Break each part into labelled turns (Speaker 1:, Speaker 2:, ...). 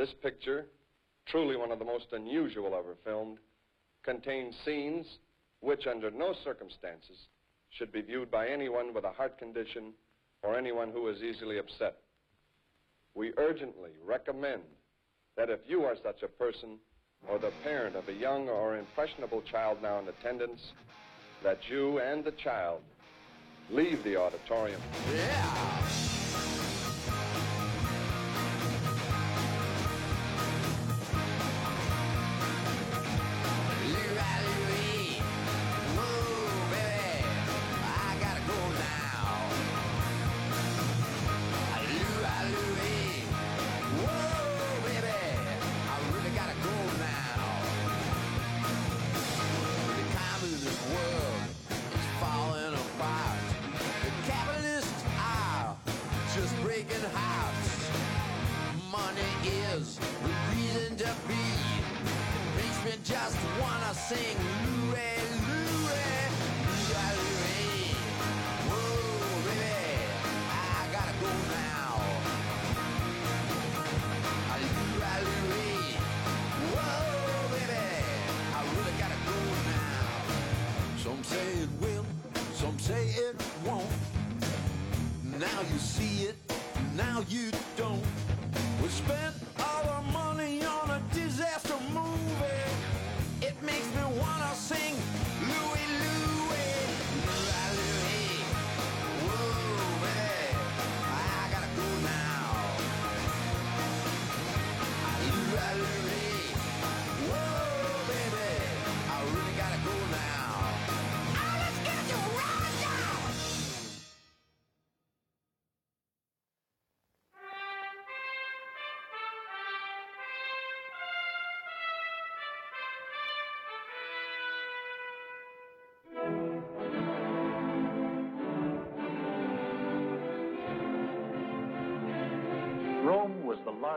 Speaker 1: This picture, truly one of the most unusual ever filmed, contains scenes which, under no circumstances, should be viewed by anyone with a heart condition or anyone who is easily upset. We urgently recommend that if you are such a person or the parent of a young or impressionable child now in attendance, that you and the child leave the auditorium.
Speaker 2: Yeah.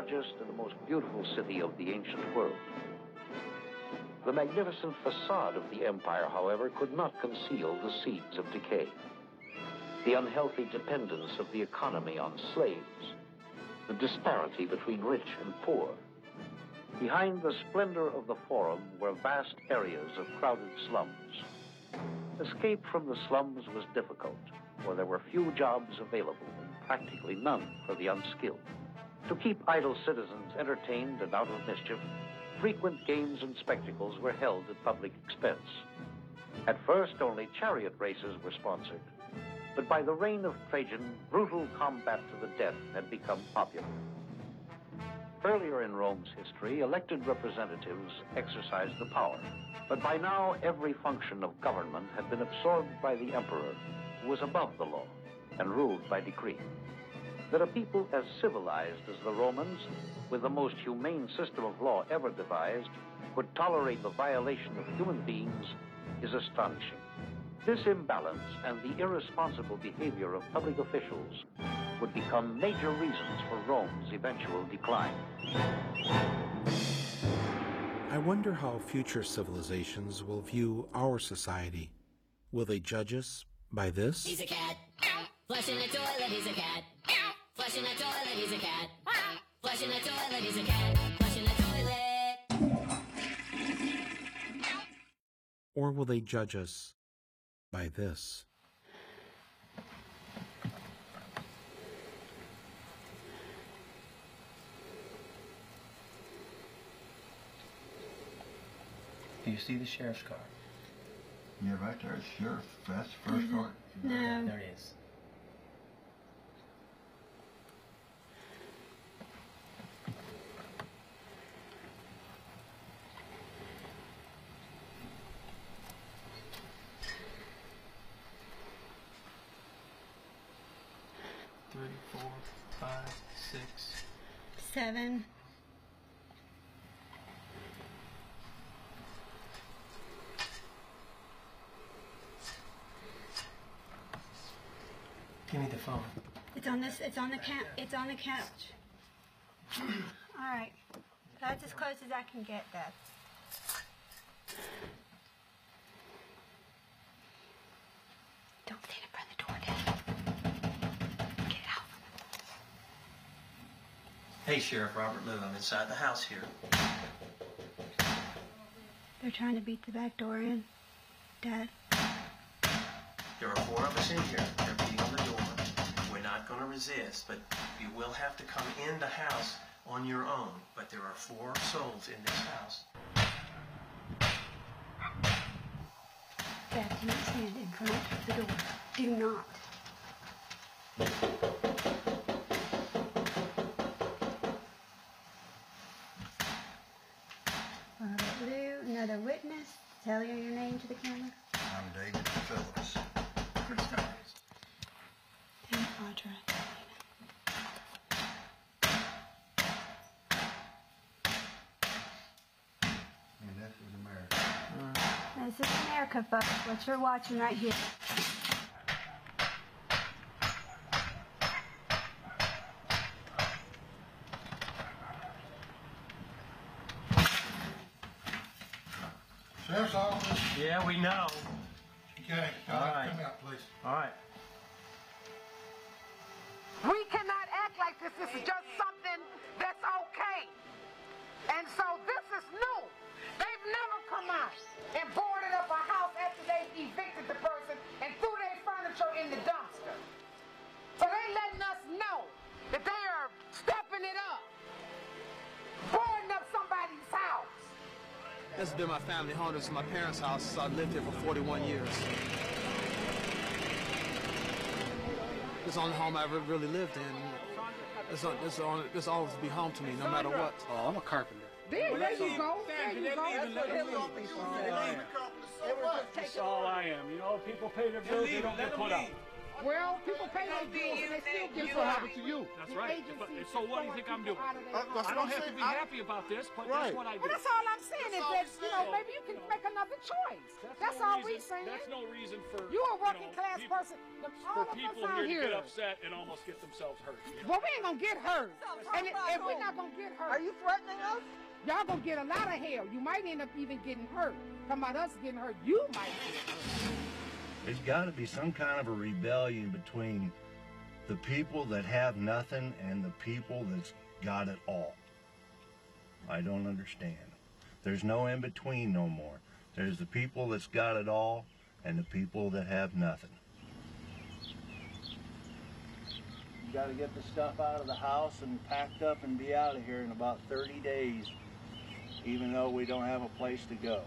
Speaker 3: Largest and the most beautiful city of the ancient world. The magnificent facade of the empire, however, could not conceal the seeds of decay. The unhealthy dependence of the economy on slaves, the disparity between rich and poor. Behind the splendor of the Forum were vast areas of crowded slums. Escape from the slums was difficult, for there were few jobs available and practically none for the unskilled. To keep idle citizens entertained and out of mischief, frequent games and spectacles were held at public expense. At first, only chariot races were sponsored, but by the reign of Trajan, brutal combat to the death had become popular. Earlier in Rome's history, elected representatives exercised the power, but by now every function of government had been absorbed by the emperor, who was above the law and ruled by decree. That a people as civilized as the Romans, with the most humane system of law ever devised, would tolerate the violation of human beings is astonishing. This imbalance and the irresponsible behavior of public officials would become major reasons for Rome's eventual decline.
Speaker 4: I wonder how future civilizations will view our society. Will they judge us by this?
Speaker 5: He's a cat. Flushing the toilet, he's a cat. Flushing the toilet, he's a cat. Flushing the toilet, he's a cat. Flushing the toilet.
Speaker 4: Or will they judge us by this?
Speaker 6: Do you see the sheriff's car?
Speaker 7: Yeah, right there, it's sheriff. That's the first mm-hmm. car.
Speaker 8: No.
Speaker 6: There it is.
Speaker 8: seven.
Speaker 9: Give me the phone.
Speaker 8: It's on this. It's on the couch. It's on the couch. All right. That's as close as I can get, there.
Speaker 9: Hey, Sheriff Robert Lou, I'm inside the house here.
Speaker 8: They're trying to beat the back door in, Dad.
Speaker 9: There are four of us in here. They're beating on the door. We're not going to resist, but you will have to come in the house on your own. But there are four souls in this house.
Speaker 8: Dad, do not stand in front of the door. Do not. Robert Lou, another witness. Tell your your name to the camera.
Speaker 10: I'm David Phillips.
Speaker 8: David Audra.
Speaker 10: And this is America.
Speaker 8: This is America, folks. What you're watching right here.
Speaker 10: Sheriff's office.
Speaker 9: Yeah, we know.
Speaker 11: My family home. This is my parents' house. So I lived here for 41 years. This is the only home I ever really lived in. This, this, this, this always be home to me, no matter what.
Speaker 12: Oh, I'm a carpenter.
Speaker 13: There, there you go. There you go. That's what his office said.
Speaker 12: That's all I am. You know, people pay their bills, they don't get put out.
Speaker 13: Well, people pay their bills and they still get
Speaker 12: So
Speaker 13: put
Speaker 12: what happened to you? That's right. But- So what do you think I'm doing?
Speaker 13: out
Speaker 12: I don't have to be happy about this, but that's what I do.
Speaker 13: Well, that's all I'm saying is that, you know, maybe you can make another choice. That's
Speaker 12: no
Speaker 13: all we
Speaker 12: reason-
Speaker 13: saying.
Speaker 12: That's no reason for
Speaker 13: You a working
Speaker 12: know,
Speaker 13: class
Speaker 12: people-
Speaker 13: person. The-
Speaker 12: For
Speaker 13: All of us
Speaker 12: people
Speaker 13: out
Speaker 12: here to get upset and almost get themselves hurt. you know?
Speaker 13: Well, we ain't gonna get hurt. And if, if we're not gonna get hurt. Are you threatening us? Y'all gonna get a lot of hell. You might end up even getting hurt. Come about us getting hurt, you might get hurt.
Speaker 14: There's got to be some kind of a rebellion between the people that have nothing and the people that's got it all. I don't understand. There's no in between no more. There's the people that's got it all and the people that have nothing. You got to get the stuff out of the house and packed up and be out of here in about 30 days, even though we don't have a place to go.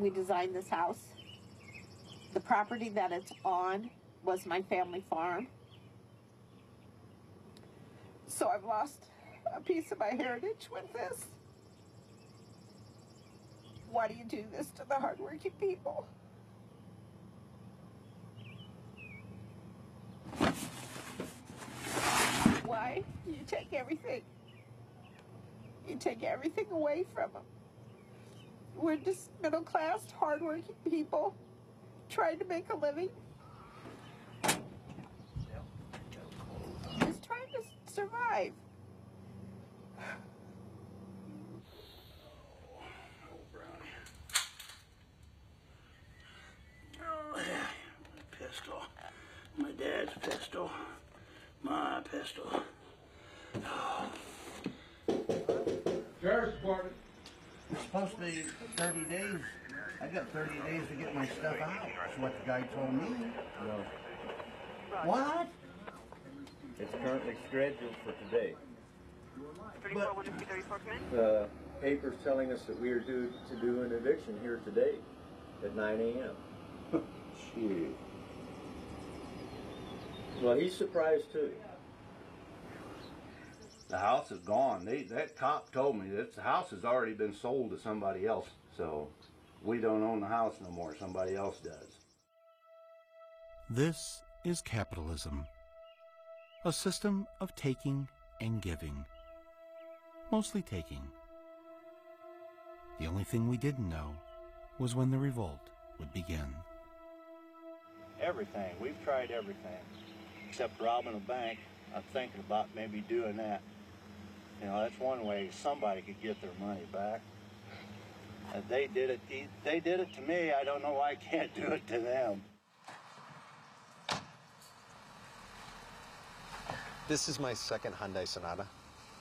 Speaker 15: we designed this house. The property that it's on was my family farm. So I've lost a piece of my heritage with this. Why do you do this to the hardworking people? Why? You take everything. You take everything away from them. We're just middle class, hardworking people trying to make a living. Just trying to survive.
Speaker 16: Oh. Pistol. My dad's pistol. My pistol.
Speaker 14: Sheriff's Department. It's supposed to be 30 days. I got 30 days to get my stuff out. That's what the guy told me.
Speaker 17: No.
Speaker 14: What?
Speaker 17: It's currently scheduled for today.
Speaker 14: But
Speaker 17: The uh, paper's telling us that we are due to do an eviction here today at 9 a.m.
Speaker 14: Gee.
Speaker 17: Well, he's surprised too.
Speaker 14: The house is gone. They, that cop told me that the house has already been sold to somebody else. So we don't own the house no more. Somebody else does.
Speaker 4: This is capitalism, a system of taking and giving, mostly taking. The only thing we didn't know was when the revolt would begin.
Speaker 18: Everything. We've tried everything. Except robbing a bank. I'm thinking about maybe doing that. You know, that's one way somebody could get their money back. If they did it, they did it to me. I don't know why I can't do it to them.
Speaker 19: This is my second Hyundai Sonata,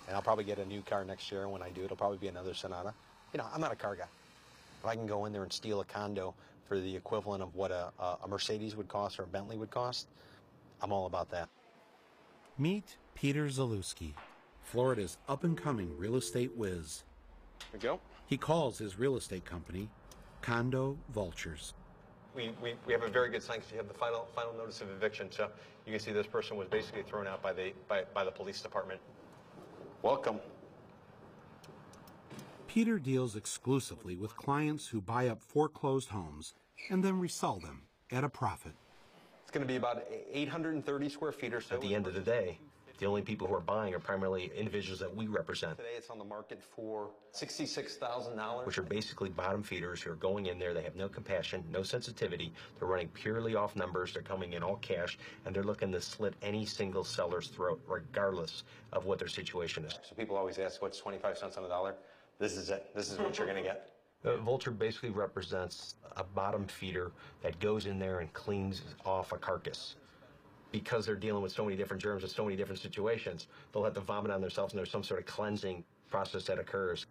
Speaker 19: and I'll probably get a new car next year. And when I do, it'll probably be another Sonata. You know, I'm not a car guy. If I can go in there and steal a condo for the equivalent of what a, a Mercedes would cost or a Bentley would cost, I'm all about that.
Speaker 4: Meet Peter Zalewski, Florida's up and coming real estate whiz.
Speaker 19: There we go.
Speaker 4: He calls his real estate company Condo Vultures.
Speaker 19: We, we, we have a very good sign because you have the final final notice of eviction. So you can see this person was basically thrown out by the by, by the police department. Welcome.
Speaker 4: Peter deals exclusively with clients who buy up foreclosed homes and then resell them at a profit.
Speaker 19: It's going to be about 830 square feet or so. At the end of the day, the only people who are buying are primarily individuals that we represent. Today it's on the market for $66,000, which are basically bottom feeders who are going in there. They have no compassion, no sensitivity. They're running purely off numbers. They're coming in all cash, and they're looking to slit any single seller's throat, regardless of what their situation is. So people always ask, what's 25 cents on the dollar? This is it. This is what you're going to get. The uh, vulture basically represents a bottom feeder that goes in there and cleans off a carcass because they're dealing with so many different germs and so many different situations, they'll have to vomit on themselves and there's some sort of cleansing process that occurs.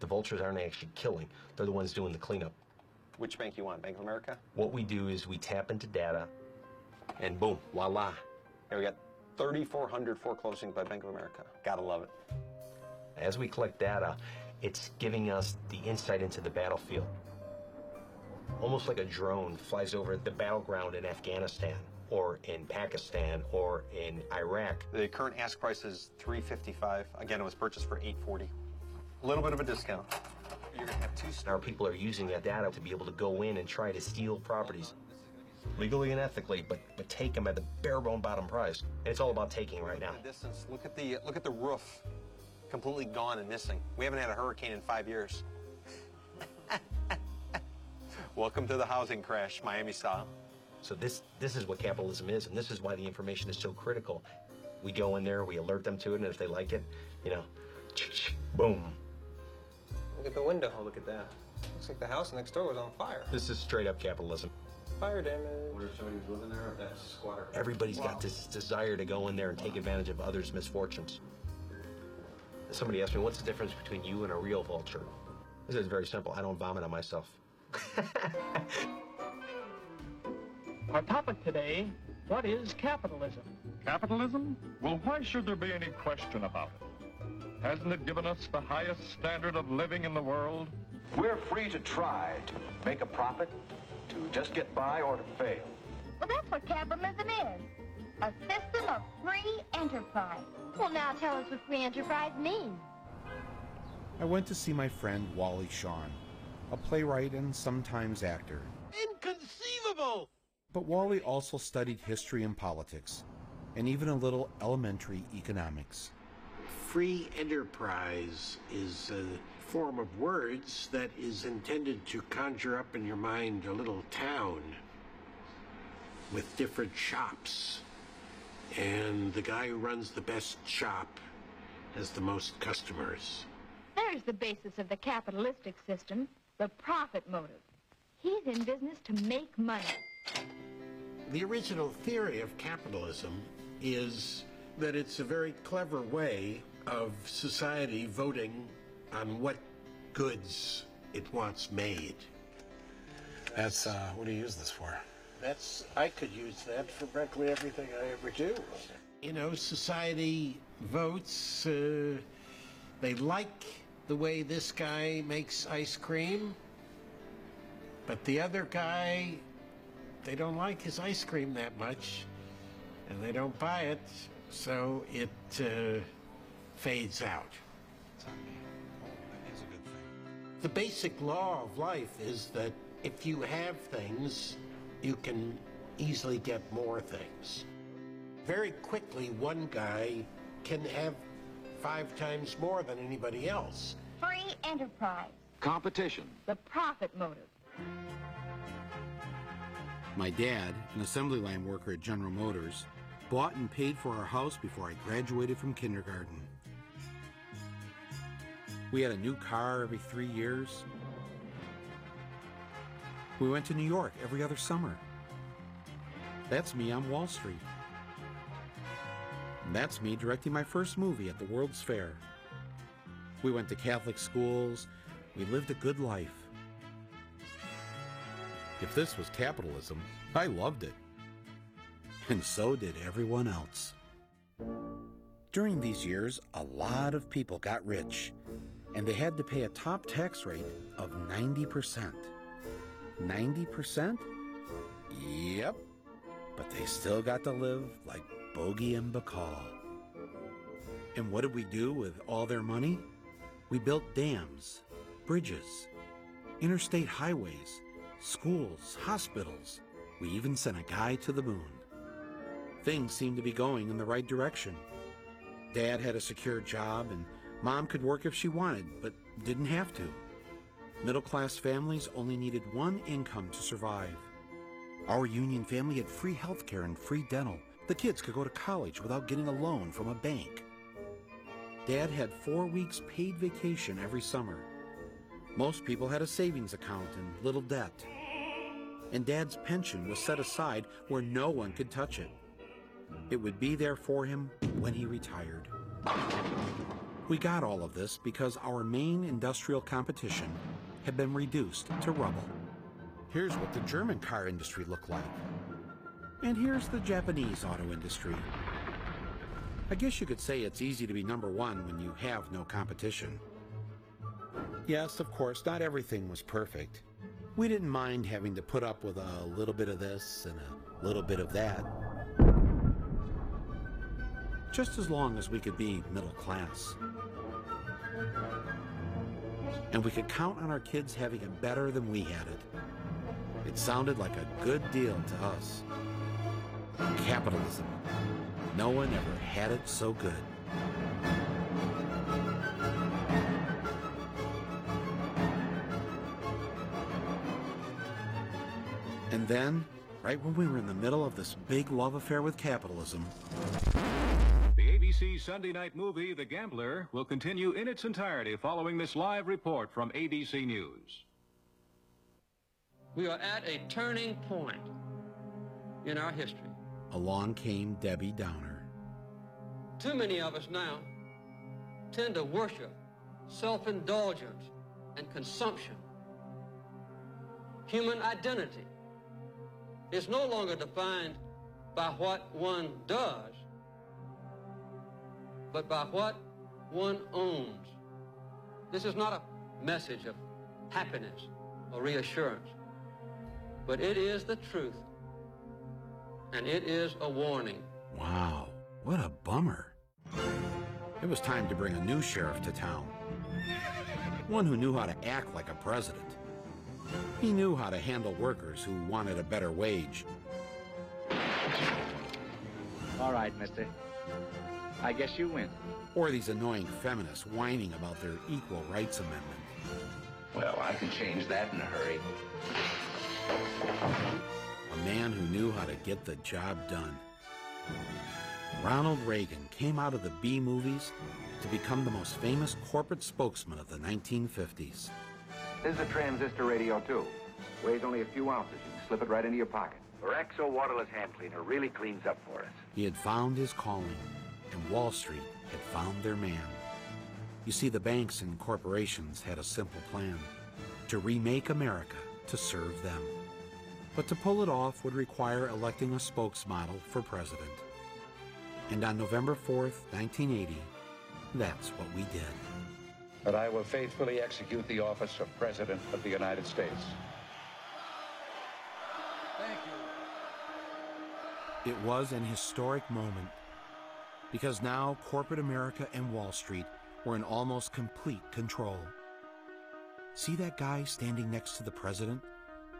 Speaker 19: The vultures aren't actually killing. They're the ones doing the cleanup. Which bank you want? Bank of America? What we do is we tap into data and boom, voila. Here we got 3,400 foreclosings by Bank of America. Gotta love it. As we collect data, it's giving us the insight into the battlefield. Almost like a drone flies over the battleground in Afghanistan or in Pakistan or in Iraq. The current ask price is 355. Again, it was purchased for 840. A little bit of a discount. You're gonna have two. Our people are using that data to be able to go in and try to steal properties legally and ethically, but but take them at the bare bone bottom price. And it's all about taking right now. Distance. Look at the look at the roof, completely gone and missing. We haven't had a hurricane in five years. Welcome to the housing crash, Miami style. So this this is what capitalism is, and this is why the information is so critical. We go in there, we alert them to it, and if they like it, you know, boom.
Speaker 20: Look at the window. Oh, look at that. Looks like the house next door was on fire.
Speaker 19: This is straight up capitalism.
Speaker 20: Fire damage.
Speaker 19: Wonder if somebody was living there, or that's a squatter. Everybody's got this desire to go in there and take advantage of others' misfortunes. Somebody asked me, what's the difference between you and a real vulture? This is very simple. I don't vomit on myself.
Speaker 21: Our topic today, what is capitalism?
Speaker 22: Capitalism? Well, why should there be any question about it? Hasn't it given us the highest standard of living in the world?
Speaker 9: We're free to try to make a profit, to just get by, or to fail.
Speaker 23: Well, that's what capitalism is. A system of free enterprise. Well, now tell us what free enterprise means.
Speaker 4: I went to see my friend Wally Shawn, a playwright and sometimes actor.
Speaker 24: Inconceivable!
Speaker 4: But Wally also studied history and politics, and even a little elementary economics.
Speaker 17: Free enterprise is a form of words that is intended to conjure up in your mind a little town with different shops. And the guy who runs the best shop has the most customers.
Speaker 23: There's the basis of the capitalistic system, the profit motive. He's in business to make money.
Speaker 17: The original theory of capitalism is that it's a very clever way of society voting on what goods it wants made.
Speaker 4: That's, uh, what do you use this for?
Speaker 17: That's, I could use that for practically everything I ever do. You know, society votes, uh, they like the way this guy makes ice cream, but the other guy, they don't like his ice cream that much, and they don't buy it, so it uh, fades out. The basic law of life is that if you have things, you can easily get more things. Very quickly, one guy can have five times more than anybody else.
Speaker 23: Free enterprise.
Speaker 9: competition.
Speaker 23: The profit motive.
Speaker 4: My dad, an assembly line worker at General Motors, bought and paid for our house before I graduated from kindergarten. We had a new car every three years. We went to New York every other summer. That's me on Wall Street. And that's me directing my first movie at the World's Fair. We went to Catholic schools. We lived a good life. If this was capitalism, I loved it. And so did everyone else. During these years, a lot of people got rich, and they had to pay a top tax rate of 90%. 90%? Yep. But they still got to live like Bogey and Bacall. And what did we do with all their money? We built dams, bridges, interstate highways, schools, hospitals. We even sent a guy to the moon. Things seemed to be going in the right direction. Dad had a secure job, and Mom could work if she wanted, but didn't have to. Middle class families only needed one income to survive. Our union family had free health care and free dental. The kids could go to college without getting a loan from a bank. Dad had four weeks paid vacation every summer. Most people had a savings account and little debt. And Dad's pension was set aside where no one could touch it. It would be there for him when he retired. We got all of this because our main industrial competition had been reduced to rubble. Here's what the German car industry looked like. And here's the Japanese auto industry. I guess you could say it's easy to be number one when you have no competition. Yes, of course, not everything was perfect. We didn't mind having to put up with a little bit of this and a little bit of that. Just as long as we could be middle class. And we could count on our kids having it better than we had it. It sounded like a good deal to us. Capitalism. No one ever had it so good. And then, right when we were in the middle of this big love affair with capitalism,
Speaker 25: The ABC Sunday night movie, The Gambler, will continue in its entirety following this live report from ABC News.
Speaker 26: We are at a turning point in our history.
Speaker 4: along came Debbie Downer.
Speaker 26: Too many of us now tend to worship self-indulgence and consumption. Human identity is no longer defined by what one does, but by what one owns. This is not a message of happiness or reassurance, but it is the truth, and it is a warning.
Speaker 4: Wow, what a bummer. It was time to bring a new sheriff to town. One who knew how to act like a president. He knew how to handle workers who wanted a better wage.
Speaker 27: All right, mister. I guess you win.
Speaker 4: Or these annoying feminists whining about their Equal Rights Amendment.
Speaker 9: Well, I can change that in a hurry.
Speaker 4: A man who knew how to get the job done. Ronald Reagan came out of the B movies to become the most famous corporate spokesman of the 1950s.
Speaker 9: This is a transistor radio, too. Weighs only a few ounces. You can slip it right into your pocket. Raxo waterless hand cleaner really cleans up for us.
Speaker 4: He had found his calling, and Wall Street had found their man. You see, the banks and corporations had a simple plan to remake America to serve them. But to pull it off would require electing a spokesmodel for president. And on November 4th, 1980, that's what we did.
Speaker 9: That I will faithfully execute the office of President of the United States.
Speaker 4: It was an historic moment because now corporate America and Wall Street were in almost complete control. See that guy standing next to the president?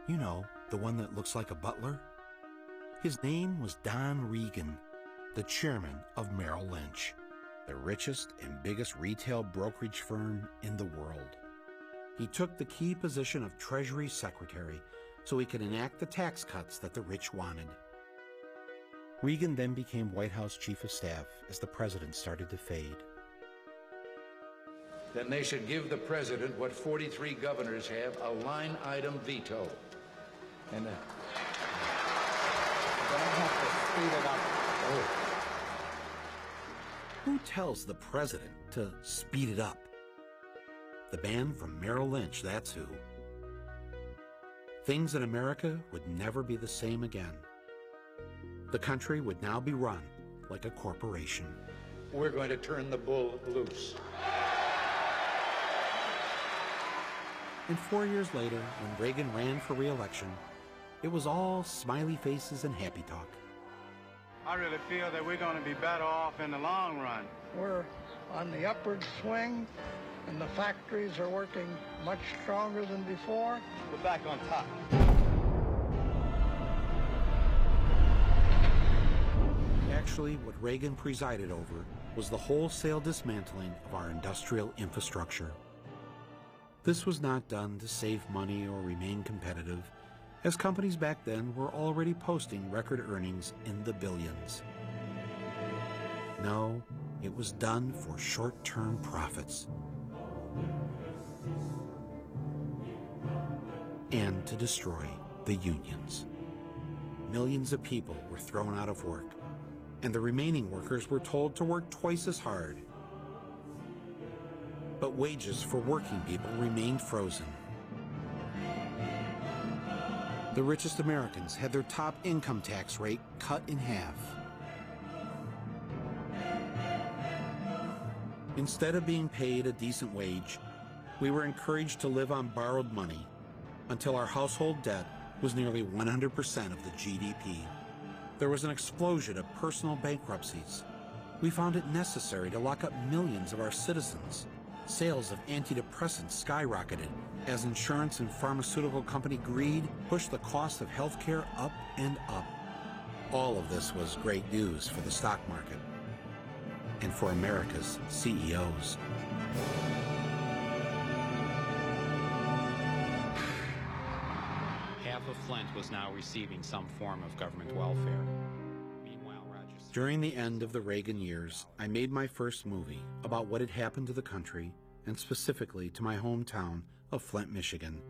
Speaker 4: You know, the one that looks like a butler? His name was Don Regan, the chairman of Merrill Lynch, the richest and biggest retail brokerage firm in the world. he took the key position of Treasury Secretary so he could enact the tax cuts that the rich wanted. Regan then became White House Chief of Staff as the president started to fade.
Speaker 28: Then they should give the president what 43 governors have a line item veto. And uh,
Speaker 4: Who tells the president to speed it up? The band from Merrill Lynch, that's who. Things in America would never be the same again. The country would now be run like a corporation.
Speaker 28: we're going to turn the bull loose.
Speaker 4: And four years later, when Reagan ran for re-election, it was all smiley faces and happy talk.
Speaker 29: I really feel that we're going to be better off in the long run.
Speaker 30: We're on the upward swing, and the factories are working much stronger than before.
Speaker 29: We're back on top.
Speaker 4: Actually, what Reagan presided over was the wholesale dismantling of our industrial infrastructure. This was not done to save money or remain competitive, as companies back then were already posting record earnings in the billions. No, it was done for short-term profits. And to destroy the unions. Millions of people were thrown out of work, and the remaining workers were told to work twice as hard. But wages for working people remained frozen. The richest Americans had their top income tax rate cut in half. Instead of being paid a decent wage, we were encouraged to live on borrowed money until our household debt was nearly 100% of the GDP. There was an explosion of personal bankruptcies. We found it necessary to lock up millions of our citizens. Sales of antidepressants skyrocketed as insurance and pharmaceutical company greed pushed the cost of healthcare up and up. All of this was great news for the stock market and for America's CEOs.
Speaker 31: Half of Flint was now receiving some form of government welfare.
Speaker 4: During the end of the Reagan years, I made my first movie about what had happened to the country and specifically to my hometown of Flint, Michigan,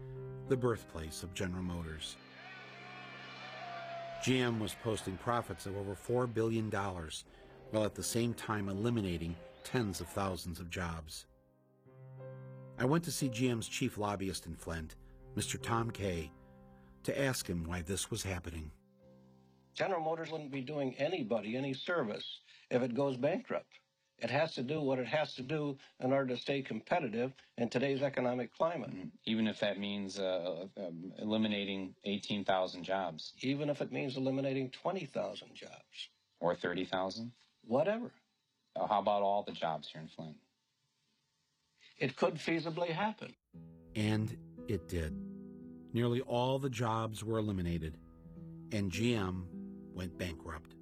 Speaker 4: the birthplace of General Motors. GM was posting profits of over $4 billion, while at the same time eliminating tens of thousands of jobs. I went to see GM's chief lobbyist in Flint, Mr. Tom Kay, to ask him why this was happening.
Speaker 32: General Motors wouldn't be doing anybody any service if it goes bankrupt. It has to do what it has to do in order to stay competitive in today's economic climate.
Speaker 31: Even if that means uh, um, eliminating 18,000 jobs
Speaker 32: Even if it means eliminating 20,000 jobs.
Speaker 31: or 30,000.
Speaker 32: Whatever.
Speaker 31: Uh, how about all the jobs here in Flint?
Speaker 32: It could feasibly happen.
Speaker 4: And it did. Nearly all the jobs were eliminated, and GM went bankrupt.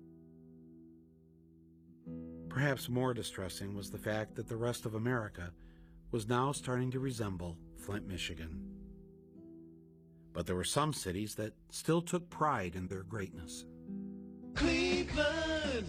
Speaker 4: Perhaps more distressing was the fact that the rest of America was now starting to resemble Flint, Michigan. But there were some cities that still took pride in their greatness.
Speaker 24: Cleveland,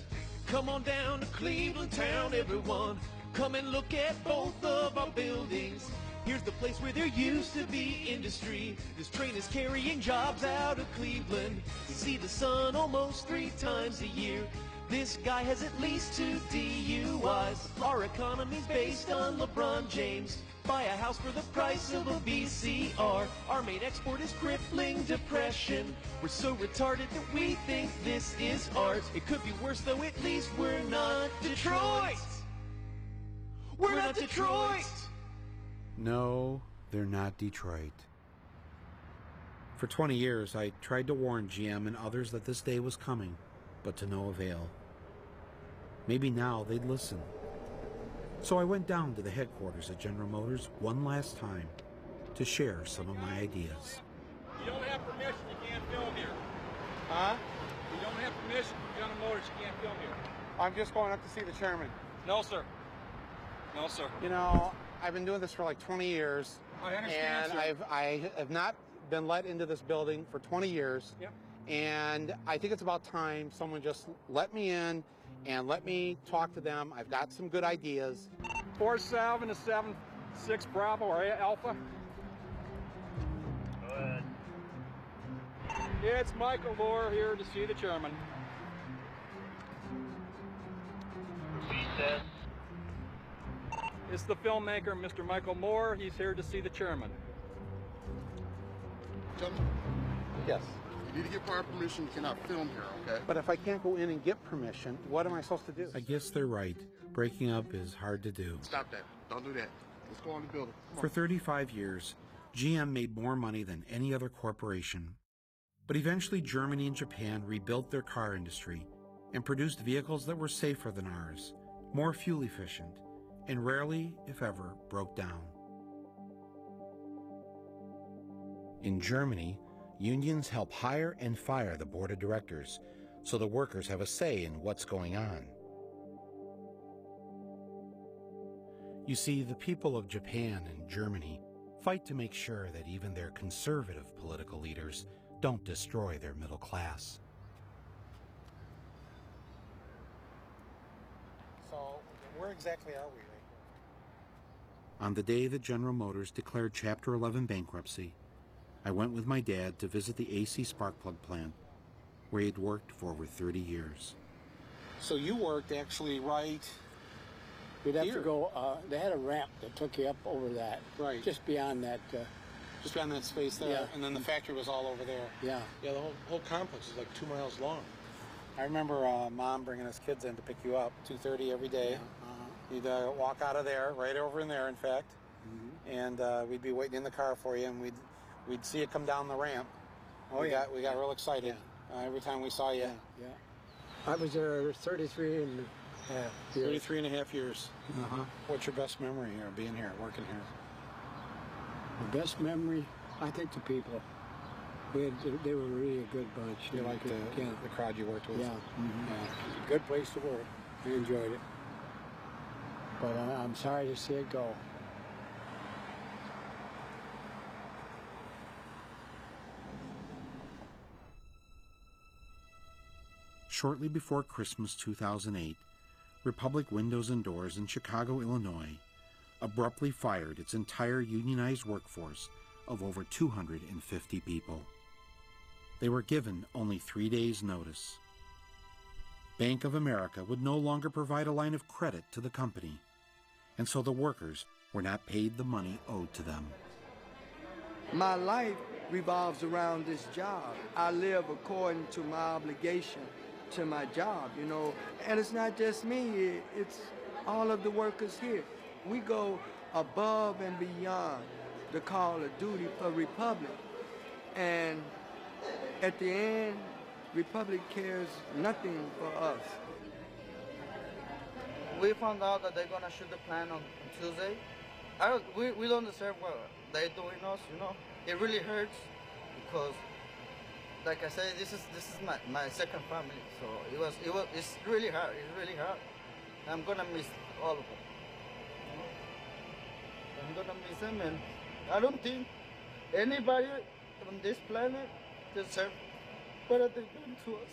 Speaker 24: come on down to Cleveland town, everyone. Come and look at both of our buildings. Here's the place where there used to be industry. This train is carrying jobs out of Cleveland. See the sun almost three times a year. This guy has at least two DUIs. Our economy's based on LeBron James. Buy a house for the price of a VCR. Our main export is crippling depression. We're so retarded that we think this is art. It could be worse though, at least we're not Detroit. We're not Detroit.
Speaker 4: No, they're not Detroit. For 20 years, I tried to warn GM and others that this day was coming, but to no avail. Maybe now they'd listen. So I went down to the headquarters at General Motors one last time to share some of my ideas.
Speaker 33: You don't have permission, you can't film here. Huh? You don't have permission from General Motors, you can't film here.
Speaker 29: I'm just going up to see the chairman.
Speaker 33: No, sir. No, sir.
Speaker 29: You know, I've been doing this for like 20 years.
Speaker 34: I understand,
Speaker 11: And
Speaker 34: sir.
Speaker 11: I've I have not been let into this building for 20 years.
Speaker 34: Yep.
Speaker 11: And I think it's about time someone just let me in and let me talk to them. I've got some good ideas.
Speaker 34: Four seven to seven six Bravo or Alpha.
Speaker 35: Go ahead.
Speaker 34: It's Michael Moore here to see the chairman.
Speaker 35: Recess.
Speaker 34: It's the filmmaker, Mr. Michael Moore. He's here to see the chairman.
Speaker 36: Gentlemen,
Speaker 11: Yes.
Speaker 36: you need to get prior permission. You cannot film here, okay?
Speaker 11: But if I can't go in and get permission, what am I supposed to do?
Speaker 4: I guess they're right. Breaking up is hard to do.
Speaker 36: Stop that. Don't do that. Let's go on the building. Come
Speaker 4: For
Speaker 36: on.
Speaker 4: 35 years, GM made more money than any other corporation. But eventually, Germany and Japan rebuilt their car industry and produced vehicles that were safer than ours, more fuel efficient, and rarely, if ever, broke down. In Germany, unions help hire and fire the board of directors, so the workers have a say in what's going on. You see, the people of Japan and Germany fight to make sure that even their conservative political leaders don't destroy their middle class.
Speaker 11: So, where exactly are we?
Speaker 4: On the day that General Motors declared Chapter 11 bankruptcy, I went with my dad to visit the AC Sparkplug plant, where he had worked for over 30 years.
Speaker 11: So you worked actually right.
Speaker 37: You'd have
Speaker 11: Here.
Speaker 37: to go. Uh, they had a ramp that took you up over that.
Speaker 11: Right.
Speaker 37: Just beyond that. Uh,
Speaker 11: Just beyond that space there,
Speaker 37: Yeah.
Speaker 11: and then the factory was all over there.
Speaker 37: yeah.
Speaker 11: Yeah, the whole, whole complex is like two miles long. I remember uh, mom bringing us kids in to pick you up, 2.30 every day.
Speaker 37: Uh-huh.
Speaker 11: You'd uh, walk out of there, right over in there, in fact,
Speaker 37: Mm-hmm.
Speaker 11: and uh, we'd be waiting in the car for you, and we'd we'd see you come down the ramp.
Speaker 37: Oh,
Speaker 11: we
Speaker 37: yeah.
Speaker 11: got we got real excited uh, every time we saw you.
Speaker 37: Yeah. Yeah. I was there 33 and a half years.
Speaker 11: 33 and a half years.
Speaker 37: Uh-huh.
Speaker 11: What's your best memory here, being here, working here?
Speaker 37: The best memory, I think the people. We had, they were really a good bunch.
Speaker 11: You
Speaker 37: They were
Speaker 11: like the,
Speaker 37: yeah.
Speaker 11: the crowd you worked with?
Speaker 37: Yeah.
Speaker 11: Yeah.
Speaker 37: Good place to work. I enjoyed it. But I, I'm sorry to see it go.
Speaker 4: Shortly before Christmas 2008, Republic Windows and Doors in Chicago, Illinois, abruptly fired its entire unionized workforce of over 250 people. They were given only three days' notice. Bank of America would no longer provide a line of credit to the company, and so the workers were not paid the money owed to them.
Speaker 38: My life revolves around this job. I live according to my obligation to my job, you know. And it's not just me, it's all of the workers here. We go above and beyond the call of duty for Republic. And at the end, Republic cares nothing for us.
Speaker 39: We found out that they're gonna shoot the plant on, Tuesday. I we, we don't deserve what they're doing us, you know. It really hurts because, like I said, this is this is my, my second family. So it was it was it's really hard. It's really hard. I'm gonna miss all of them. I'm gonna miss them, and I don't think anybody on this planet deserves what have they've done to us.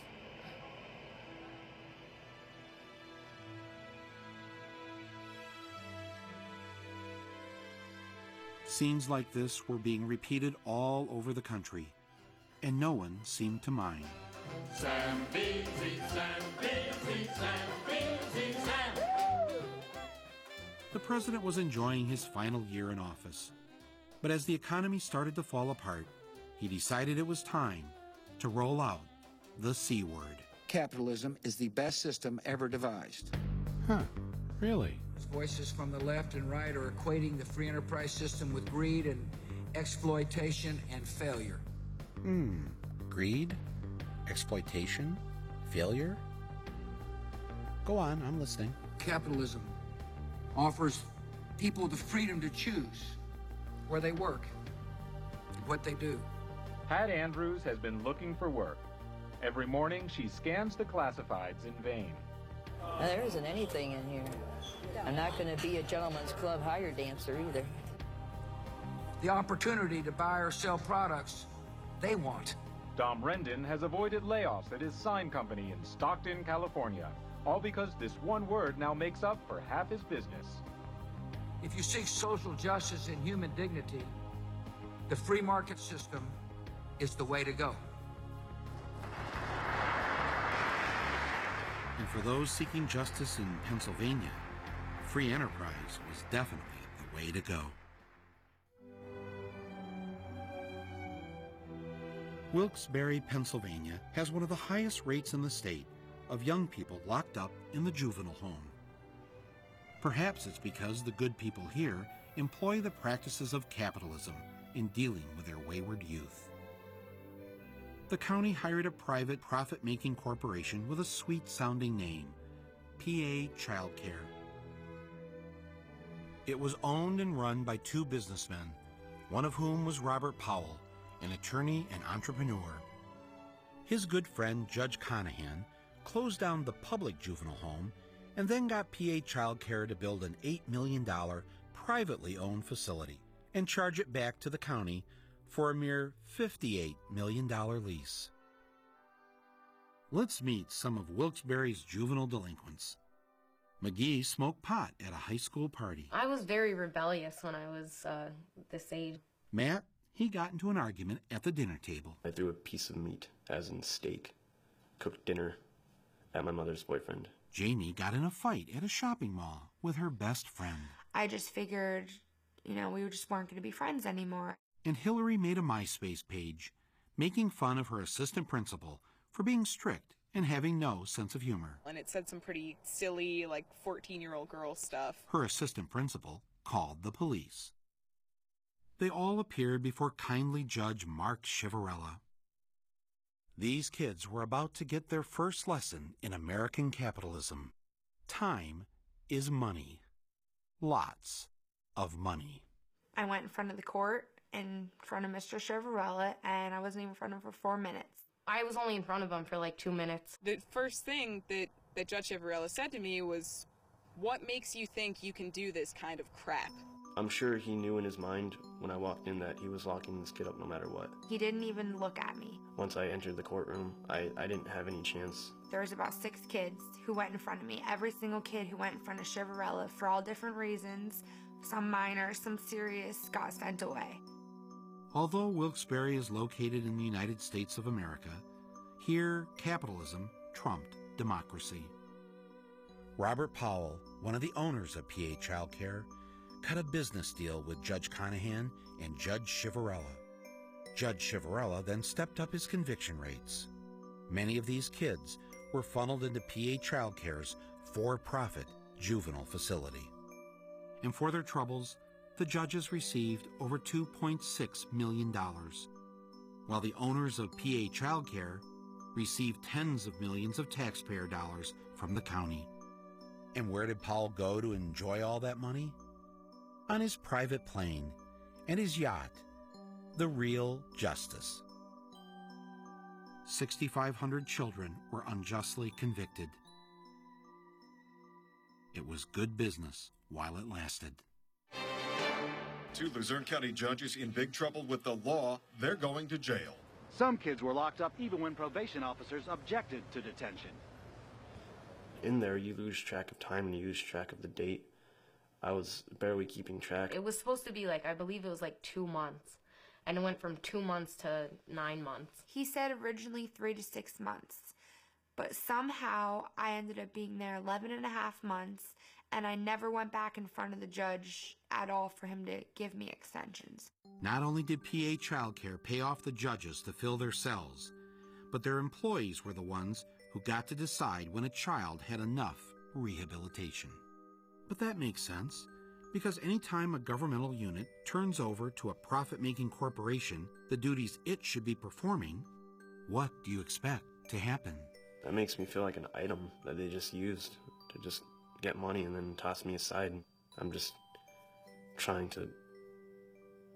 Speaker 4: Scenes like this were being repeated all over the country, and no one seemed to mind.
Speaker 40: Sí se puede, Sam Beasley, Sam Beasley, Sam.
Speaker 4: The president was enjoying his final year in office. But as the economy started to fall apart, he decided it was time to roll out the C word.
Speaker 41: Capitalism is the best system ever devised.
Speaker 4: Huh, really?
Speaker 42: Voices from the left and right are equating the free enterprise system with greed and exploitation and failure.
Speaker 4: Hmm. Greed? Exploitation? Failure? Go on, I'm listening.
Speaker 42: Capitalism offers people the freedom to choose where they work, what they do.
Speaker 43: Pat Andrews has been looking for work. Every morning, she scans the classifieds in vain.
Speaker 44: Now, there isn't anything in here. I'm not going to be a gentleman's club hire dancer either.
Speaker 42: the opportunity to buy or sell products they want.
Speaker 34: Dom Rendon has avoided layoffs at his sign company in Stockton, California, all because this one word now makes up for half his business.
Speaker 42: If you seek social justice and human dignity, the free market system is the way to go.
Speaker 4: And for those seeking justice in Pennsylvania, free enterprise was definitely the way to go. Wilkes-Barre, Pennsylvania has one of the highest rates in the state of young people locked up in the juvenile home. Perhaps it's because the good people here employ the practices of capitalism in dealing with their wayward youth. The county hired a private profit making corporation with a sweet sounding name PA Childcare. It was owned and run by two businessmen, one of whom was Robert Powell, an attorney and entrepreneur. His good friend Judge Conahan closed down the public juvenile home and then got PA Childcare to build an $8 million privately owned facility and charge it back to the county for a mere $58 million lease. Let's meet some of Wilkes-Barre's juvenile delinquents. McGee smoked pot at a high school party.
Speaker 45: I was very rebellious when I was uh, this age.
Speaker 4: Matt, he got into an argument at the dinner table.
Speaker 46: I threw a piece of meat, as in steak, cooked dinner at my mother's boyfriend.
Speaker 4: Jamie got in a fight at a shopping mall with her best friend.
Speaker 47: I just figured, you know, we just weren't going to be friends anymore.
Speaker 4: And Hillary made a MySpace page making fun of her assistant principal for being strict and having no sense of humor.
Speaker 48: And it said some pretty silly, like 14 year old girl stuff.
Speaker 4: Her assistant principal called the police. They all appeared before kindly Judge Mark Ciavarella. These kids were about to get their first lesson in American capitalism. Time is money. Lots of money.
Speaker 47: I went in front of the court, in front of Mr. Ciavarella, and I wasn't even in front of him for four minutes.
Speaker 45: I was only in front of him for like two minutes.
Speaker 48: The first thing that, that Judge Ciavarella said to me was, What makes you think you can do this kind of crap?
Speaker 46: I'm sure he knew in his mind when I walked in that he was locking this kid up no matter what.
Speaker 47: He didn't even look at me.
Speaker 46: Once I entered the courtroom, I, I didn't have any chance.
Speaker 47: There was about six kids who went in front of me. Every single kid who went in front of Ciavarella for all different reasons, some minor, some serious, got sent away.
Speaker 4: Although Wilkes-Barre is located in the United States of America, here capitalism trumped democracy. Robert Powell, one of the owners of PA Childcare, cut a business deal with Judge Conahan and Judge Ciavarella. Judge Ciavarella then stepped up his conviction rates. Many of these kids were funneled into PA Childcare's for-profit juvenile facility. And for their troubles, the judges received over $2.6 million, while the owners of PA Childcare received tens of millions of taxpayer dollars from the county. And where did Powell go to enjoy all that money? On his private plane and his yacht, the real justice. 6,500 children were unjustly convicted. It was good business while it lasted.
Speaker 49: Two Luzerne County judges in big trouble with the law. They're going to jail.
Speaker 50: Some kids were locked up even when probation officers objected to detention.
Speaker 46: In there, you lose track of time and you lose track of the date. I was barely keeping track.
Speaker 45: It was supposed to be like, I believe it was like two months. And it went from two months to nine months.
Speaker 47: He said originally three to six months. But somehow I ended up being there 11 and a half months, and I never went back in front of the judge at all for him to give me extensions.
Speaker 4: Not only did PA Childcare pay off the judges to fill their cells, but their employees were the ones who got to decide when a child had enough rehabilitation. But that makes sense, because anytime a governmental unit turns over to a profit-making corporation the duties it should be performing, what do you expect to happen?
Speaker 46: That makes me feel like an item that they just used to just get money and then toss me aside. I'm just trying to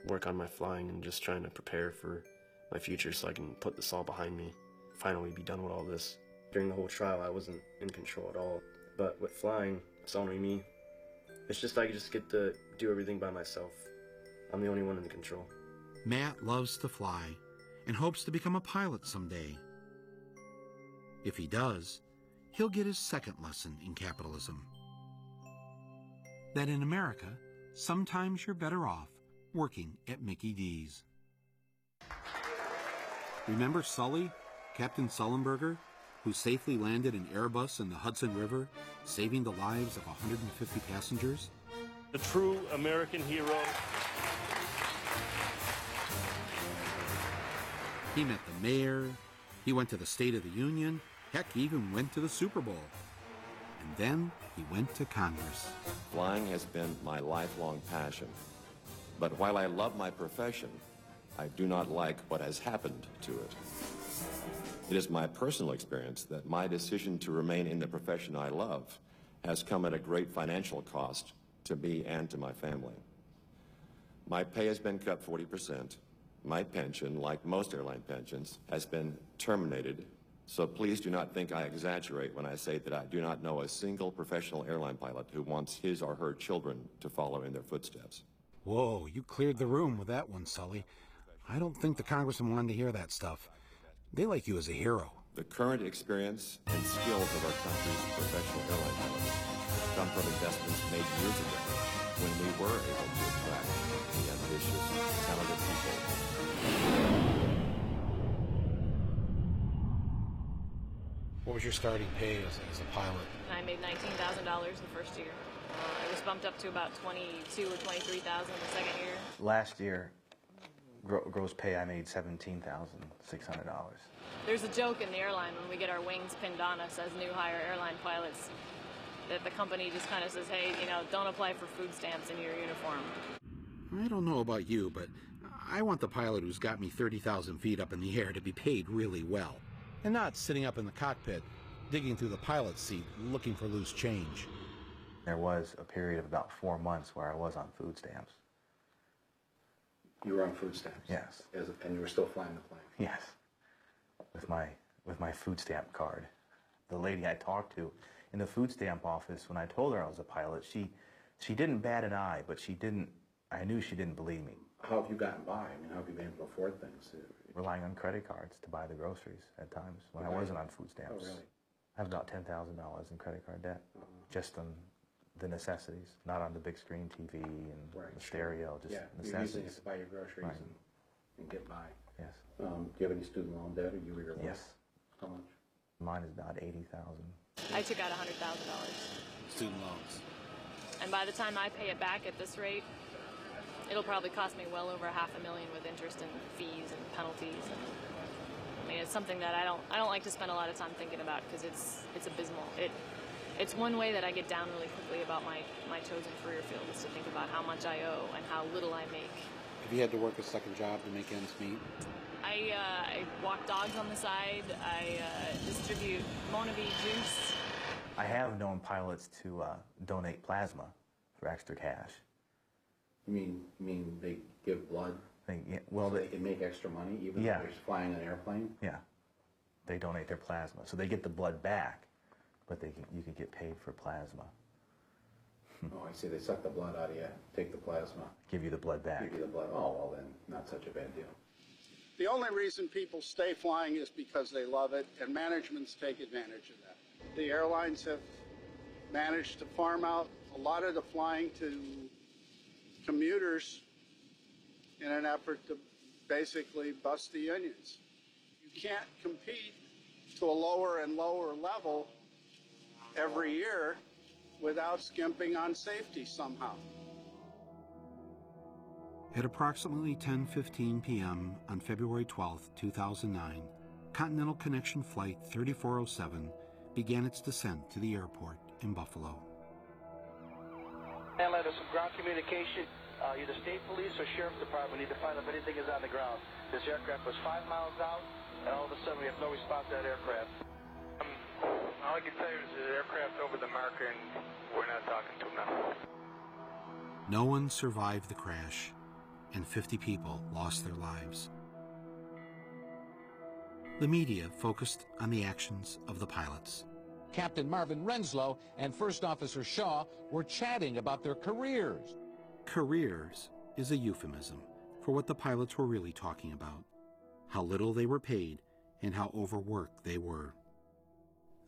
Speaker 46: work on my flying and just trying to prepare for my future so I can put this all behind me. Finally be done with all this. During the whole trial, I wasn't in control at all. But with flying, it's only me. It's just I just get to do everything by myself. I'm the only one in control.
Speaker 4: Matt loves to fly and hopes to become a pilot someday. If he does, he'll get his second lesson in capitalism. That in America, sometimes you're better off working at Mickey D's. Remember Sully, Captain Sullenberger, who safely landed an Airbus in the Hudson River, saving the lives of 150 passengers?
Speaker 51: A true American hero.
Speaker 4: He met the mayor, he went to the State of the Union, heck, he even went to the Super Bowl. And then he went to Congress.
Speaker 52: Flying has been my lifelong passion. But while I love my profession, I do not like what has happened to it. It is my personal experience that my decision to remain in the profession I love has come at a great financial cost to me and to my family. My pay has been cut 40%. My pension, like most airline pensions, has been terminated. So please do not think I exaggerate when I say that I do not know a single professional airline pilot who wants his or her children to follow in their footsteps.
Speaker 4: Whoa, you cleared the room with that one, Sully. I don't think the congressman wanted to hear that stuff. They like you as a hero.
Speaker 52: The current experience and skills of our country's professional airline pilots come from investments made years ago when we were able to attract the ambitious,
Speaker 4: What was your starting pay as, as a pilot?
Speaker 53: I made $19,000 the first year. Uh, it was bumped up to about 22 or 23,000 the second year.
Speaker 54: Last year, gro- gross pay I made seventeen thousand six hundred dollars.
Speaker 53: There's a joke in the airline when we get our wings pinned on us as new hire airline pilots that the company just kind of says, hey, you know, don't apply for food stamps in your uniform.
Speaker 4: I don't know about you, but I want the pilot who's got me 30,000 feet up in the air to be paid really well. And not sitting up in the cockpit, digging through the pilot's seat, looking for loose change.
Speaker 54: There was a period of about four months where I was on food stamps.
Speaker 55: You were on food stamps?
Speaker 54: Yes.
Speaker 55: As, and you were still flying the plane?
Speaker 54: Yes. With my with my food stamp card. The lady I talked to in the food stamp office when I told her I was a pilot, she she didn't bat an eye, but she didn't I knew she didn't believe me.
Speaker 55: How have you gotten by? I mean, how have you been able to afford things?
Speaker 54: Relying on credit cards to buy the groceries at times when I wasn't on food stamps.
Speaker 55: Oh, really?
Speaker 54: I have about ten thousand dollars in credit card debt. Just on the necessities, not on the big screen TV and
Speaker 55: Right,
Speaker 54: the stereo, just
Speaker 55: yeah, you usually have
Speaker 54: necessities.
Speaker 55: to buy your groceries
Speaker 54: Right.
Speaker 55: and, and get by.
Speaker 54: Yes.
Speaker 55: Um, do you have any student loan debt, or you or your wife?
Speaker 54: Yes.
Speaker 55: How much?
Speaker 54: Mine is about eighty thousand.
Speaker 53: I took out $100,000.
Speaker 4: Student loans.
Speaker 53: And by the time I pay it back at this rate, it'll probably cost me well over half a million with interest and fees and penalties. And, I mean, it's something that I don't I don't like to spend a lot of time thinking about because it's it's abysmal. It it's one way that I get down really quickly about my my chosen career field is to think about how much I owe and how little I make.
Speaker 55: Have you had to work a second job to make ends meet?
Speaker 53: I uh, I walk dogs on the side. I uh, distribute MonaVie juice.
Speaker 54: I have known pilots to uh, donate plasma for extra cash.
Speaker 55: You mean, you mean they give blood?
Speaker 54: They, yeah, well,
Speaker 55: so
Speaker 54: they,
Speaker 55: they can make extra money even
Speaker 54: Yeah.
Speaker 55: though they're flying an airplane?
Speaker 54: yeah, they donate their plasma, so they get the blood back, but they can, you can get paid for plasma.
Speaker 55: Oh, I see. They suck the blood out of you, take the plasma,
Speaker 54: Give you the blood back.
Speaker 55: give you the blood. Oh, well then, not such a bad deal.
Speaker 29: The only reason people stay flying is because they love it, and managements take advantage of that. The airlines have managed to farm out a lot of the flying to commuters in an effort to basically bust the unions. You can't compete to a lower and lower level every year without skimping on safety somehow.
Speaker 4: At approximately 10:15 p.m. on February 12, 2009, Continental Connection Flight 3407 began its descent to the airport in Buffalo.
Speaker 33: And let us some ground communication. Uh, either state police or sheriff's department need to find out if anything is on the ground. This aircraft was five miles out, and all of a sudden we have no response to that aircraft.
Speaker 56: Um, all I can tell you is the aircraft over the marker, and we're not talking to them now.
Speaker 4: No one survived the crash, and 50 people lost their lives. The media focused on the actions of the pilots.
Speaker 57: Captain Marvin Renslow and First Officer Shaw were chatting about their careers.
Speaker 4: Careers is a euphemism for what the pilots were really talking about how little they were paid and how overworked they were.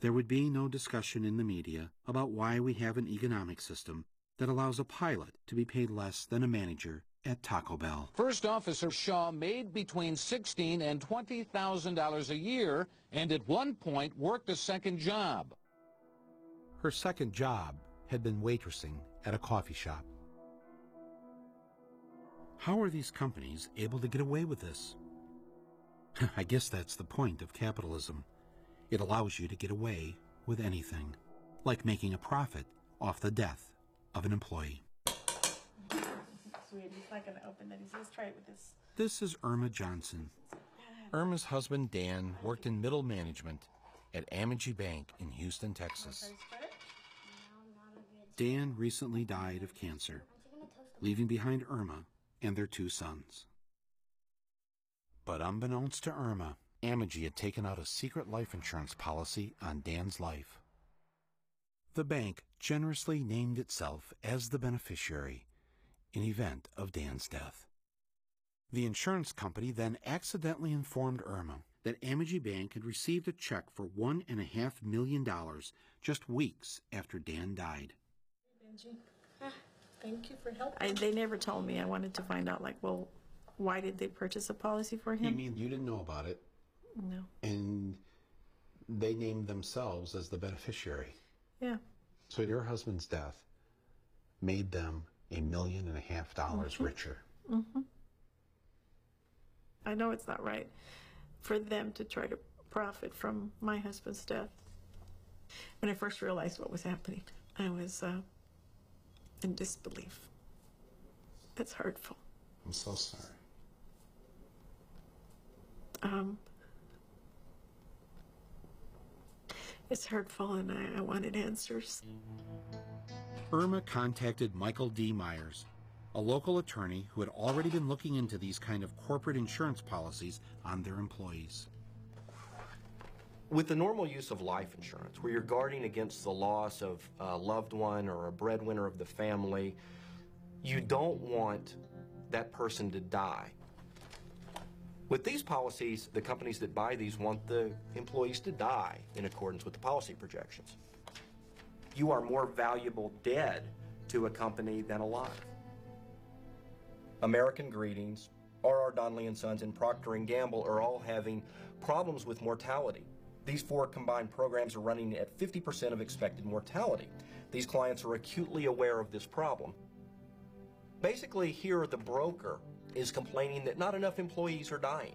Speaker 4: There would be no discussion in the media about why we have an economic system that allows a pilot to be paid less than a manager at Taco Bell.
Speaker 57: First Officer Shaw made between sixteen and twenty thousand dollars a year, and at one point worked a second job.
Speaker 4: Her second job had been waitressing at a coffee shop. How are these companies able to get away with this? I guess that's the point of capitalism. It allows you to get away with anything, like making a profit off the death of an employee.
Speaker 58: Sweet, he's not gonna open it. He try it with this.
Speaker 4: This is Irma Johnson. Irma's husband Dan worked in middle management at Amegy Bank in Houston, Texas. Dan recently died of cancer, leaving behind Irma and their two sons. But unbeknownst to Irma, Amegy had taken out a secret life insurance policy on Dan's life. The bank generously named itself as the beneficiary in event of Dan's death. The insurance company then accidentally informed Irma that Amegy Bank had received a check for one and a half million dollars just weeks after Dan died.
Speaker 58: Benji, thank you for helping. I, they never told me. I wanted to find out, like, well, why did they purchase a policy for him?
Speaker 4: You mean you didn't know about it,
Speaker 58: no.
Speaker 4: and they named themselves as the beneficiary?
Speaker 58: Yeah.
Speaker 4: So your husband's death made them a million and a half dollars
Speaker 58: Mhm.
Speaker 4: richer.
Speaker 58: hmm I know it's not right for them to try to profit from my husband's death. When I first realized what was happening, I was uh, in disbelief. It's hurtful.
Speaker 4: I'm so sorry.
Speaker 58: Um, it's hurtful, and I, I wanted answers.
Speaker 4: Irma contacted Michael D. Myers, a local attorney who had already been looking into these kind of corporate insurance policies on their employees.
Speaker 59: With the normal use of life insurance, where you're guarding against the loss of a loved one or a breadwinner of the family, you don't want that person to die. With these policies, the companies that buy these want the employees to die in accordance with the policy projections. You are more valuable dead to a company than alive. American Greetings, R.R. Donnelley and Sons, and Procter & Gamble are all having problems with mortality. These four combined programs are running at 50% of expected mortality. These clients are acutely aware of this problem. Basically, here the broker is complaining that not enough employees are dying,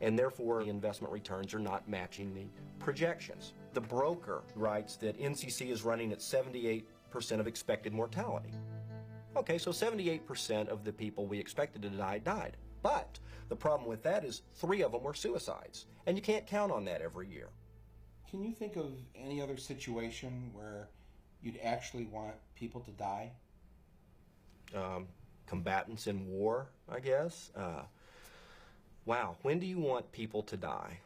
Speaker 59: and therefore the investment returns are not matching the projections. The broker writes that NCC is running at 78% of expected mortality. Okay, so 78% of the people we expected to die died. But the problem with that is three of them were suicides, and you can't count on that every year.
Speaker 4: Can you think of any other situation where you'd actually want people to die?
Speaker 59: um, combatants in war, I guess. Uh, wow, when do you want people to die?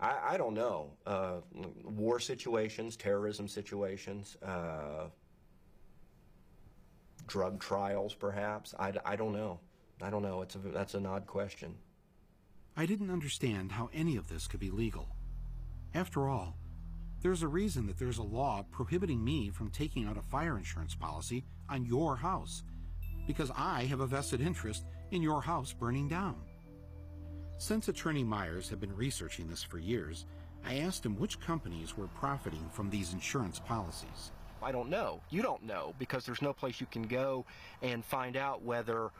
Speaker 59: I, I don't know. Uh, war situations, terrorism situations, uh, drug trials, perhaps. I, I don't know. I don't know. It's a, that's an odd question.
Speaker 4: I didn't understand how any of this could be legal. After all, there's a reason that there's a law prohibiting me from taking out a fire insurance policy on your house, because I have a vested interest in your house burning down. Since Attorney Myers had been researching this for years, I asked him which companies were profiting from these insurance policies.
Speaker 59: I don't know. You don't know because there's no place you can go and find out whether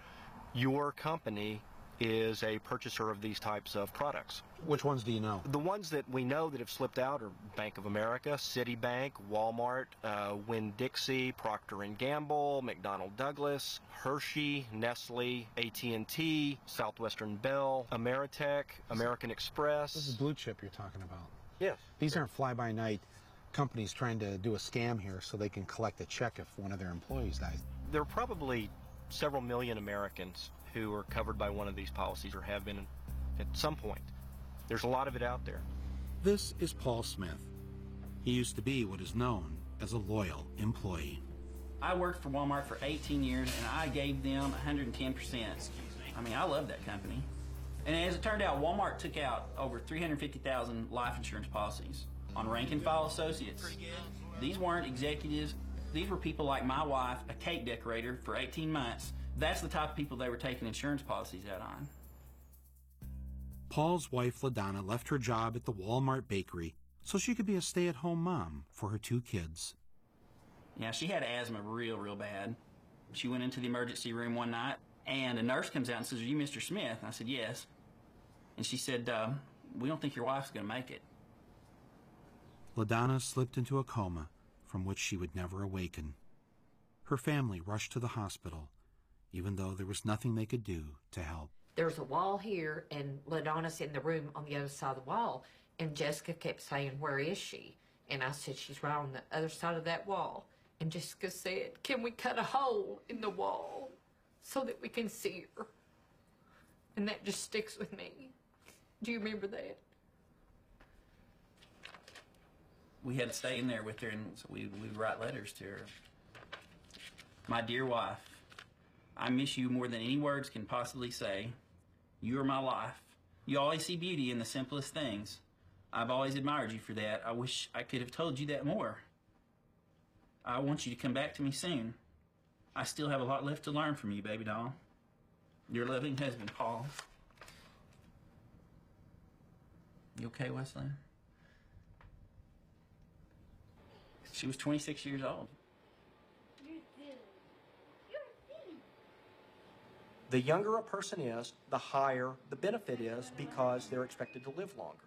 Speaker 59: your company is a purchaser of these types of products.
Speaker 4: Which ones do you know?
Speaker 59: The ones that we know that have slipped out are Bank of America, Citibank, Walmart, uh, Winn-Dixie, Procter & Gamble, McDonnell Douglas, Hershey, Nestle, AT&T, Southwestern Bell, Ameritech, American Express.
Speaker 4: This is blue chip you're talking about.
Speaker 59: Yes.
Speaker 4: These aren't fly-by-night companies trying to do a scam here so they can collect a check if one of their employees dies.
Speaker 59: There are probably several million Americans who are covered by one of these policies or have been at some point. There's a lot of it out there.
Speaker 4: This is Paul Smith. He used to be what is known as a loyal employee.
Speaker 60: I worked for Walmart for 18 years and I gave them 110%. Excuse me. I mean, I love that company. And as it turned out, Walmart took out over 350,000 life insurance policies on rank and file associates. These weren't executives. These were people like my wife, a cake decorator for 18 months. That's the type of people they were taking insurance policies out on.
Speaker 4: Paul's wife, LaDonna, left her job at the Walmart bakery so she could be a stay at home mom for her two kids.
Speaker 60: Yeah, she had asthma real, real bad. She went into the emergency room one night, and a nurse comes out and says, Are you Mr. Smith? I said, Yes. And she said, uh, We don't think your wife's going to make it.
Speaker 4: LaDonna slipped into a coma from which she would never awaken. Her family rushed to the hospital, even though there was nothing they could do to help.
Speaker 61: There's a wall here, and LaDonna's in the room on the other side of the wall. And Jessica kept saying, Where is she? And I said, She's right on the other side of that wall. And Jessica said, Can we cut a hole in the wall so that we can see her? And that just sticks with me. Do you remember that?
Speaker 60: We had to stay in there with her, and so we would write letters to her. My dear wife, I miss you more than any words can possibly say. You are my life. You always see beauty in the simplest things. I've always admired you for that. I wish I could have told you that more. I want you to come back to me soon. I still have a lot left to learn from you, baby doll. Your loving husband, Paul. You okay, Wesley? She was 26 years old.
Speaker 59: The younger a person is, the higher the benefit is because they're expected to live longer.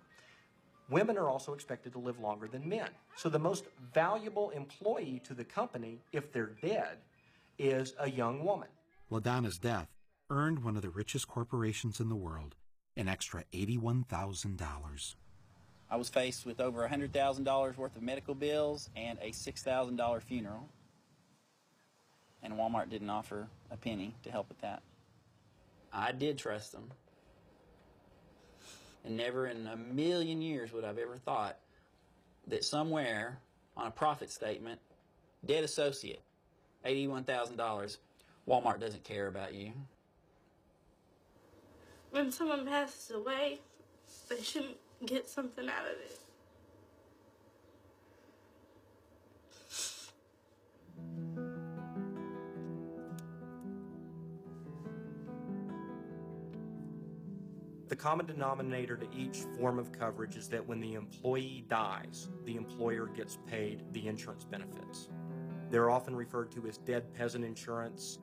Speaker 59: Women are also expected to live longer than men. So the most valuable employee to the company, if they're dead, is a young woman.
Speaker 4: LaDonna's death earned one of the richest corporations in the world an extra $81,000.
Speaker 60: I was faced with over $100,000 worth of medical bills and a $6,000 funeral. And Walmart didn't offer a penny to help with that. I did trust them. And never in a million years would I've ever thought that somewhere on a profit statement, dead associate, $81,000, Walmart doesn't care about you.
Speaker 62: When someone passes away, they shouldn't get something out of it.
Speaker 59: The common denominator to each form of coverage is that when the employee dies, the employer gets paid the insurance benefits. They're often referred to as dead peasant insurance.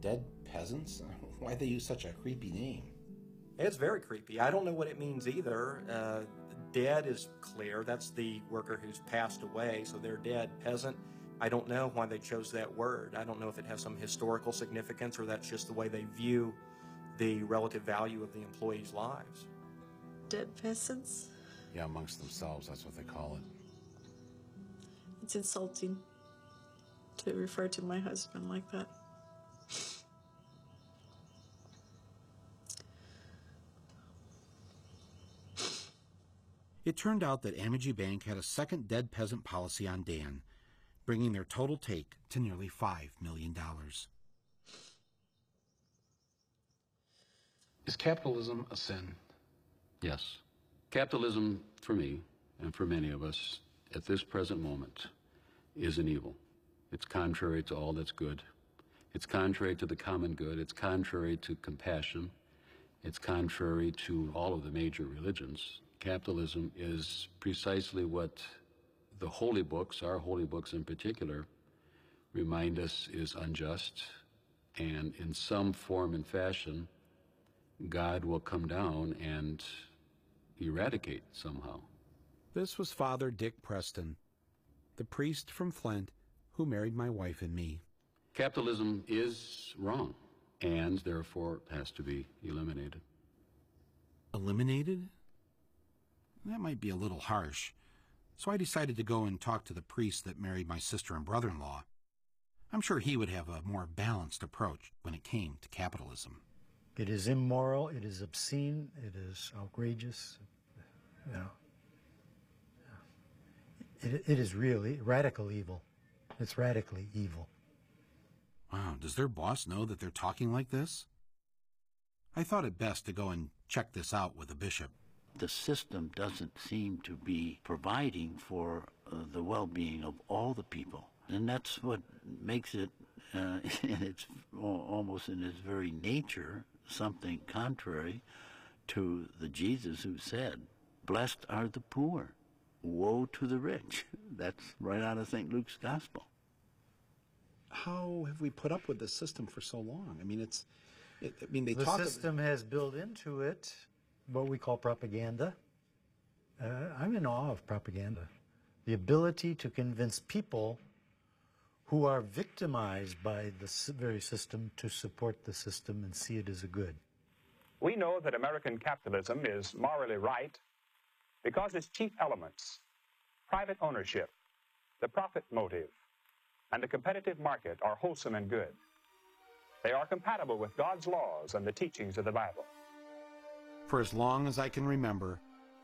Speaker 4: Dead peasants? Why they use such a creepy name?
Speaker 59: It's very creepy. I don't know what it means either. Uh, dead is clear. That's the worker who's passed away, so they're dead. Peasant, I don't know why they chose that word. I don't know if it has some historical significance or that's just the way they view the relative value of the employees' lives.
Speaker 58: Dead peasants?
Speaker 4: Yeah, amongst themselves, that's what they call it.
Speaker 58: It's insulting to refer to my husband like that.
Speaker 4: It turned out that Amegy Bank had a second dead peasant policy on Dan, bringing their total take to nearly $5 million.
Speaker 63: Is capitalism a sin?
Speaker 64: Yes. Capitalism, for me, and for many of us, at this present moment, is an evil. It's contrary to all that's good. It's contrary to the common good. It's contrary to compassion. It's contrary to all of the major religions. Capitalism is precisely what the holy books, our holy books in particular, remind us is unjust. And in some form and fashion, God will come down and eradicate somehow.
Speaker 4: This was Father Dick Preston, the priest from Flint who married my wife and me.
Speaker 64: Capitalism is wrong and therefore has to be eliminated.
Speaker 4: Eliminated? That might be a little harsh. So I decided to go and talk to the priest that married my sister and brother in law. I'm sure he would have a more balanced approach when it came to capitalism.
Speaker 65: It is immoral, it is obscene, it is outrageous. You know, it, it is really radical evil. It's radically evil.
Speaker 4: Wow, does their boss know that they're talking like this? I thought it best to go and check this out with the bishop.
Speaker 16: The system doesn't seem to be providing for uh, the well being of all the people. And that's what makes it, uh, in its, almost in its very nature, something contrary to the Jesus who said, Blessed are the poor, woe to the rich. That's right out of St. Luke's Gospel.
Speaker 4: How have we put up with this system for so long? I mean, it's, it, I mean, they
Speaker 65: the
Speaker 4: talk.
Speaker 65: system has built into it what we call propaganda. Uh, I'm in awe of propaganda. The ability to convince people who are victimized by the very system to support the system and see it as a good.
Speaker 66: We know that American capitalism is morally right because its chief elements private ownership, the profit motive, and the competitive market are wholesome and good. They are compatible with God's laws and the teachings of the Bible.
Speaker 4: For as long as I can remember,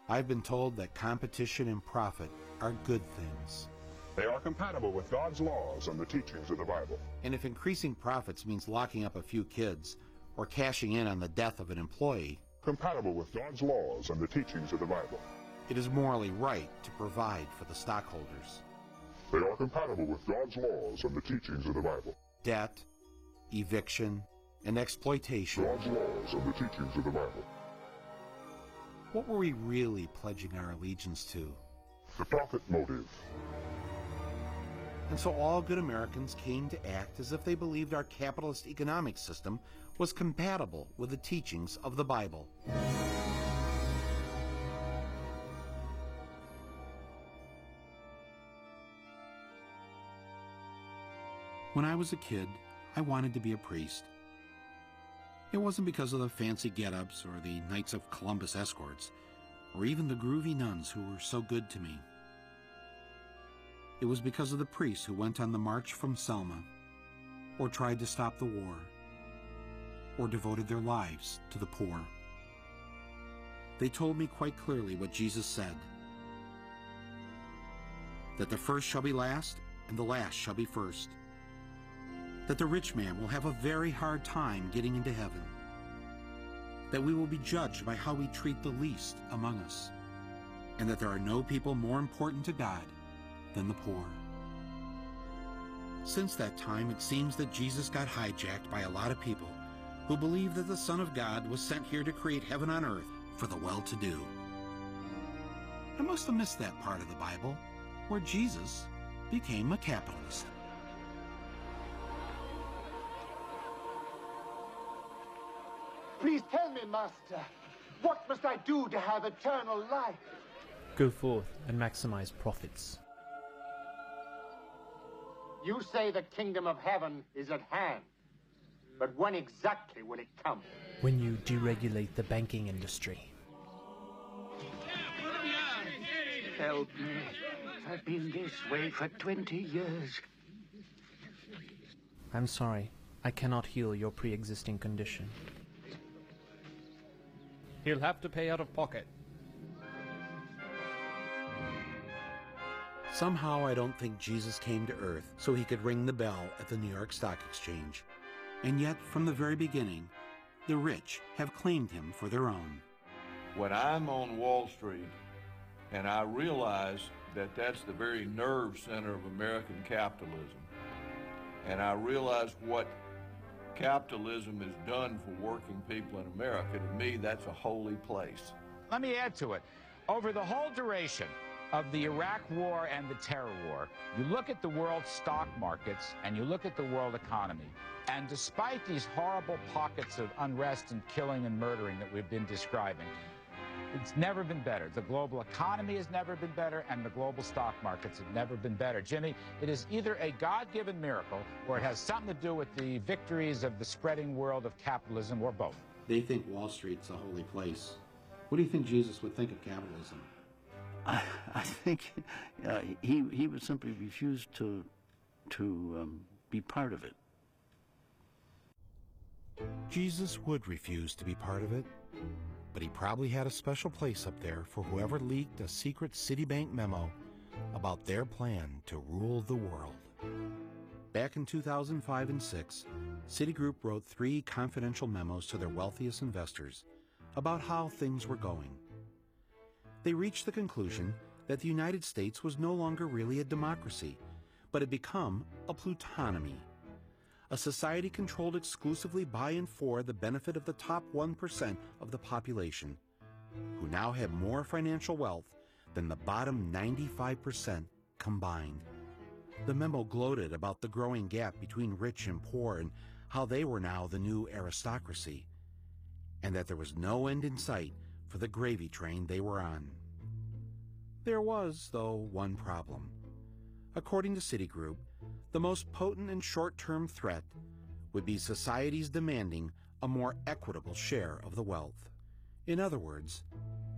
Speaker 4: I've been told that competition and profit are good things.
Speaker 67: They are compatible with God's laws and the teachings of the Bible.
Speaker 4: And if increasing profits means locking up a few kids or cashing in on the death of an employee,
Speaker 67: Compatible with God's laws and the teachings of the Bible.
Speaker 4: it is morally right to provide for the stockholders.
Speaker 67: They are compatible with God's laws and the teachings of the Bible.
Speaker 4: Debt, eviction, and exploitation.
Speaker 67: God's laws and the teachings of the Bible.
Speaker 4: What were we really pledging our allegiance to?
Speaker 67: The profit motive.
Speaker 4: And so all good Americans came to act as if they believed our capitalist economic system was compatible with the teachings of the Bible. When I was a kid, I wanted to be a priest. It wasn't because of the fancy get-ups or the Knights of Columbus escorts, or even the groovy nuns who were so good to me. It was because of the priests who went on the march from Selma, or tried to stop the war, or devoted their lives to the poor. They told me quite clearly what Jesus said that the first shall be last, and the last shall be first. That the rich man will have a very hard time getting into heaven. That we will be judged by how we treat the least among us. And that there are no people more important to God than the poor. Since that time, it seems that Jesus got hijacked by a lot of people who believe that the Son of God was sent here to create heaven on earth for the well-to-do. I must have missed that part of the Bible where Jesus became a capitalist.
Speaker 68: Please tell me, Master, what must I do to have eternal life?
Speaker 69: Go forth and maximize profits.
Speaker 68: You say the kingdom of heaven is at hand. But when exactly will it come?
Speaker 69: When you deregulate the banking industry.
Speaker 68: Help me. I've been this way for 20 years.
Speaker 69: I'm sorry, I cannot heal your pre existing condition.
Speaker 70: He'll have to pay out of pocket.
Speaker 4: Somehow I don't think Jesus came to earth so he could ring the bell at the New York Stock Exchange. And yet, from the very beginning, the rich have claimed him for their own.
Speaker 71: When I'm on Wall Street and I realize that that's the very nerve center of American capitalism, and I realize what capitalism is done for working people in America, to me, that's a holy place.
Speaker 72: Let me add to it. Over the whole duration of the Iraq War and the terror war, you look at the world stock markets and you look at the world economy, and despite these horrible pockets of unrest and killing and murdering that we've been describing, it's never been better. The global economy has never been better, and the global stock markets have never been better. Jimmy, it is either a God given miracle or it has something to do with the victories of the spreading world of capitalism, or both.
Speaker 4: They think Wall Street's a holy place. What do you think Jesus would think of capitalism?
Speaker 16: I, I think uh, he he would simply refuse to to um, be part of it.
Speaker 4: Jesus would refuse to be part of it, but he probably had a special place up there for whoever leaked a secret Citibank memo about their plan to rule the world. Back in 2005 and 6, Citigroup wrote three confidential memos to their wealthiest investors about how things were going. They reached the conclusion that the United States was no longer really a democracy, but had become a plutonomy, a society controlled exclusively by and for the benefit of the top 1% of the population, who now have more financial wealth than the bottom 95% combined. The memo gloated about the growing gap between rich and poor and how they were now the new aristocracy, and that there was no end in sight for the gravy train they were on. There was, though, one problem. According to Citigroup, the most potent and short-term threat would be society's demanding a more equitable share of the wealth. In other words,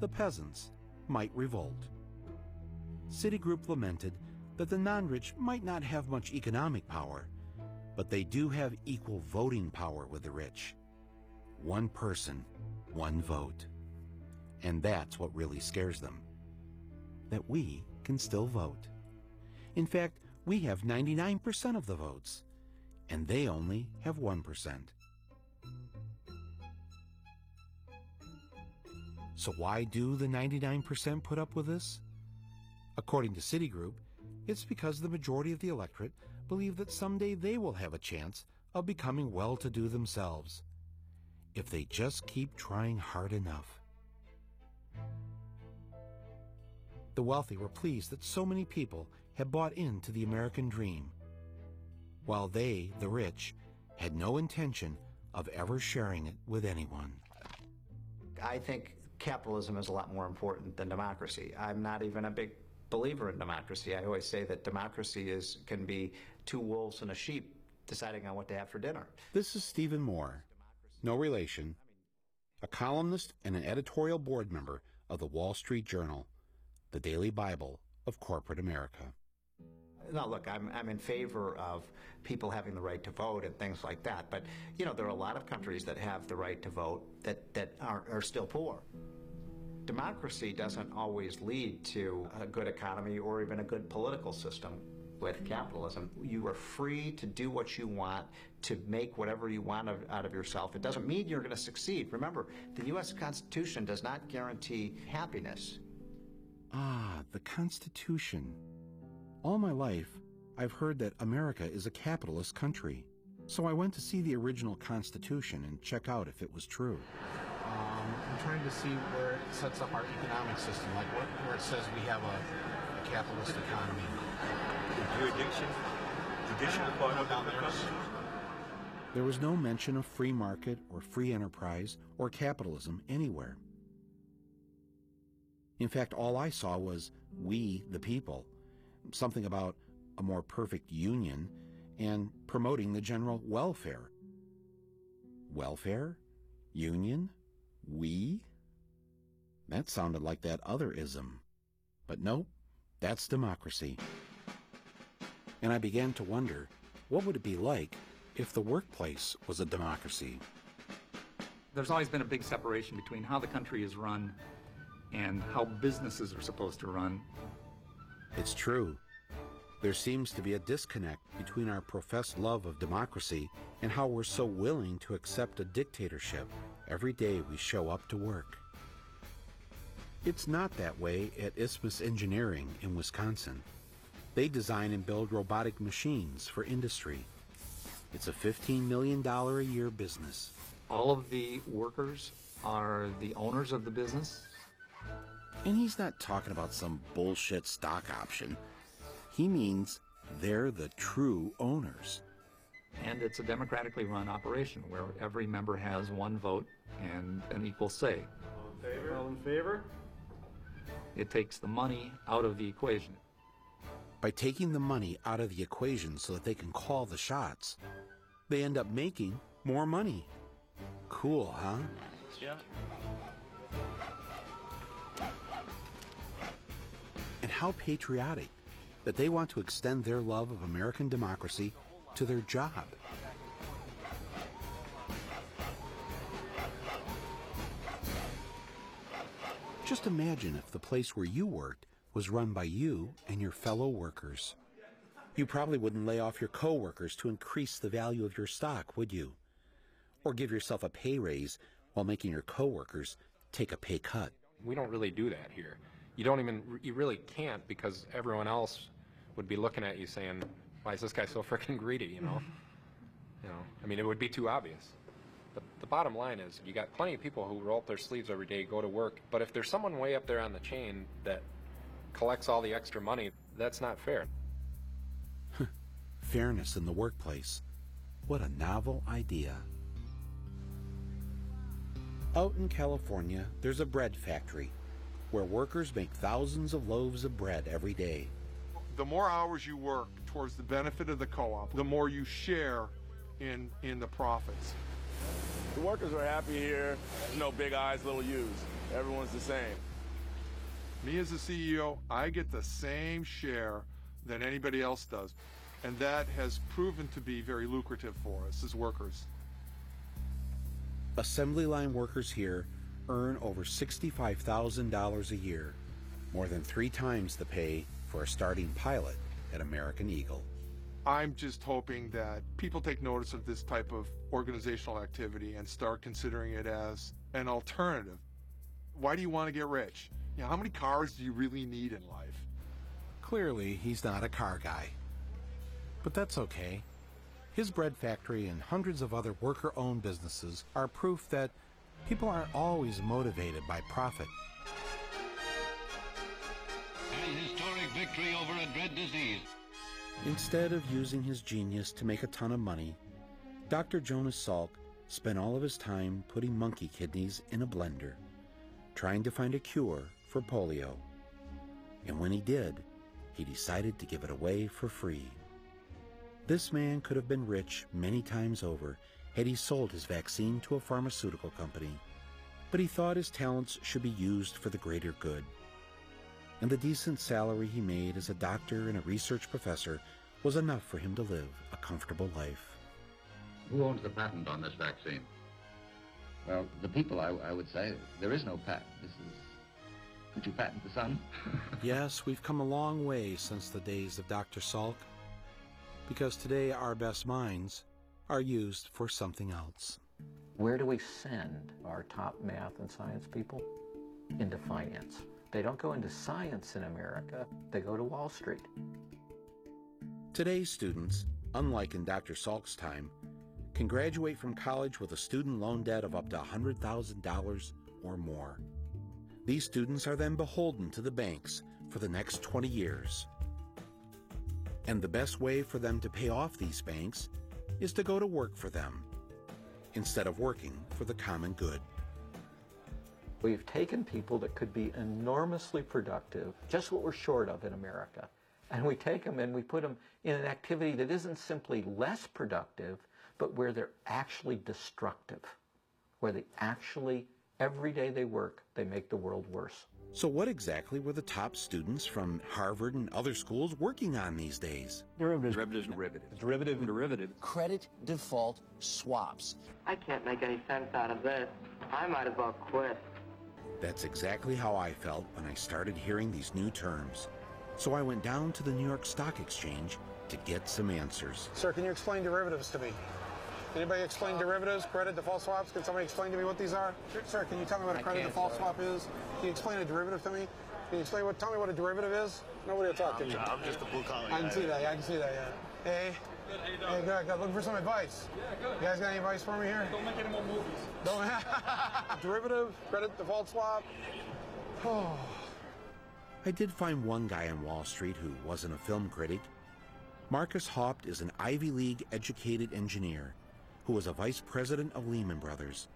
Speaker 4: the peasants might revolt. Citigroup lamented that the non-rich might not have much economic power, but they do have equal voting power with the rich. One person, one vote. And that's what really scares them. That we can still vote. In fact, we have 99% of the votes, and they only have 1%. So why do the 99% put up with this? According to Citigroup, it's because the majority of the electorate believe that someday they will have a chance of becoming well-to-do themselves, if they just keep trying hard enough. The wealthy were pleased that so many people had bought into the American dream, while they, the rich, had no intention of ever sharing it with anyone.
Speaker 73: I think capitalism is a lot more important than democracy. I'm not even a big believer in democracy. I always say that democracy is can be two wolves and a sheep deciding on what to have for dinner.
Speaker 4: This is Stephen Moore, no relation, a columnist and an editorial board member of the Wall Street Journal, the daily Bible of corporate America.
Speaker 73: No, look, I'm, I'm in favor of people having the right to vote and things like that. But, you know, there are a lot of countries that have the right to vote that, that are, are still poor. Democracy doesn't always lead to a good economy or even a good political system with capitalism. You are free to do what you want, to make whatever you want of, out of yourself. It doesn't mean you're going to succeed. Remember, the U.S. Constitution does not guarantee happiness.
Speaker 4: Ah, the Constitution. All my life, I've heard that America is a capitalist country. So I went to see the original Constitution and check out if it was true.
Speaker 63: Um, I'm trying to see where it sets up our economic system, like what, where it says we have a, a capitalist economy.
Speaker 74: The jurisdiction, judicial department down there.
Speaker 4: There was no mention of free market or free enterprise or capitalism anywhere. In fact, all I saw was we, the people, something about a more perfect union and promoting the general welfare. Welfare? Union? We? That sounded like that other ism. But no, that's democracy. And I began to wonder, what would it be like if the workplace was a democracy?
Speaker 75: There's always been a big separation between how the country is run and how businesses are supposed to run.
Speaker 4: It's true. There seems to be a disconnect between our professed love of democracy and how we're so willing to accept a dictatorship every day we show up to work. It's not that way at Isthmus Engineering in Wisconsin. They design and build robotic machines for industry. It's a $15 million a year business.
Speaker 75: All of the workers are the owners of the business.
Speaker 4: And he's not talking about some bullshit stock option. He means they're the true owners.
Speaker 75: And it's a democratically run operation where every member has one vote and an equal say.
Speaker 74: All in favor? All in favor?
Speaker 75: It takes the money out of the equation.
Speaker 4: By taking the money out of the equation so that they can call the shots, they end up making more money. Cool, huh?
Speaker 74: Yeah.
Speaker 4: And how patriotic that they want to extend their love of American democracy to their job. Just imagine if the place where you worked was run by you and your fellow workers. You probably wouldn't lay off your coworkers to increase the value of your stock, would you? Or give yourself a pay raise while making your coworkers take a pay cut.
Speaker 76: We don't really do that here. You don't even, you really can't because everyone else would be looking at you saying, why is this guy so freaking greedy, you know? You know, I mean, it would be too obvious. But the bottom line is, you got plenty of people who roll up their sleeves every day, go to work. But if there's someone way up there on the chain that collects all the extra money, that's not fair.
Speaker 4: Fairness in the workplace. What a novel idea. Out in California, there's a bread factory where workers make thousands of loaves of bread every day.
Speaker 77: The more hours you work towards the benefit of the co-op, the more you share in in the profits.
Speaker 78: The workers are happy here. There's no big eyes, little U's. Everyone's the same.
Speaker 77: Me as the CEO, I get the same share that anybody else does. And that has proven to be very lucrative for us as workers.
Speaker 4: Assembly line workers here earn over $65,000 a year, more than three times the pay for a starting pilot at American Eagle.
Speaker 77: I'm just hoping that people take notice of this type of organizational activity and start considering it as an alternative. Why do you want to get rich? You know, how many cars do you really need in life?
Speaker 4: Clearly, he's not a car guy. But that's okay. His bread factory and hundreds of other worker owned businesses are proof that people aren't always motivated by profit.
Speaker 79: An historic victory over a dread disease.
Speaker 4: Instead of using his genius to make a ton of money, Dr. Jonas Salk spent all of his time putting monkey kidneys in a blender, trying to find a cure for polio. And when he did, he decided to give it away for free. This man could have been rich many times over had he sold his vaccine to a pharmaceutical company, but he thought his talents should be used for the greater good. And the decent salary he made as a doctor and a research professor was enough for him to live a comfortable life.
Speaker 80: Who owns the patent on this vaccine?
Speaker 81: Well, the people, I, I would say. There is no patent. This is. Could you patent the sun?
Speaker 4: yes, we've come a long way since the days of Dr. Salk, because today our best minds are used for something else.
Speaker 82: Where do we send our top math and science people? Into finance. They don't go into science in America, they go to Wall Street.
Speaker 4: Today's students, unlike in Dr. Salk's time, can graduate from college with a student loan debt of up to $100,000 or more. These students are then beholden to the banks for the next 20 years. And the best way for them to pay off these banks is to go to work for them instead of working for the common good.
Speaker 82: We've taken people that could be enormously productive, just what we're short of in America, and we take them and we put them in an activity that isn't simply less productive, but where they're actually destructive, where they actually, every day they work, they make the world worse.
Speaker 4: So, what exactly were the top students from Harvard and other schools working on these days?
Speaker 83: Derivatives. Derivatives. Derivatives. Derivative. Derivative.
Speaker 81: Credit default swaps.
Speaker 84: I can't make any sense out of this. I might as well quit.
Speaker 4: That's exactly how I felt when I started hearing these new terms. So I went down to the New York Stock Exchange to get some answers.
Speaker 85: Sir, can you explain derivatives to me? Anybody explain um, derivatives, credit default swaps? Can somebody explain to me what these are? Sir, can you tell me what a credit default
Speaker 84: sir.
Speaker 85: swap is? Can you explain a derivative to me? Can you explain what? Tell me what a derivative is. Nobody will talk to me.
Speaker 78: I'm just a blue collar
Speaker 85: I can see that. Yeah, I can see that. Yeah. Hey. Hey, good, good. Uh, Looking for some advice.
Speaker 83: Yeah, good.
Speaker 85: You guys got any advice for me here?
Speaker 83: Don't make any more movies.
Speaker 85: Don't. Derivative, credit default swap. Oh.
Speaker 4: I did find one guy on Wall Street who wasn't a film critic. Marcus Haupt is an Ivy League educated engineer who was a vice president of Lehman Brothers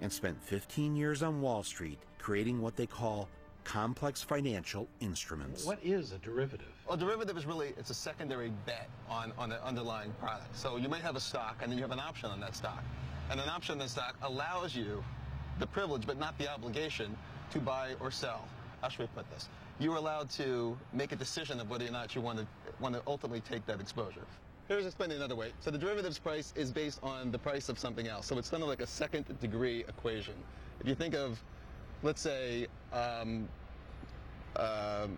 Speaker 4: and spent 15 years on Wall Street creating what they call complex financial instruments.
Speaker 65: What is a derivative?
Speaker 86: A derivative is really, it's a secondary bet on, on the underlying product. So you may have a stock and then you have an option on that stock. And an option on that stock allows you the privilege, but not the obligation, to buy or sell. How should we put this? You're allowed to make a decision of whether or not you want to, want to ultimately take that exposure. Here's explained another way. So the derivatives price is based on the price of something else. So it's kind of like a second degree equation. If you think of, let's say, um, um,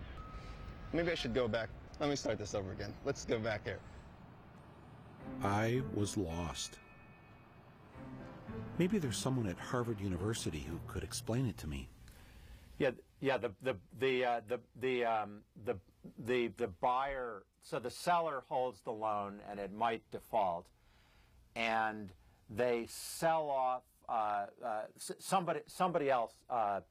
Speaker 86: maybe I should go back Let me start this over again. Let's go back here.
Speaker 4: I was lost. Maybe there's someone at Harvard University who could explain it to me.
Speaker 87: Yeah, yeah. The the the uh, the the um, the the the buyer. So the seller holds the loan, and it might default, and they sell off uh, uh, somebody somebody else. Uh,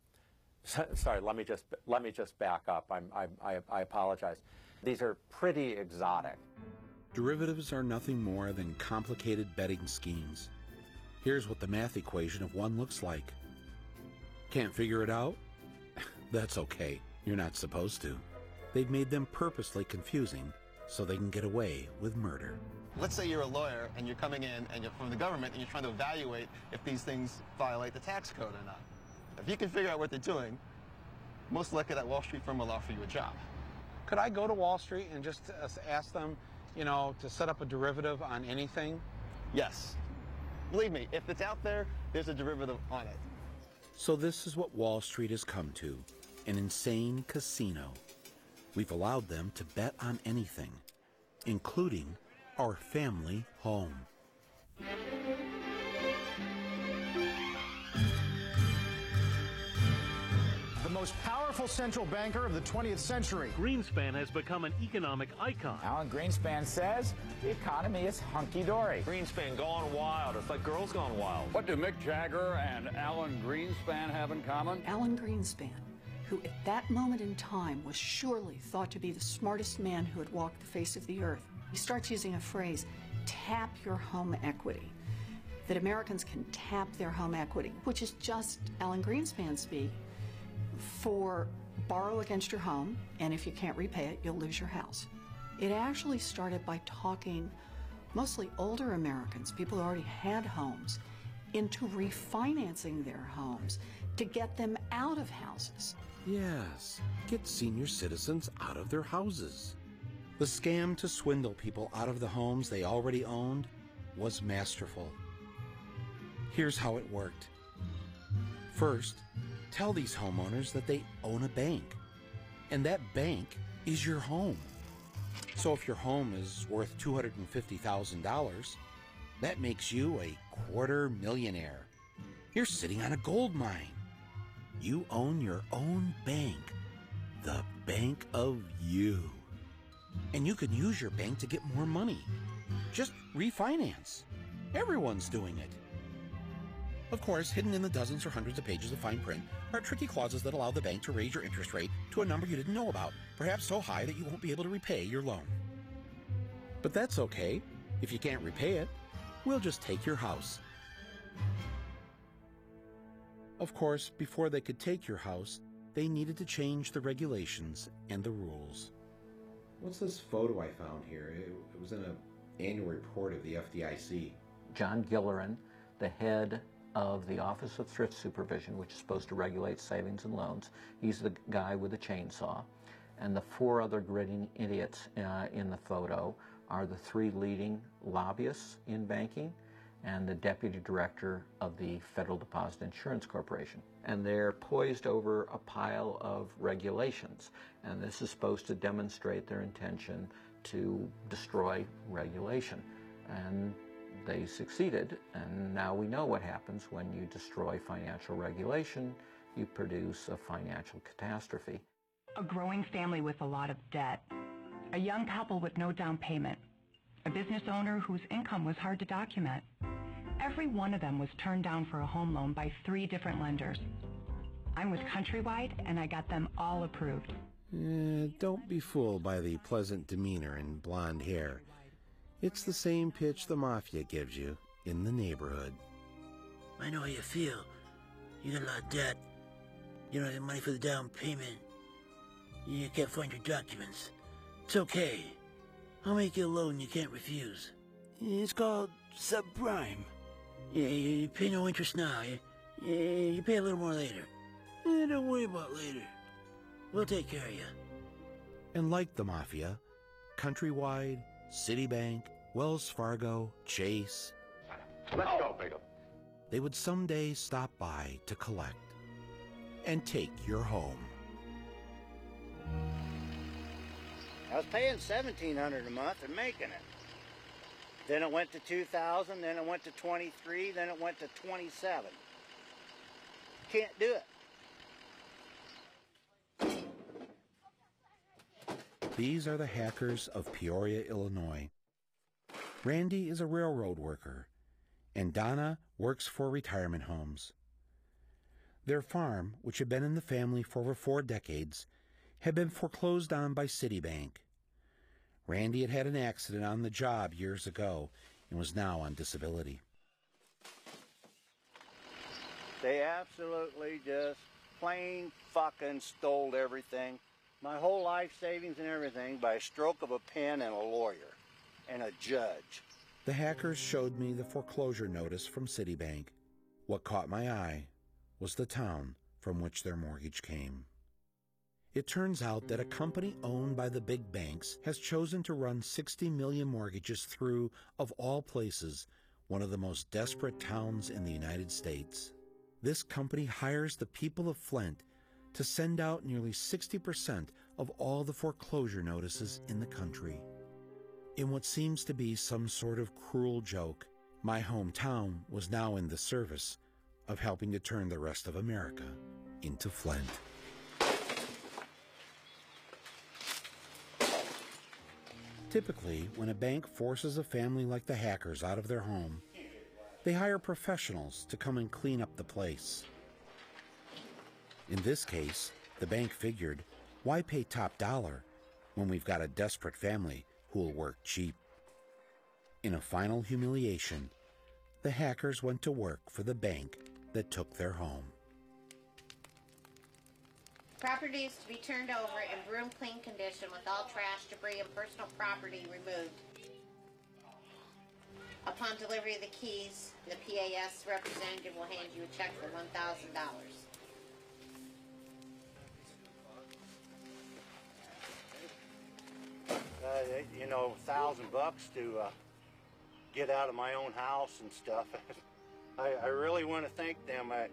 Speaker 87: sorry, let me just let me just back up. I'm, I, I I apologize. These are pretty exotic.
Speaker 4: Derivatives are nothing more than complicated betting schemes. Here's what the math equation of one looks like. Can't figure it out? That's okay. You're not supposed to. They've made them purposely confusing so they can get away with murder.
Speaker 86: Let's say you're a lawyer and you're coming in and you're from the government and you're trying to evaluate if these things violate the tax code or not. If you can figure out what they're doing, most likely that Wall Street firm will offer you a job.
Speaker 85: Could I go to Wall Street and just uh, ask them, you know, to set up a derivative on anything?
Speaker 86: Yes. Believe me, if it's out there, there's a derivative on it.
Speaker 4: So this is what Wall Street has come to an insane casino. We've allowed them to bet on anything, including our family home.
Speaker 88: The most powerful central banker of the 20th century.
Speaker 12: Greenspan has become an economic icon.
Speaker 89: Alan Greenspan says the economy is hunky dory.
Speaker 83: Greenspan gone wild. It's like girls gone wild.
Speaker 90: What do Mick Jagger and Alan Greenspan have in common?
Speaker 91: Alan Greenspan, who at that moment in time was surely thought to be the smartest man who had walked the face of the earth, he starts using a phrase tap your home equity. That Americans can tap their home equity, which is just Alan Greenspan speak for borrow against your home, and if you can't repay it, you'll lose your house. It actually started by talking mostly older Americans, people who already had homes, into refinancing their homes to get them out of houses.
Speaker 4: Yes, get senior citizens out of their houses. The scam to swindle people out of the homes they already owned was masterful. Here's how it worked. First, tell these homeowners that they own a bank, and that bank is your home. So if your home is worth $250,000, that makes you a quarter millionaire. You're sitting on a gold mine. You own your own bank, the bank of you. And you can use your bank to get more money. Just refinance. Everyone's doing it. Of course, hidden in the dozens or hundreds of pages of fine print are tricky clauses that allow the bank to raise your interest rate to a number you didn't know about, perhaps so high that you won't be able to repay your loan. But that's okay. If you can't repay it, we'll just take your house. Of course, before they could take your house, they needed to change the regulations and the rules. What's this photo I found here? It, it was in an annual report of the FDIC.
Speaker 82: John Gilleran, the head of the Office of Thrift Supervision, which is supposed to regulate savings and loans. He's the guy with the chainsaw. And the four other grinning idiots uh, in the photo are the three leading lobbyists in banking and the deputy director of the Federal Deposit Insurance Corporation. And they're poised over a pile of regulations. And this is supposed to demonstrate their intention to destroy regulation. And they succeeded, and now we know what happens when you destroy financial regulation. You produce a financial catastrophe.
Speaker 92: A growing family with a lot of debt. A young couple with no down payment. A business owner whose income was hard to document. Every one of them was turned down for a home loan by three different lenders. I'm with Countrywide, and I got them all approved.
Speaker 4: Eh, don't be fooled by the pleasant demeanor and blonde hair. It's the same pitch the mafia gives you in the neighborhood.
Speaker 93: I know how you feel. You got a lot of debt. You don't have money for the down payment. You can't find your documents. It's okay. I'll make you a loan you can't refuse. It's called subprime. Yeah, you, you pay no interest now. You, you, you pay a little more later. Eh, don't worry about later. We'll take care of you.
Speaker 4: And like the mafia, Countrywide, Citibank, Wells Fargo, Chase,
Speaker 94: Let's go, Bingham.
Speaker 4: they would someday stop by to collect and take your home.
Speaker 14: I was paying seventeen hundred a month and making it. Then it went to two thousand. Then it went to twenty-three. Then it went to twenty-seven. Can't do it.
Speaker 4: These are the Hackers of Peoria, Illinois. Randy is a railroad worker, and Donna works for retirement homes. Their farm, which had been in the family for over four decades, had been foreclosed on by Citibank. Randy had had an accident on the job years ago and was now on disability.
Speaker 14: They absolutely just plain fucking stole everything. My whole life savings and everything by a stroke of a pen and a lawyer and a judge.
Speaker 4: The Hackers showed me the foreclosure notice from Citibank. What caught my eye was the town from which their mortgage came. It turns out that a company owned by the big banks has chosen to run 60 million mortgages through, of all places, one of the most desperate towns in the United States. This company hires the people of Flint to send out nearly 60% of all the foreclosure notices in the country. In what seems to be some sort of cruel joke, my hometown was now in the service of helping to turn the rest of America into Flint. Typically, when a bank forces a family like the Hackers out of their home, they hire professionals to come and clean up the place. In this case, the bank figured, why pay top dollar when we've got a desperate family who'll work cheap? In a final humiliation, the Hackers went to work for the bank that took their home.
Speaker 95: Property is to be turned over in broom clean condition with all trash, debris, and personal property removed. Upon delivery of the keys, the PAS representative will hand you a check for $1,000.
Speaker 14: Uh, you know, thousand bucks to uh, get out of my own house and stuff. I, I really want to thank them. I,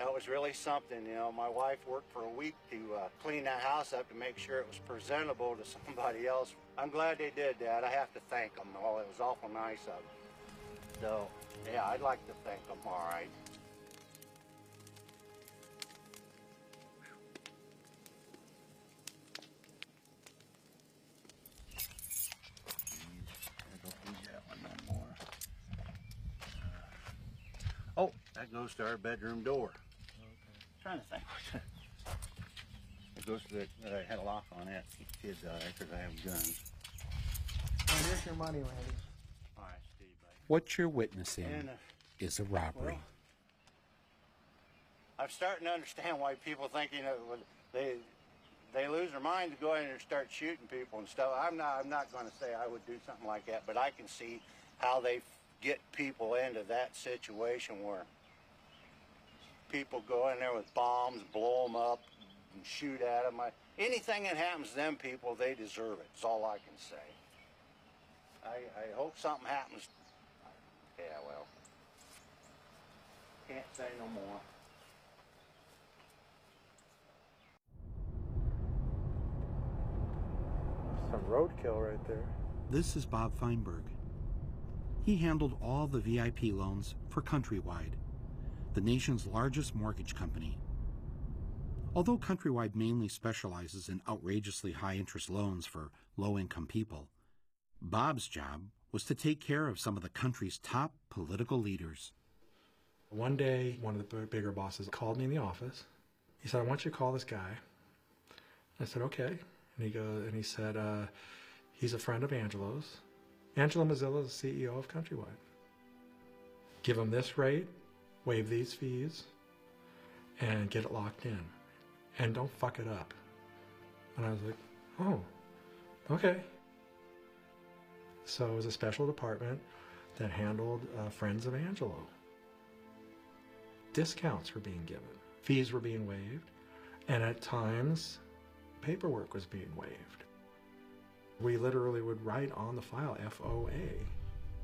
Speaker 14: that was really something. You know, my wife worked for a week to uh, clean that house up to make sure it was presentable to somebody else. I'm glad they did that. I have to thank them. Oh, it was awful nice of them. So, yeah, I'd like to thank them. All right. Oh, that goes to our bedroom door. Trying to think. it goes to the. I had a lock on that. Kids out there because I have guns.
Speaker 85: And here's your money, Randy.
Speaker 14: All right, Steve. Buddy.
Speaker 4: What you're witnessing
Speaker 14: And, uh,
Speaker 4: is a robbery.
Speaker 14: I'm starting to understand why people think you know they they lose their mind to go in and start shooting people and stuff. I'm not. I'm not going to say I would do something like that, but I can see how they get people into that situation where people go in there with bombs, blow them up, and shoot at them. I, anything that happens to them people, they deserve it. it. Is all I can say. I, I hope something happens. Yeah, well, can't say no more.
Speaker 85: Some roadkill right there.
Speaker 4: This is Bob Feinberg. He handled all the VIP loans for Countrywide, the nation's largest mortgage company. Although Countrywide mainly specializes in outrageously high interest loans for low income people, Bob's job was to take care of some of the country's top political leaders.
Speaker 85: One day, one of the bigger bosses called me in the office. He said, "I want you to call this guy." I said, "Okay." And he goes, and he said, uh, "He's a friend of Angelo's. Angelo Mozilo is the CEO of Countrywide. Give him this rate, waive these fees, and get it locked in, and don't fuck it up." And I was like, "Oh, okay." So it was a special department that handled uh, Friends of Angelo. Discounts were being given, fees were being waived, and at times, paperwork was being waived. We literally would write on the file FOA.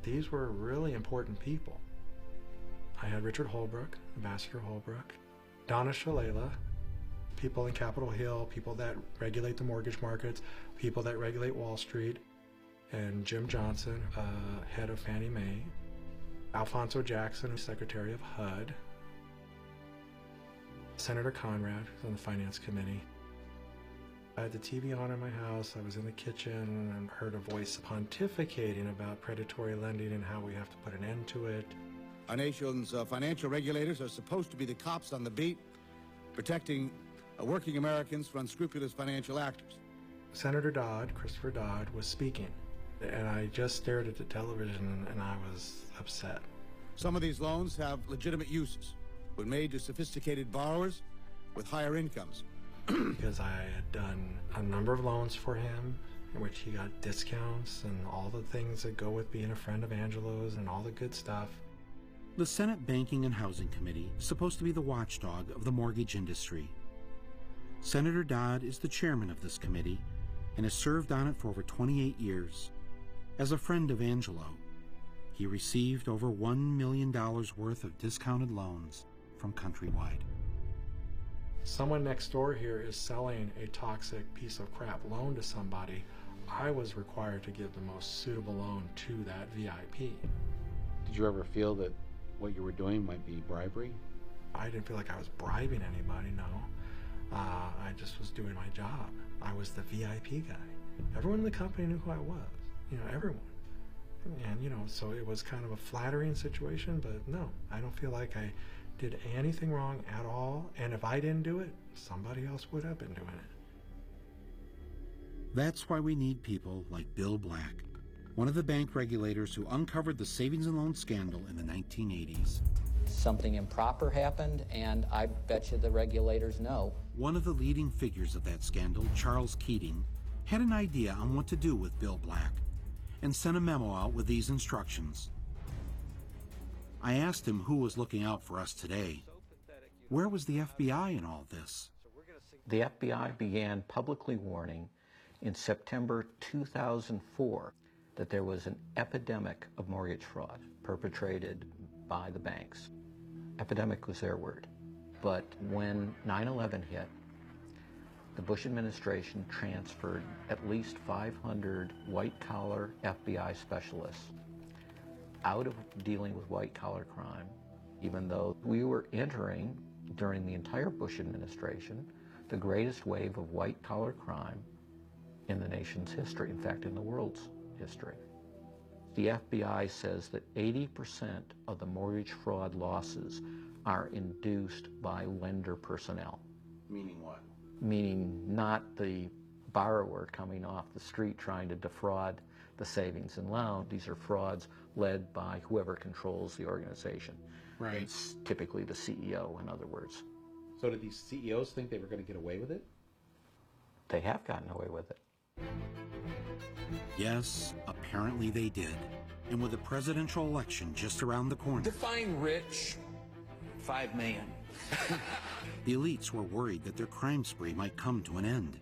Speaker 85: These were really important people. I had Richard Holbrooke, Ambassador Holbrooke, Donna Shalala, people in Capitol Hill, people that regulate the mortgage markets, people that regulate Wall Street, and Jim Johnson, uh, head of Fannie Mae, Alphonso Jackson, Secretary of HUD, Senator Conrad, who's on the Finance Committee. I had the TV on in my house. I was in the kitchen and heard a voice pontificating about predatory lending and how we have to put an end to it.
Speaker 96: Our nation's uh, financial regulators are supposed to be the cops on the beat, protecting uh, working Americans from unscrupulous financial actors.
Speaker 85: Senator Dodd, Christopher Dodd, was speaking, and I just stared at the television and I was upset.
Speaker 96: Some of these loans have legitimate uses when made to sophisticated borrowers with higher incomes.
Speaker 85: because I had done a number of loans for him in which he got discounts and all the things that go with being a friend of Angelo's and all the good stuff.
Speaker 4: The Senate Banking and Housing Committee is supposed to be the watchdog of the mortgage industry. Senator Dodd is the chairman of this committee and has served on it for over 28 years. As a friend of Angelo, he received over $1 million worth of discounted loans from Countrywide.
Speaker 85: Someone next door here is selling a toxic piece of crap loan to somebody. I was required to give the most suitable loan to that VIP.
Speaker 4: Did you ever feel that what you were doing might be bribery?
Speaker 85: I didn't feel like I was bribing anybody, no. Uh, I just was doing my job. I was the VIP guy. Everyone in the company knew who I was. You know, everyone. And, you know, so it was kind of a flattering situation, but no, I don't feel like I did anything wrong at all. And if I didn't do it, somebody else would have been doing it.
Speaker 4: That's why we need people like Bill Black, one of the bank regulators who uncovered the savings and loan scandal in the 1980s.
Speaker 97: Something improper happened, and I bet you the regulators know.
Speaker 4: One of the leading figures of that scandal, Charles Keating, had an idea on what to do with Bill Black and sent a memo out with these instructions. I asked him who was looking out for us today. Where was the FBI in all this?
Speaker 82: The FBI began publicly warning in September 2004 that there was an epidemic of mortgage fraud perpetrated by the banks. Epidemic was their word. But when 9 11 hit, the Bush administration transferred at least 500 white collar FBI specialists out of dealing with white collar crime, even though we were entering during the entire Bush administration the greatest wave of white collar crime in the nation's history, in fact, in the world's history. The FBI says that 80% of the mortgage fraud losses are induced by lender personnel.
Speaker 4: Meaning what?
Speaker 82: Meaning not the borrower coming off the street trying to defraud the savings and loan. These are frauds led by whoever controls the organization.
Speaker 4: Right.
Speaker 82: It's typically the CEO, in other words.
Speaker 4: So did these CEOs think they were going to get away with it?
Speaker 82: They have gotten away with it.
Speaker 4: Yes, apparently they did. And with the presidential election just around the corner,
Speaker 98: Define rich. Five million.
Speaker 4: the elites were worried that their crime spree might come to an end.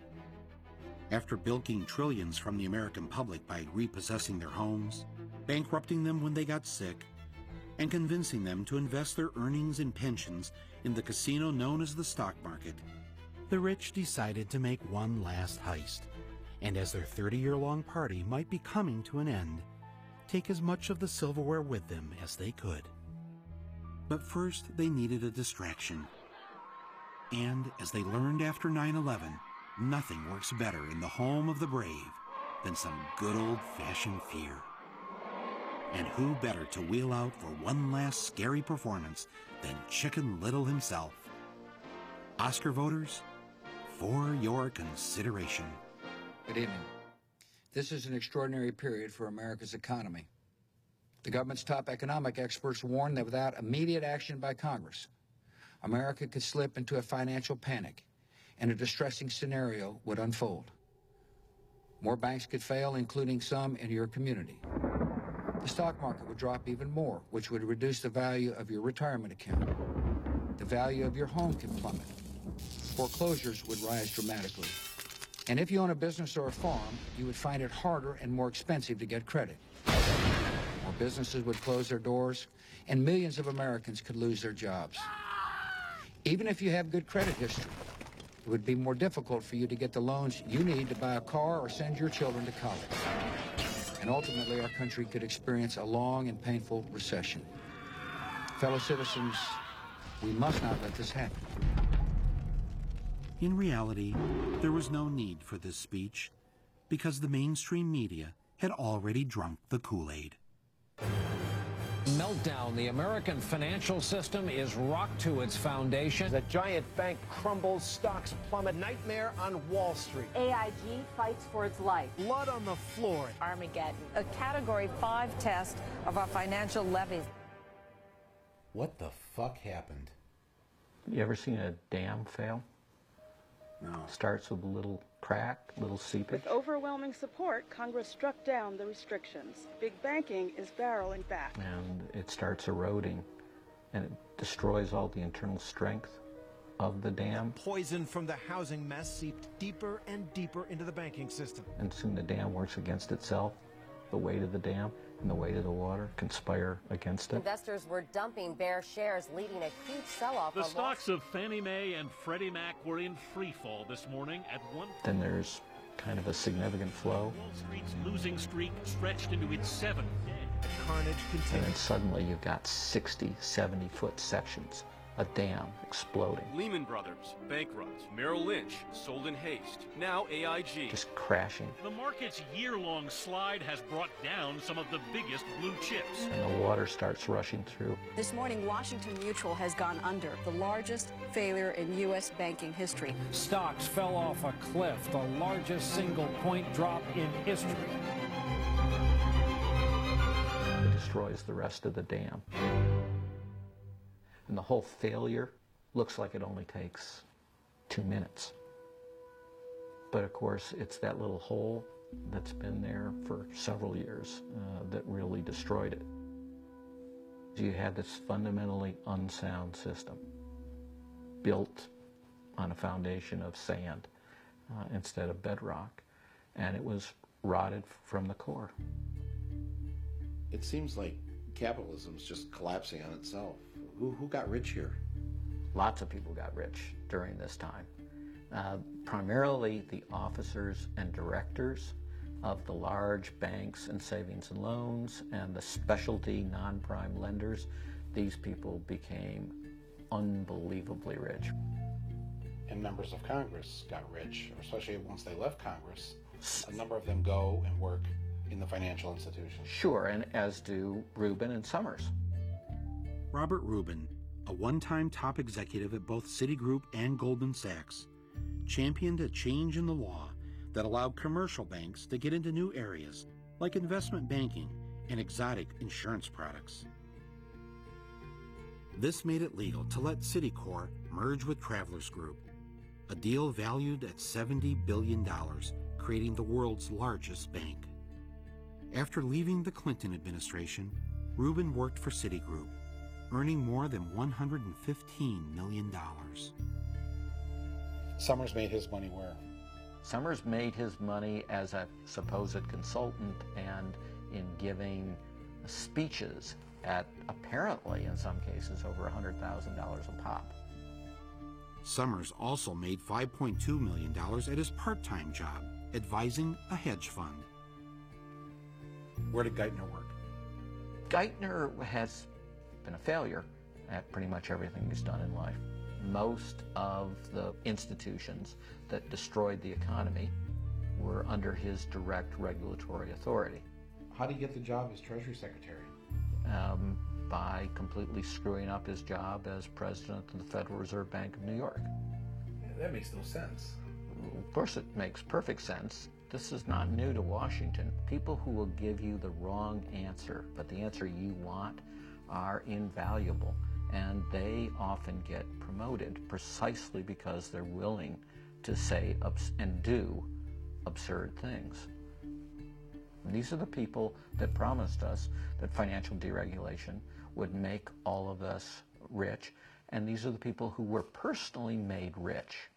Speaker 4: After bilking trillions from the American public by repossessing their homes, bankrupting them when they got sick, and convincing them to invest their earnings and pensions in the casino known as the stock market, the rich decided to make one last heist. And as their 30 year long party might be coming to an end, take as much of the silverware with them as they could. But first, they needed a distraction. And as they learned after 9 11, nothing works better in the home of the brave than some good old fashioned fear. And who better to wheel out for one last scary performance than Chicken Little himself? Oscar voters, for your consideration.
Speaker 99: Good evening. This is an extraordinary period for America's economy. The government's top economic experts warn that without immediate action by Congress, America could slip into a financial panic and a distressing scenario would unfold. More banks could fail, including some in your community. The stock market would drop even more, which would reduce the value of your retirement account. The value of your home could plummet. Foreclosures would rise dramatically. And if you own a business or a farm, you would find it harder and more expensive to get credit. More businesses would close their doors, and millions of Americans could lose their jobs. Even if you have good credit history, It would be more difficult for you to get the loans you need to buy a car or send your children to college. And ultimately, our country could experience a long and painful recession. Fellow citizens, we must not let this happen.
Speaker 4: In reality, there was no need for this speech because the mainstream media had already drunk the Kool-Aid.
Speaker 100: Meltdown. The American financial system is rocked to its foundation.
Speaker 101: A giant bank crumbles, stocks plummet. Nightmare on Wall Street.
Speaker 102: AIG fights for its life.
Speaker 101: Blood on the floor.
Speaker 102: Armageddon. A Category 5 test of our financial levees.
Speaker 4: What the fuck happened?
Speaker 82: You ever seen a dam fail?
Speaker 96: No.
Speaker 82: Starts with a little crack, little seepage.
Speaker 103: With overwhelming support, Congress struck down the restrictions. Big banking is barreling back.
Speaker 82: And it starts eroding, and it destroys all the internal strength of the dam.
Speaker 101: Poison from the housing mess seeped deeper and deeper into the banking system.
Speaker 82: And soon the dam works against itself. The weight of the dam and the weight of the water conspire against it.
Speaker 102: Investors were dumping bear shares, leading a huge sell-off.
Speaker 12: The stocks of Fannie Mae and Freddie Mac were in free fall this morning at one.
Speaker 82: Then there's kind of a significant flow.
Speaker 12: Wall Street's losing streak stretched into its seventh day.
Speaker 101: The carnage
Speaker 82: And then suddenly you've got 60, 70 foot sections, a dam exploding,
Speaker 104: Lehman Brothers, bankrupt. Merrill Lynch, sold in haste. Now AIG.
Speaker 82: just crashing.
Speaker 12: The market's year-long slide has brought down some of the biggest blue chips.
Speaker 82: And the water starts rushing through.
Speaker 91: This morning, Washington Mutual has gone under, the largest failure in U.S. banking history.
Speaker 100: Stocks fell off a cliff, the largest single point drop in history.
Speaker 82: It destroys the rest of the dam. And the whole failure looks like it only takes two minutes. But of course, it's that little hole that's been there for several years uh, that really destroyed it. You had this fundamentally unsound system built on a foundation of sand uh, instead of bedrock, and it was rotted from the core.
Speaker 11: It seems like capitalism's just collapsing on itself. Who, who got rich here?
Speaker 82: Lots of people got rich during this time. Uh, primarily the officers and directors of the large banks and savings and loans and the specialty non-prime lenders. These people became unbelievably rich.
Speaker 11: And members of Congress got rich, especially once they left Congress. A number of them go and work in the financial institutions.
Speaker 82: Sure, and as do Rubin and Summers.
Speaker 4: Robert Rubin, a one-time top executive at both Citigroup and Goldman Sachs, championed a change in the law that allowed commercial banks to get into new areas like investment banking and exotic insurance products. This made it legal to let Citicorp merge with Travelers Group, a deal valued at $70 billion, creating the world's largest bank. After leaving the Clinton administration, Rubin worked for Citigroup, earning more than $115 million.
Speaker 11: Summers made his money where?
Speaker 82: Summers made his money as a supposed consultant and in giving speeches at apparently, in some cases, over $100,000 a pop.
Speaker 4: Summers also made $5.2 million at his part-time job, advising a hedge fund.
Speaker 11: Where did Geithner work?
Speaker 82: Geithner has been a failure at pretty much everything he's done in life. Most of the institutions that destroyed the economy were under his direct regulatory authority.
Speaker 11: How did he get the job as Treasury Secretary?
Speaker 82: Um, by completely screwing up his job as president of the Federal Reserve Bank of New York.
Speaker 11: That makes no sense.
Speaker 82: Of course, it makes perfect sense. This is not new to Washington. People who will give you the wrong answer, but the answer you want, are invaluable. And they often get promoted precisely because they're willing to say and do absurd things. And these are the people that promised us that financial deregulation would make all of us rich. And these are the people who were personally made rich.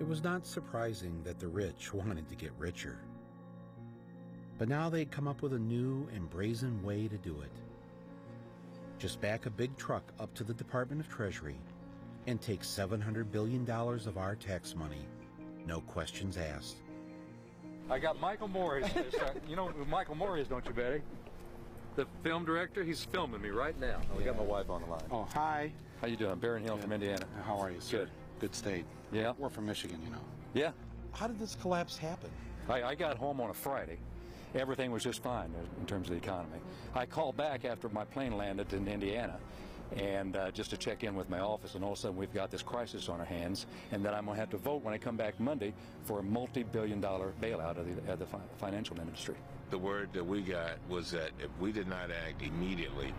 Speaker 4: It was not surprising that the rich wanted to get richer. But now they'd come up with a new and brazen way to do it. Just back a big truck up to the Department of Treasury, and take $700 billion of our tax money, no questions asked.
Speaker 105: I got Michael Moore. He's- he's, uh, you know who Michael Moore is, don't you, Betty? The film director. He's filming me right now. Oh, we got my wife on the line.
Speaker 11: Oh, hi.
Speaker 105: How you doing? Baron Hill from Indiana.
Speaker 11: How are you, sir?
Speaker 105: Good.
Speaker 11: Good state.
Speaker 105: Yeah.
Speaker 11: We're from Michigan, you know.
Speaker 105: Yeah.
Speaker 11: How did this collapse happen?
Speaker 105: I, I got home on a Friday. Everything was just fine in terms of the economy. I called back after my plane landed in Indiana, and uh, just to check in with my office, and all of a sudden we've got this crisis on our hands, and that I'm going to have to vote when I come back Monday for a multi-billion-dollar bailout of the, of the fi- financial industry.
Speaker 106: The word that we got was that if we did not act immediately,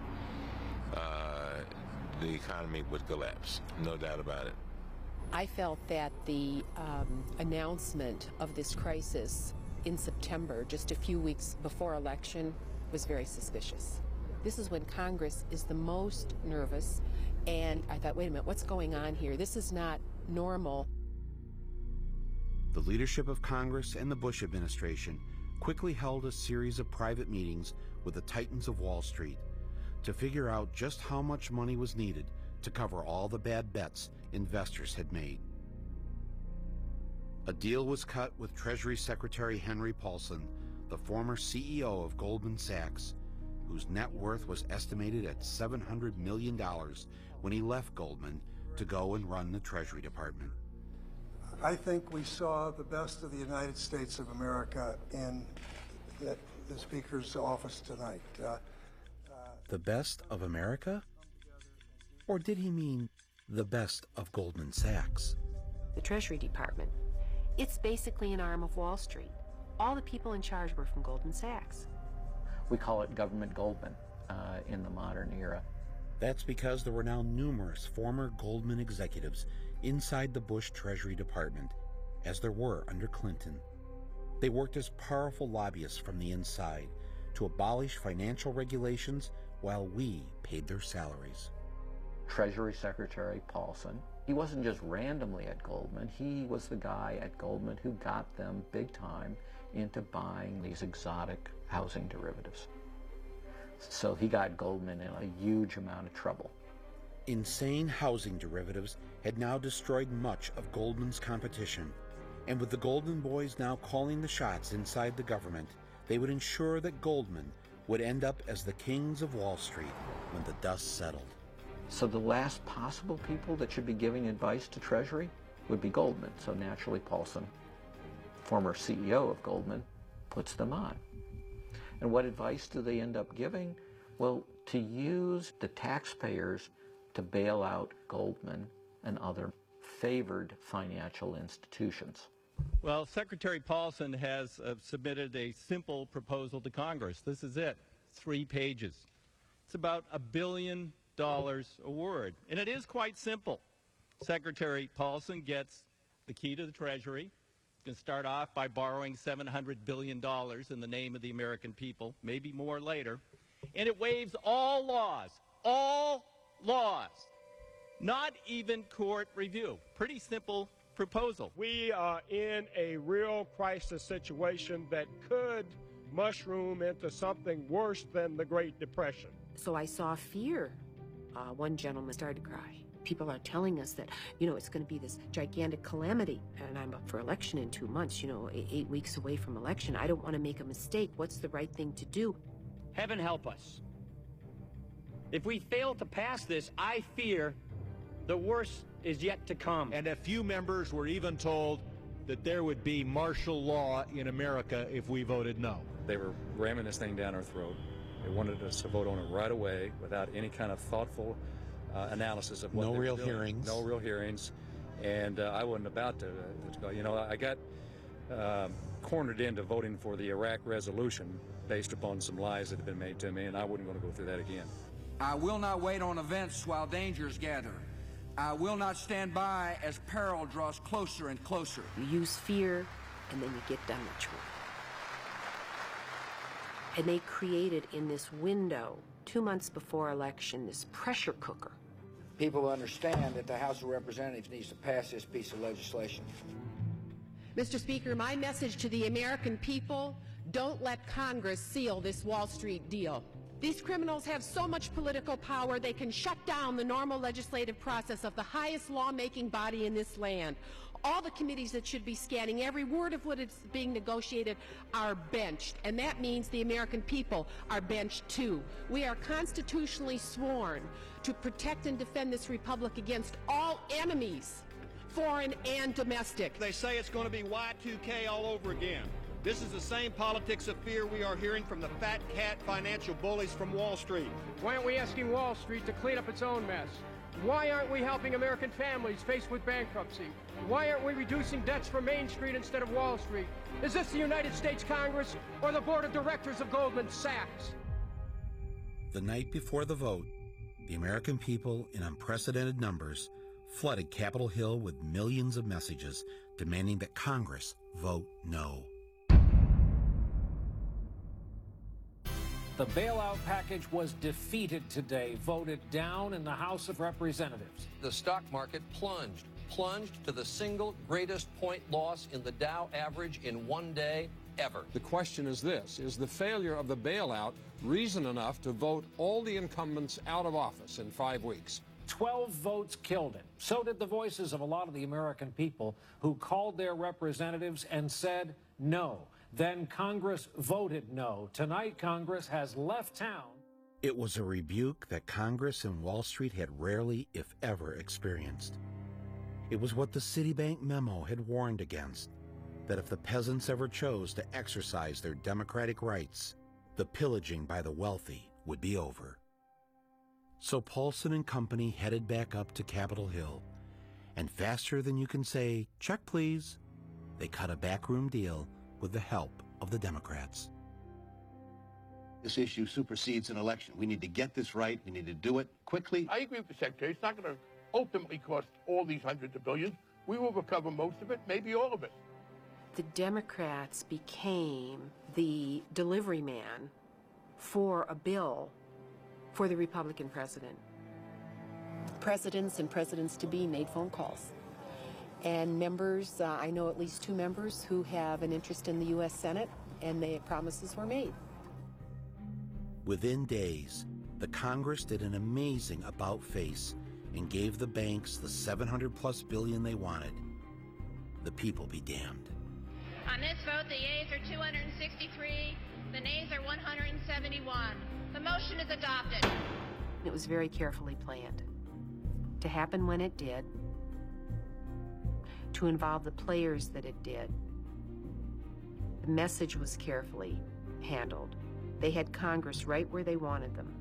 Speaker 106: uh, the economy would collapse. No doubt about it.
Speaker 107: I felt that the um, announcement of this crisis in September, just a few weeks before election, was very suspicious. This is when Congress is the most nervous, and I thought, wait a minute, what's going on here? This is not normal.
Speaker 4: The leadership of Congress and the Bush administration quickly held a series of private meetings with the titans of Wall Street to figure out just how much money was needed to cover all the bad bets investors had made. A deal was cut with Treasury Secretary Henry Paulson, the former CEO of Goldman Sachs, whose net worth was estimated at $700 million when he left Goldman to go and run the Treasury Department.
Speaker 108: I think we saw the best of the United States of America in the, the Speaker's office tonight. Uh,
Speaker 4: The best of America? Or did he mean the best of Goldman Sachs?
Speaker 107: The Treasury Department. It's basically an arm of Wall Street. All the people in charge were from Goldman Sachs.
Speaker 82: We call it government Goldman uh, in the modern era.
Speaker 4: That's because there were now numerous former Goldman executives inside the Bush Treasury Department, as there were under Clinton. They worked as powerful lobbyists from the inside to abolish financial regulations while we paid their salaries.
Speaker 82: Treasury Secretary Paulson, he wasn't just randomly at Goldman, he was the guy at Goldman who got them big time into buying these exotic housing derivatives. So he got Goldman in a huge amount of trouble.
Speaker 4: Insane housing derivatives had now destroyed much of Goldman's competition, and with the Goldman boys now calling the shots inside the government, they would ensure that Goldman would end up as the kings of Wall Street when the dust settled.
Speaker 82: So the last possible people that should be giving advice to Treasury would be Goldman. So naturally Paulson, former CEO of Goldman, puts them on. And what advice do they end up giving? Well, to use the taxpayers to bail out Goldman and other favored financial institutions.
Speaker 109: Well, Secretary Paulson has uh, submitted a simple proposal to Congress. This is it, three pages. It's about a billion a word, and it is quite simple. Secretary Paulson gets the key to the Treasury. Can start off by borrowing $700 billion in the name of the American people, maybe more later. And it waives all laws, all laws, not even court review. Pretty simple proposal.
Speaker 110: We are in a real crisis situation that could mushroom into something worse than the Great Depression.
Speaker 107: So I saw fear. Uh, one gentleman started to cry. People are telling us that, you know, it's going to be this gigantic calamity. And I'm up for election in two months, you know, eight, eight weeks away from election. I don't want to make a mistake. What's the right thing to do?
Speaker 111: Heaven help us. If we fail to pass this, I fear the worst is yet to come.
Speaker 101: And a few members were even told that there would be martial law in America if we voted no.
Speaker 105: They were ramming this thing down our throat. They wanted us to vote on it right away without any kind of thoughtful uh, analysis of what
Speaker 4: No
Speaker 105: they were
Speaker 4: real
Speaker 105: doing.
Speaker 4: hearings.
Speaker 105: No real hearings. And uh, I wasn't about to, to go. You know, I got um, cornered into voting for the Iraq resolution based upon some lies that had been made to me, and I wasn't going to go through that again.
Speaker 99: I will not wait on events while dangers gather. I will not stand by as peril draws closer and closer.
Speaker 107: You use fear, and then you get Donald Trump. And they created in this window, two months before election, this pressure cooker.
Speaker 99: People understand that the House of Representatives needs to pass this piece of legislation.
Speaker 112: Mr. Speaker, my message to the American people don't let Congress seal this Wall Street deal. These criminals have so much political power they can shut down the normal legislative process of the highest lawmaking body in this land. All the committees that should be scanning every word of what is being negotiated are benched, and that means the American people are benched too. We are constitutionally sworn to protect and defend this republic against all enemies, foreign and domestic.
Speaker 113: They say it's going to be Y2K all over again. This is the same politics of fear we are hearing from the fat cat financial bullies from Wall Street.
Speaker 110: Why aren't we asking Wall Street to clean up its own mess? Why aren't we helping American families faced with bankruptcy? Why aren't we reducing debts for Main Street instead of Wall Street? Is this the United States Congress or the board of directors of Goldman Sachs?
Speaker 4: The night before the vote, the American people, in unprecedented numbers, flooded Capitol Hill with millions of messages demanding that Congress vote no.
Speaker 100: The bailout package was defeated today, voted down in the House of Representatives.
Speaker 114: The stock market plunged, plunged to the single greatest point loss in the Dow average in one day ever.
Speaker 115: The question is this Is the failure of the bailout reason enough to vote all the incumbents out of office in five weeks?
Speaker 100: 12 votes killed it. So did the voices of a lot of the American people who called their representatives and said no. Then Congress voted no. Tonight, Congress has left town.
Speaker 4: It was a rebuke that Congress and Wall Street had rarely, if ever, experienced. It was what the Citibank memo had warned against that if the peasants ever chose to exercise their democratic rights, the pillaging by the wealthy would be over. So Paulson and Company headed back up to Capitol Hill, and faster than you can say, check please, they cut a backroom deal with the help of the Democrats.
Speaker 116: This issue supersedes an election. We need to get this right. We need to do it quickly.
Speaker 117: I agree with the Secretary. It's not going to ultimately cost all these hundreds of billions. We will recover most of it, maybe all of it.
Speaker 107: The Democrats became the delivery man for a bill for the Republican president. Presidents and presidents to be made phone calls. And members, uh, I know at least two members who have an interest in the U.S. Senate, and the promises were made.
Speaker 4: Within days, the Congress did an amazing about face and gave the banks the 700 plus billion they wanted. The people be damned.
Speaker 118: On this vote, the yeas are 263, the nays are 171. The motion is adopted.
Speaker 107: It was very carefully planned. To happen when it did, to involve the players that it did. The message was carefully handled. They had Congress right where they wanted them.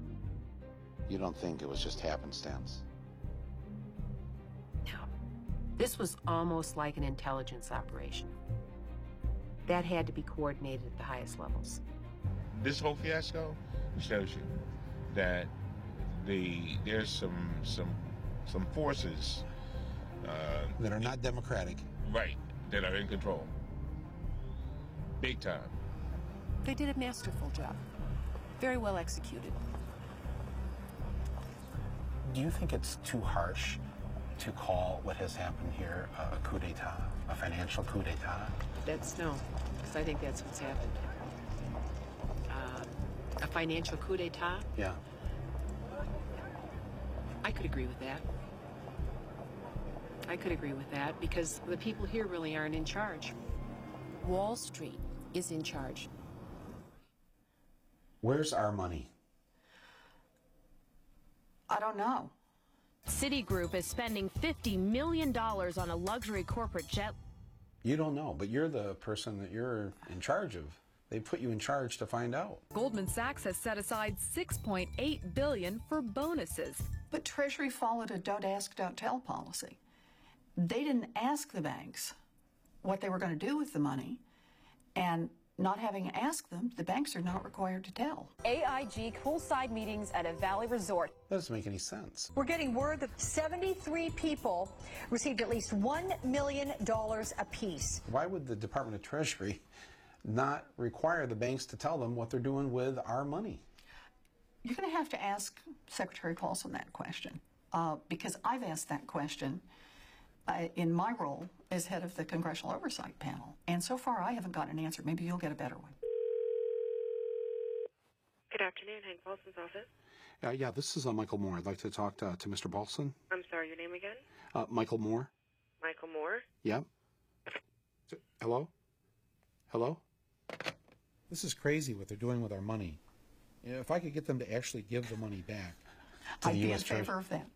Speaker 11: You don't think it was just happenstance?
Speaker 107: No. This was almost like an intelligence operation. That had to be coordinated at the highest levels.
Speaker 106: This whole fiasco shows you that the there's some some some forces uh,
Speaker 11: that are not democratic.
Speaker 106: Right, that are in control. Big time.
Speaker 107: They did a masterful job. Very well executed.
Speaker 11: Do you think it's too harsh to call what has happened here a coup d'etat, a financial coup d'etat?
Speaker 107: That's no, because I think that's what's happened. Uh, a financial coup d'etat?
Speaker 11: Yeah.
Speaker 107: I could agree with that. I could agree with that because the people here really aren't in charge. Wall Street is in charge.
Speaker 11: Where's our money?
Speaker 91: I don't know.
Speaker 119: Citigroup is spending $50 million on a luxury corporate jet.
Speaker 11: You don't know, but you're the person that you're in charge of. They put you in charge to find out.
Speaker 120: Goldman Sachs has set aside 6.8 billion for bonuses.
Speaker 91: But Treasury followed a don't ask, don't tell policy. They didn't ask the banks what they were going to do with the money, and not having asked them, the banks are not required to tell.
Speaker 102: AIG poolside meetings at a Valley resort.
Speaker 11: That doesn't make any sense.
Speaker 102: We're getting word that 73 people received at least $1 million apiece.
Speaker 11: Why would the Department of Treasury not require the banks to tell them what they're doing with our money?
Speaker 91: You're going to have to ask Secretary Paulson that question uh, because I've asked that question uh, in my role as head of the Congressional Oversight Panel. And so far, I haven't gotten an answer. Maybe you'll get a better one.
Speaker 121: Good
Speaker 122: afternoon, Hank Paulson's office.
Speaker 11: Uh, yeah, this is uh, Michael Moore. I'd like to talk to, to Mr. Paulson.
Speaker 122: I'm sorry, your name again?
Speaker 11: Uh, Michael Moore.
Speaker 122: Michael Moore.
Speaker 11: Yeah. Hello? Hello? This is crazy what they're doing with our money. You know, if I could get them to actually give the money back to
Speaker 123: I'd
Speaker 11: the
Speaker 123: be in
Speaker 11: U.S. Treasury.
Speaker 123: favor of that.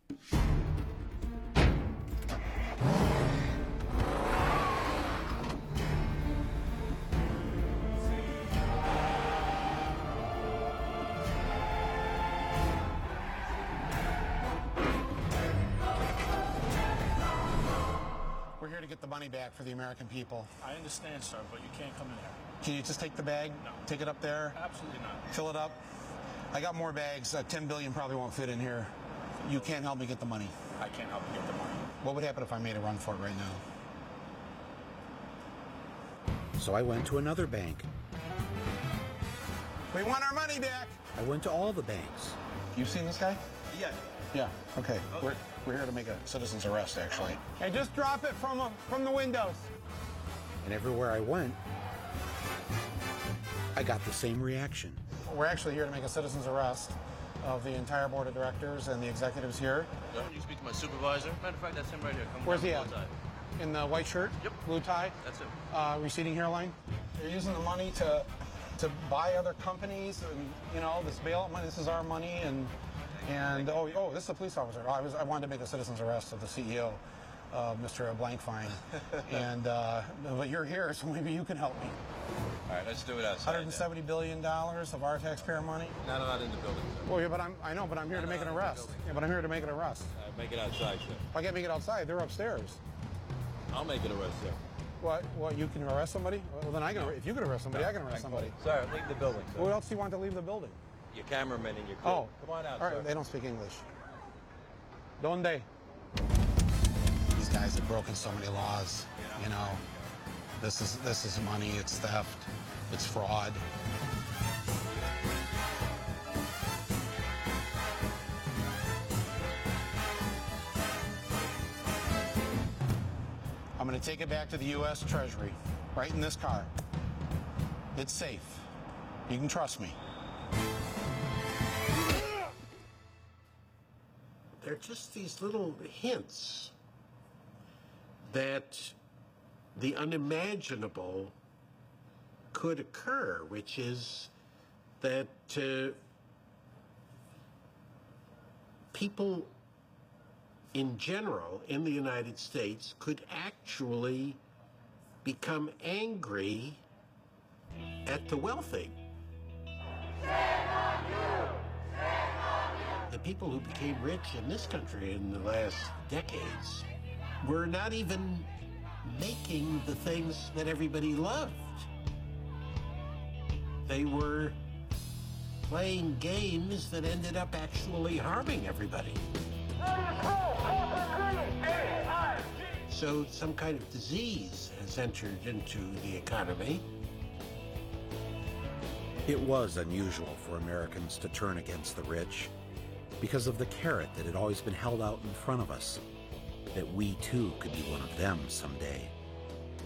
Speaker 11: For the American people.
Speaker 124: I understand, sir, but you can't come in here.
Speaker 11: Can you just take the bag?
Speaker 124: No.
Speaker 11: Take it up there?
Speaker 124: Absolutely not.
Speaker 11: Fill it up? I got more bags. Uh, 10 billion probably won't fit in here. You can't help me get the money.
Speaker 124: I can't help you get the money.
Speaker 11: What would happen if I made a run for it right now? So I went to another bank. We want our money back. I went to all the banks. You've seen this guy?
Speaker 124: Yeah.
Speaker 11: Yeah. Okay. We're, we're here to make a citizen's arrest, actually.
Speaker 125: Hey, just drop it from, uh, from the windows.
Speaker 11: And everywhere I went, I got the same reaction. We're actually here to make a citizen's arrest of the entire board of directors and the executives here.
Speaker 126: You speak to my supervisor. Matter of fact, that's him right here. Come
Speaker 11: Where's
Speaker 126: down
Speaker 11: he
Speaker 126: the
Speaker 11: at?
Speaker 126: outside.
Speaker 11: In the white shirt?
Speaker 126: Yep.
Speaker 11: Blue tie?
Speaker 126: That's it.
Speaker 11: Uh, receding hairline? They're using the money to to buy other companies and you know this bailout money. This is our money and and oh oh this is a police officer. Oh, I was I wanted to make a citizen's arrest of the CEO, uh, Mr. Blankfein, and uh, but you're here so maybe you can help me.
Speaker 126: All right, let's do it outside.
Speaker 11: 170 billion dollars of our taxpayer money.
Speaker 126: Not no, not in the building. Sir.
Speaker 11: Well, yeah, but I'm I know, but I'm here to make an arrest. Yeah, but I'm here to make an arrest.
Speaker 126: Uh, make it outside, sir.
Speaker 11: If I can't make it outside. They're upstairs.
Speaker 126: I'll make an arrest, sir.
Speaker 11: What? What? You can arrest somebody? Well, then I can. If you can arrest somebody, I can arrest somebody.
Speaker 126: Sir, leave the building, sir.
Speaker 11: What else do you want to leave the building?
Speaker 126: Your cameraman and your crew.
Speaker 11: Oh,
Speaker 126: Come on out,
Speaker 11: All right,
Speaker 126: sir.
Speaker 11: they don't speak English. Donde? These guys have broken so many laws. You know, this is this is money. It's theft. It's fraud. I'm going to take it back to the U.S. Treasury, right in this car. It's safe. You can trust me.
Speaker 17: They're just these little hints that the unimaginable could occur, which is that uh, people in general in the United States could actually become angry at the wealthy. The people who became rich in this country in the last decades were not even making the things that everybody loved. They were playing games that ended up actually harming everybody. So some kind of disease has entered into the economy.
Speaker 4: It was unusual for Americans to turn against the rich because of the carrot that had always been held out in front of us, that we too could be one of them someday.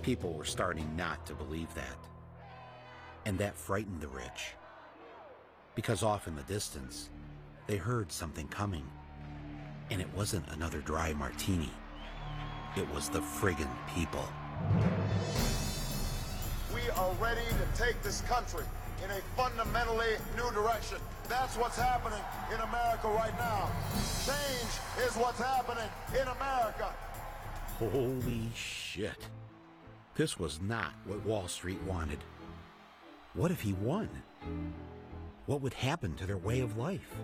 Speaker 4: People were starting not to believe that. And that frightened the rich. Because off in the distance, they heard something coming. And it wasn't another dry martini. It was the friggin' people.
Speaker 127: We are ready to take this country in a fundamentally new direction. That's what's happening in America right now. Change is what's happening in America.
Speaker 4: Holy shit. This was not what Wall Street wanted. What if he won? What would happen to their way of life?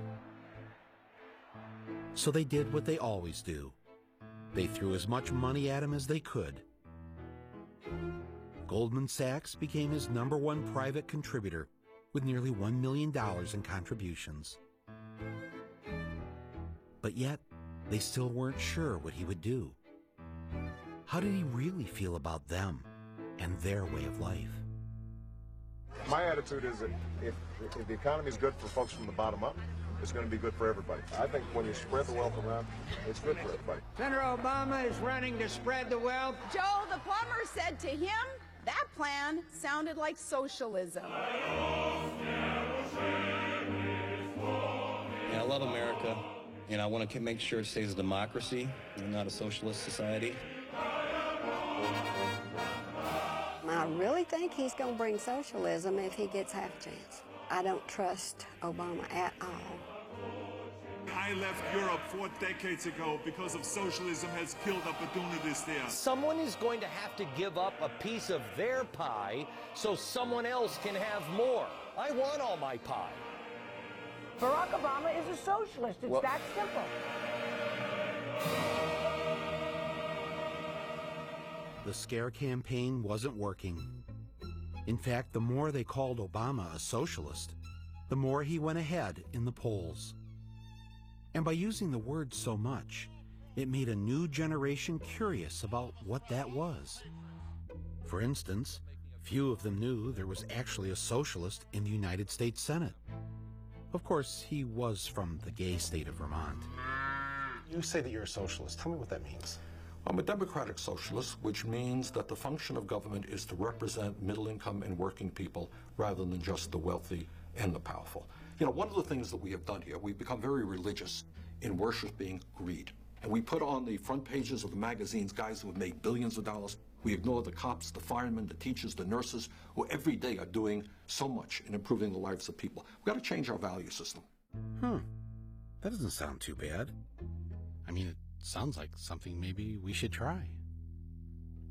Speaker 4: So they did what they always do. They threw as much money at him as they could. Goldman Sachs became his number one private contributor with nearly $1 million in contributions. But yet, they still weren't sure what he would do. How did he really feel about them and their way of life?
Speaker 127: My attitude is that if, if the economy is good for folks from the bottom up, it's going to be good for everybody. I think when you spread the wealth around, it's good for everybody.
Speaker 72: Senator Obama is running to spread the wealth.
Speaker 15: Joe the plumber said to him, that plan sounded like socialism.
Speaker 128: Yeah, I love America, and I want to make sure it stays a democracy and not a socialist society.
Speaker 129: I really think he's going to bring socialism if he gets half a chance. I don't trust Obama at all.
Speaker 130: I left Europe four decades ago because of socialism has killed opportunities there.
Speaker 131: Someone is going to have to give up a piece of their pie so someone else can have more. I want all my pie.
Speaker 132: Barack Obama is a socialist. It's
Speaker 131: Well-
Speaker 132: that simple.
Speaker 4: The scare campaign wasn't working. In fact, the more they called Obama a socialist, the more he went ahead in the polls. And by using the word so much, it made a new generation curious about what that was. For instance, few of them knew there was actually a socialist in the United States Senate. Of course, he was from the gay state of Vermont.
Speaker 11: You say that you're a socialist. Tell me what that means.
Speaker 127: I'm a democratic socialist, which means that the function of government is to represent middle income and working people rather than just the wealthy and the powerful. You know, one of the things that we have done here, we've become very religious in worshiping greed. And we put on the front pages of the magazines guys who have made billions of dollars. We ignore the cops, the firemen, the teachers, the nurses, who every day are doing so much in improving the lives of people. We've got to change our value system.
Speaker 4: Hmm. That doesn't sound too bad. I mean, it sounds like something maybe we should try.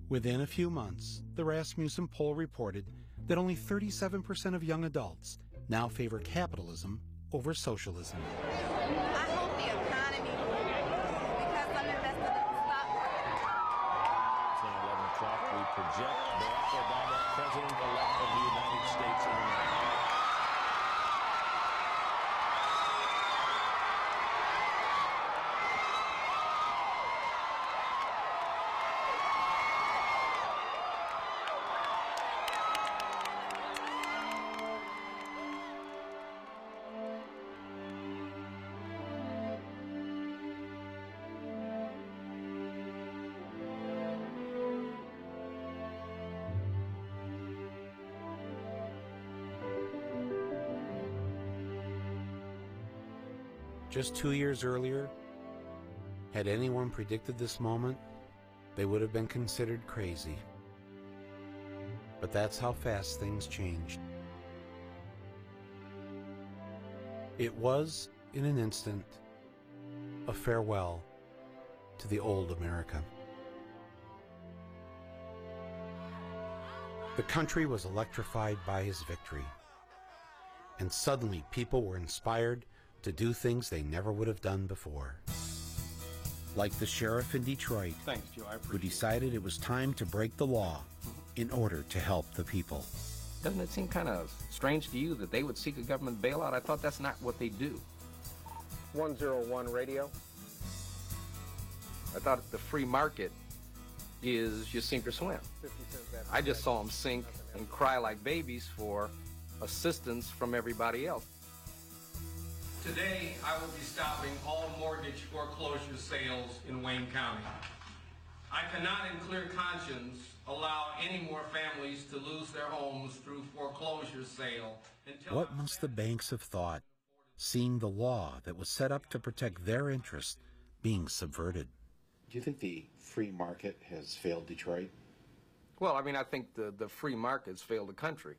Speaker 4: Within a few months, the Rasmussen poll reported that only 37% of young adults now favor capitalism over socialism.
Speaker 133: I hope the economy because I'm invested in the stock market.
Speaker 106: It's now 11 o'clock. We project Barack Obama, President-elect
Speaker 4: Just two years earlier, had anyone predicted this moment, they would have been considered crazy. But that's how fast things changed. It was, in an instant, a farewell to the old America. The country was electrified by his victory. And suddenly people were inspired to do things they never would have done before. Like the sheriff in Detroit,
Speaker 134: Thanks, Joe. I
Speaker 4: who decided it was time to break the law mm-hmm. in order to help the people.
Speaker 135: Doesn't it seem kind of strange to you that they would seek a government bailout? I thought that's not what they do.
Speaker 136: 101 Radio.
Speaker 135: I thought the free market is you sink or swim.
Speaker 136: 50 cents after
Speaker 135: I just saw them sink and cry like babies for assistance from everybody else.
Speaker 121: Today, I will be stopping all mortgage foreclosure sales in Wayne County. I cannot in clear conscience allow any more families to lose their homes through foreclosure sale until
Speaker 4: What must the banks have thought, seeing the law that was set up to protect their interests being subverted?
Speaker 127: Do you think the free market has failed Detroit?
Speaker 135: Well, I mean, I think the, the free markets failed the country.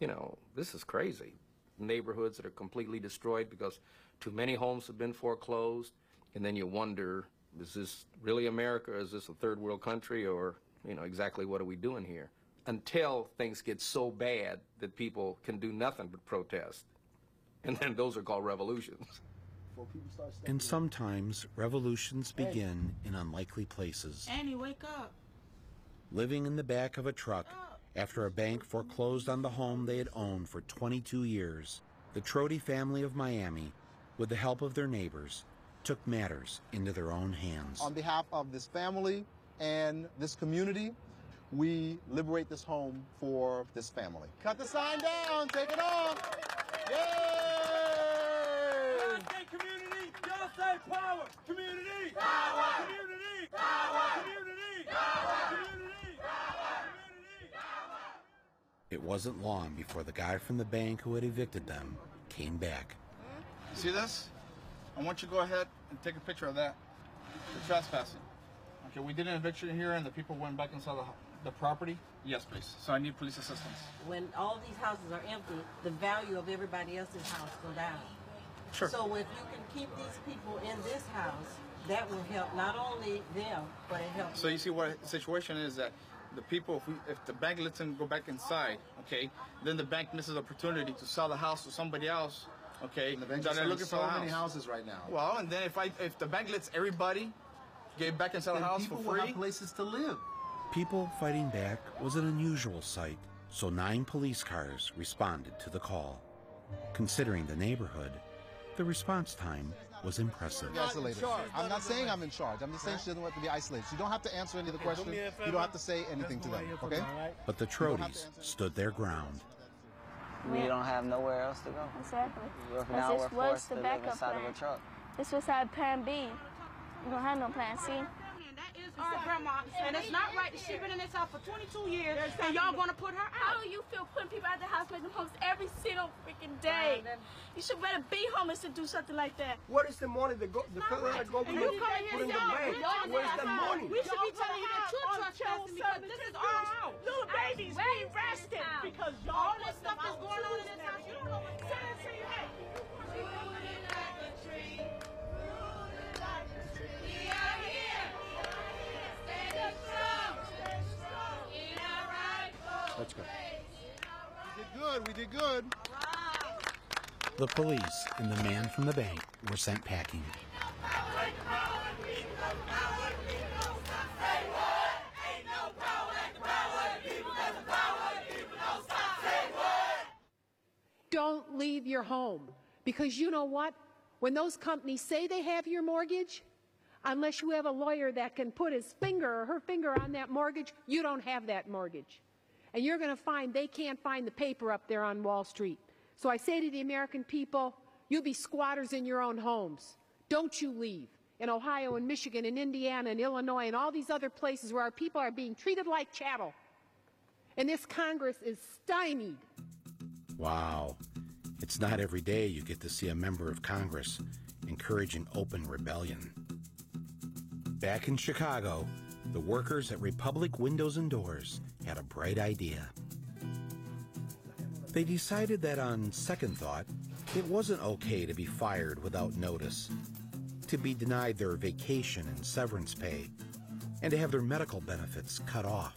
Speaker 135: You know, this is crazy. Neighborhoods that are completely destroyed because too many homes have been foreclosed. And then you wonder, is this really America? Is this a third world country? Or, you know, exactly what are we doing here? Until things get so bad that people can do nothing but protest. And then those are called revolutions.
Speaker 4: And sometimes revolutions begin in unlikely places.
Speaker 133: Annie, wake up.
Speaker 4: Living in the back of a truck after a bank foreclosed on the home they had owned for 22 years, the Trody family of Miami, with the help of their neighbors, took matters into their own hands.
Speaker 122: On behalf of this family and this community, we liberate this home for this family. Cut the sign down, take it off. Yay!
Speaker 121: community, y'all say power, community, power, community, power, community, power, community,
Speaker 4: It wasn't long before the guy from the bank who had evicted them came back.
Speaker 122: See this?
Speaker 137: I want you to go ahead and take a picture of that. The trespassing. Okay, we did an eviction here and the people went back inside the, the property. Yes, please. So I need police assistance.
Speaker 138: When all these houses are empty, the value of everybody else's house go down.
Speaker 137: Sure.
Speaker 138: So if you can keep these people in this house, that will help not only them, but it helps.
Speaker 137: So you see what the situation is that the people, if, we, if the bank lets them go back inside, okay, then the bank misses opportunity to sell the house to somebody else, okay,
Speaker 17: The bank
Speaker 137: that
Speaker 17: is
Speaker 137: are
Speaker 17: selling
Speaker 137: looking for
Speaker 17: so
Speaker 137: a
Speaker 17: many houses right now.
Speaker 137: Well, and then if I if the bank lets everybody get back and sell a
Speaker 17: Then
Speaker 137: house for
Speaker 17: people will have places to live.
Speaker 4: People fighting back was an unusual sight, so nine police cars responded to the call. Considering the neighborhood, the response time was impressive.
Speaker 17: Isolated. I'm not saying I'm in charge. I'm just saying she doesn't want to be isolated. You don't have to answer any of the questions. You don't have to say anything to them. Okay?
Speaker 4: But the Trodies stood their ground.
Speaker 139: We don't have nowhere else to go.
Speaker 140: Exactly.
Speaker 139: We're,
Speaker 140: Because
Speaker 139: now
Speaker 140: this
Speaker 139: we're
Speaker 140: was
Speaker 139: forced
Speaker 140: the
Speaker 139: to live
Speaker 140: backup
Speaker 139: inside
Speaker 140: plan.
Speaker 139: of a truck.
Speaker 140: This was our plan B. We don't have no plan C.
Speaker 141: our grandma, and it's not right that she been in this house for 22 years, and y'all gonna put her out.
Speaker 140: How do you feel putting people out the house, making them homeless every single freaking day? You should better be homeless to do something like that.
Speaker 122: What is the money that go, the federal
Speaker 141: right.
Speaker 122: government
Speaker 141: And you come
Speaker 122: put
Speaker 141: here
Speaker 122: in the
Speaker 141: and y'all-
Speaker 122: bank?
Speaker 141: y'all
Speaker 122: Where's the
Speaker 141: just-
Speaker 122: money?
Speaker 141: We should be telling you that you're trespassing because this is our house.
Speaker 140: Little babies being arrested because y'all
Speaker 141: All this stuff that's going on in this house, you don't know what
Speaker 4: Let's
Speaker 17: good. We did good.
Speaker 4: The police and the man from the bank were sent packing.
Speaker 112: Don't leave your home because you know what? When those companies say they have your mortgage, unless you have a lawyer that can put his finger or her finger on that mortgage, you don't have that mortgage. And you're going to find they can't find the paper up there on Wall Street. So I say to the American people, you'll be squatters in your own homes. Don't you leave. In Ohio and Michigan and Indiana and Illinois and all these other places where our people are being treated like chattel. And this Congress is stymied.
Speaker 4: Wow. It's not every day you get to see a member of Congress encouraging open rebellion. Back in Chicago, the workers at Republic Windows and Doors had a bright idea. They decided that on second thought, it wasn't okay to be fired without notice, to be denied their vacation and severance pay, and to have their medical benefits cut off.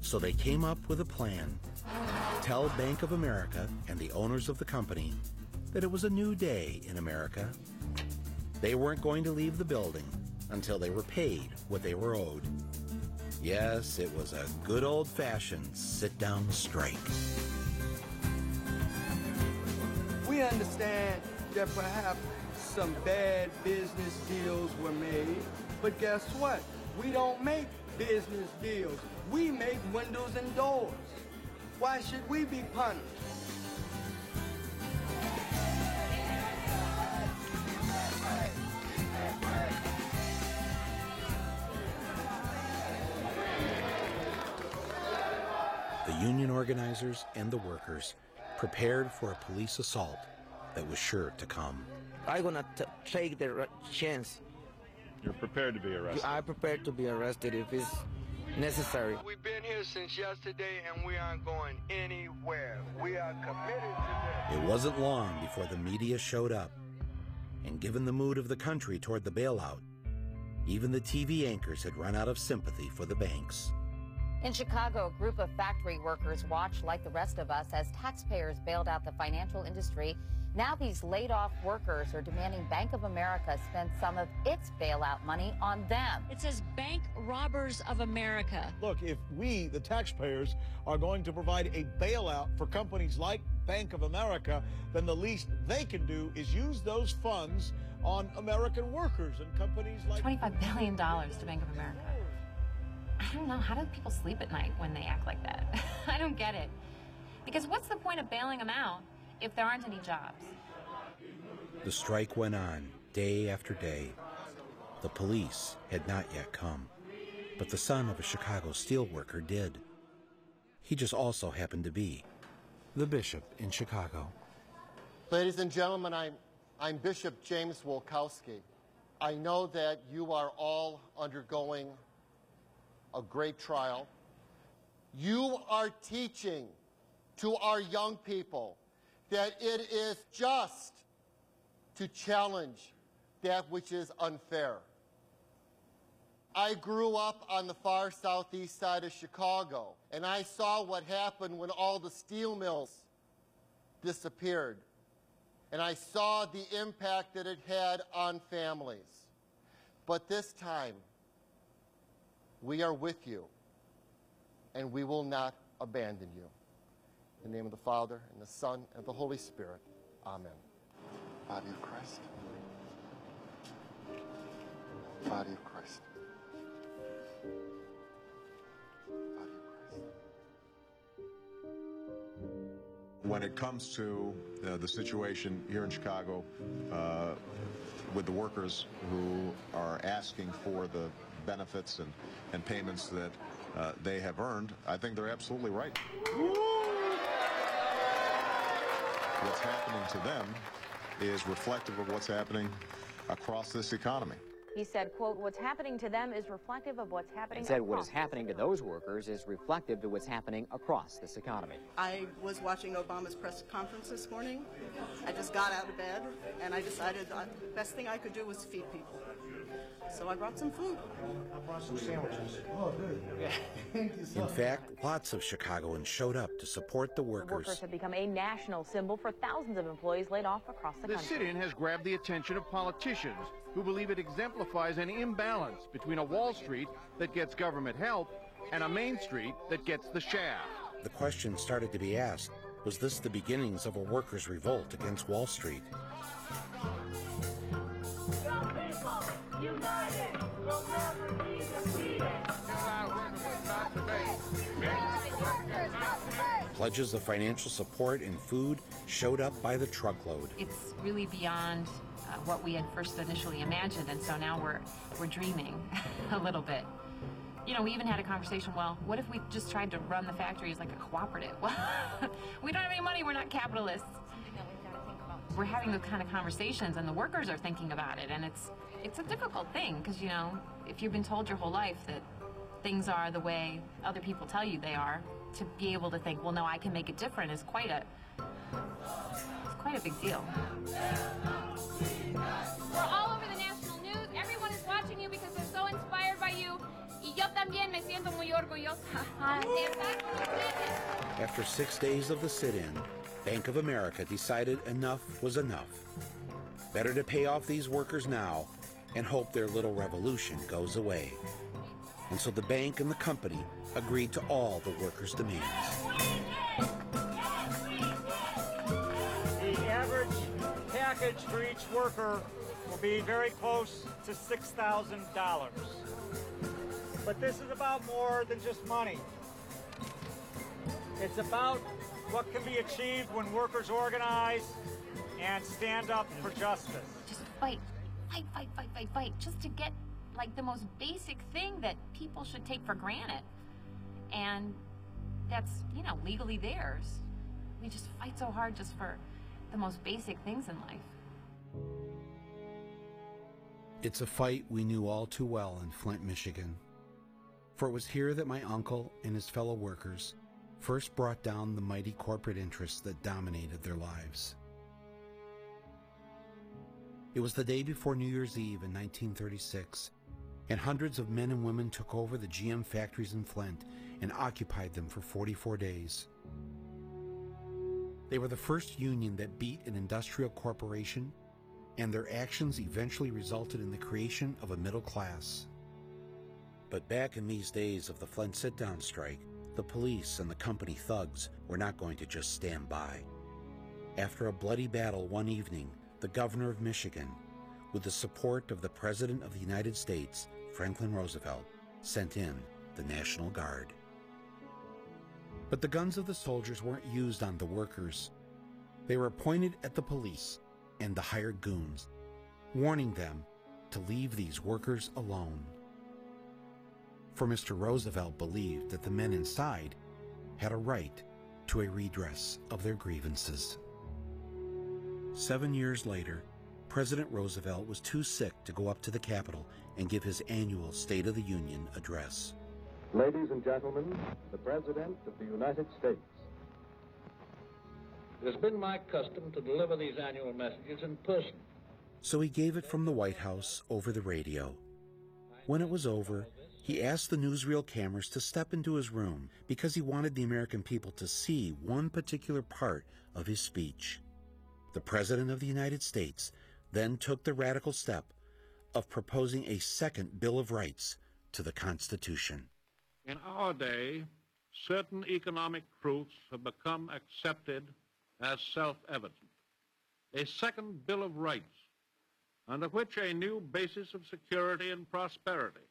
Speaker 4: So they came up with a plan. Tell Bank of America and the owners of the company that it was a new day in America. They weren't going to leave the building until they were paid what they were owed. Yes, it was a good old fashioned sit down strike.
Speaker 122: We understand that perhaps some bad business deals were made, but guess what? We don't make business deals. We make windows and doors. Why should we be punished?
Speaker 4: The union organizers and the workers prepared for a police assault that was sure to come.
Speaker 139: I'm gonna t- take the r- chance.
Speaker 106: You're prepared to be arrested.
Speaker 139: I'm prepared to be arrested if it's necessary.
Speaker 122: We've been here since yesterday and we aren't going anywhere. We are committed to this.
Speaker 4: It wasn't long before the media showed up. And given the mood of the country toward the bailout, even the TV anchors had run out of sympathy for the banks.
Speaker 142: In Chicago, a group of factory workers watched like the rest of us as taxpayers bailed out the financial industry. Now these laid off workers are demanding Bank of America spend some of its bailout money on them.
Speaker 143: It says Bank Robbers of America.
Speaker 144: Look, if we, the taxpayers, are going to provide a bailout for companies like Bank of America, then the least they can do is use those funds on American workers and companies like.
Speaker 145: $25 billion to Bank of America. I don't know. How do people sleep at night when they act like that? I don't get it. Because what's the point of bailing them out if there aren't any jobs?
Speaker 4: The strike went on day after day. The police had not yet come, but the son of a Chicago steelworker did. He just also happened to be the bishop in Chicago.
Speaker 146: Ladies and gentlemen, I'm, I'm Bishop James Wolkowski. I know that you are all undergoing a great trial. You are teaching to our young people that it is just to challenge that which is unfair. I grew up on the far southeast side of Chicago, and I saw what happened when all the steel mills disappeared. And I saw the impact that it had on families. But this time, we are with you, and we will not abandon you. In the name of the Father, and the Son, and the Holy Spirit. Amen. Body of Christ. Body of Christ. Body of Christ.
Speaker 147: When it comes to uh, the situation here in Chicago uh, with the workers who are asking for the benefits and, and payments that uh, they have earned, I think they're absolutely right. What's happening to them is reflective of what's happening across this economy.
Speaker 148: He said, quote, what's happening to them is reflective of what's happening
Speaker 149: And said what
Speaker 148: across
Speaker 149: is happening to those workers is reflective to what's happening across this economy.
Speaker 150: I was watching Obama's press conference this morning. I just got out of bed and I decided the best thing I could do was feed people. So I brought some food.
Speaker 151: I brought some sandwiches. Oh, good. Thank you so
Speaker 4: In fact, lots of Chicagoans showed up to support the
Speaker 148: The workers
Speaker 4: workers.
Speaker 148: have become a national symbol for thousands of employees laid off across the
Speaker 152: The
Speaker 148: country.
Speaker 152: sit-in has grabbed the attention of politicians who believe it exemplifies an imbalance between a Wall Street that gets government help and a Main Street that gets the shaft.
Speaker 4: The question started to be asked was this the beginnings of a workers' revolt against Wall Street? Pledges of financial support and food showed up by the truckload.
Speaker 145: It's really beyond uh, what we had first initially imagined, and so now we're we're dreaming a little bit. You know, we even had a conversation. Well, what if we just tried to run the factory as like a cooperative? Well, we don't have any money. We're not capitalists. We're having those kind of conversations, and the workers are thinking about it, and it's it's a difficult thing because you know if you've been told your whole life that things are the way other people tell you they are, to be able to think, well, no, I can make it different is quite a it's quite a big deal.
Speaker 150: We're all over the national news. Everyone is watching you because they're so inspired by you. Y yo también me siento muy orgullosa. De estar con ustedes.
Speaker 4: After six days of the sit in, Bank of America decided enough was enough. Better to pay off these workers now and hope their little revolution goes away. And so the bank and the company agreed to all the workers' demands.
Speaker 151: The average package for each worker will be very close to $6,000. But this is about more than just money. It's about what can be achieved when workers organize and stand up for justice.
Speaker 145: Just fight, fight, fight, fight, fight, fight, just to get like the most basic thing that people should take for granted. And that's, you know, legally theirs. We just fight so hard just for the most basic things in life.
Speaker 4: It's a fight we knew all too well in Flint, Michigan. For it was here that my uncle and his fellow workers first brought down the mighty corporate interests that dominated their lives. It was the day before New Year's Eve in 1936, and hundreds of men and women took over the GM factories in Flint and occupied them for 44 days. They were the first union that beat an industrial corporation, and their actions eventually resulted in the creation of a middle class. But back in these days of the Flint sit down strike, the police and the company thugs were not going to just stand by. After a bloody battle one evening, the governor of Michigan, with the support of the President of the United States, Franklin Roosevelt, sent in the National Guard. But the guns of the soldiers weren't used on the workers. They were pointed at the police and the hired goons, warning them to leave these workers alone. For Mr. Roosevelt believed that the men inside had a right to a redress of their grievances. Seven years later, President Roosevelt was too sick to go up to the Capitol and give his annual State of the Union address.
Speaker 153: Ladies and gentlemen, the President of the United States.
Speaker 154: It has been my custom to deliver these annual messages in person.
Speaker 4: So he gave it from the White House over the radio. When it was over, he asked the newsreel cameras to step into his room because he wanted the American people to see one particular part of his speech. The President of the United States then took the radical step of proposing a second Bill of Rights to the Constitution.
Speaker 154: In our day, certain economic truths have become accepted as self-evident. A second Bill of Rights, under which a new basis of security and prosperity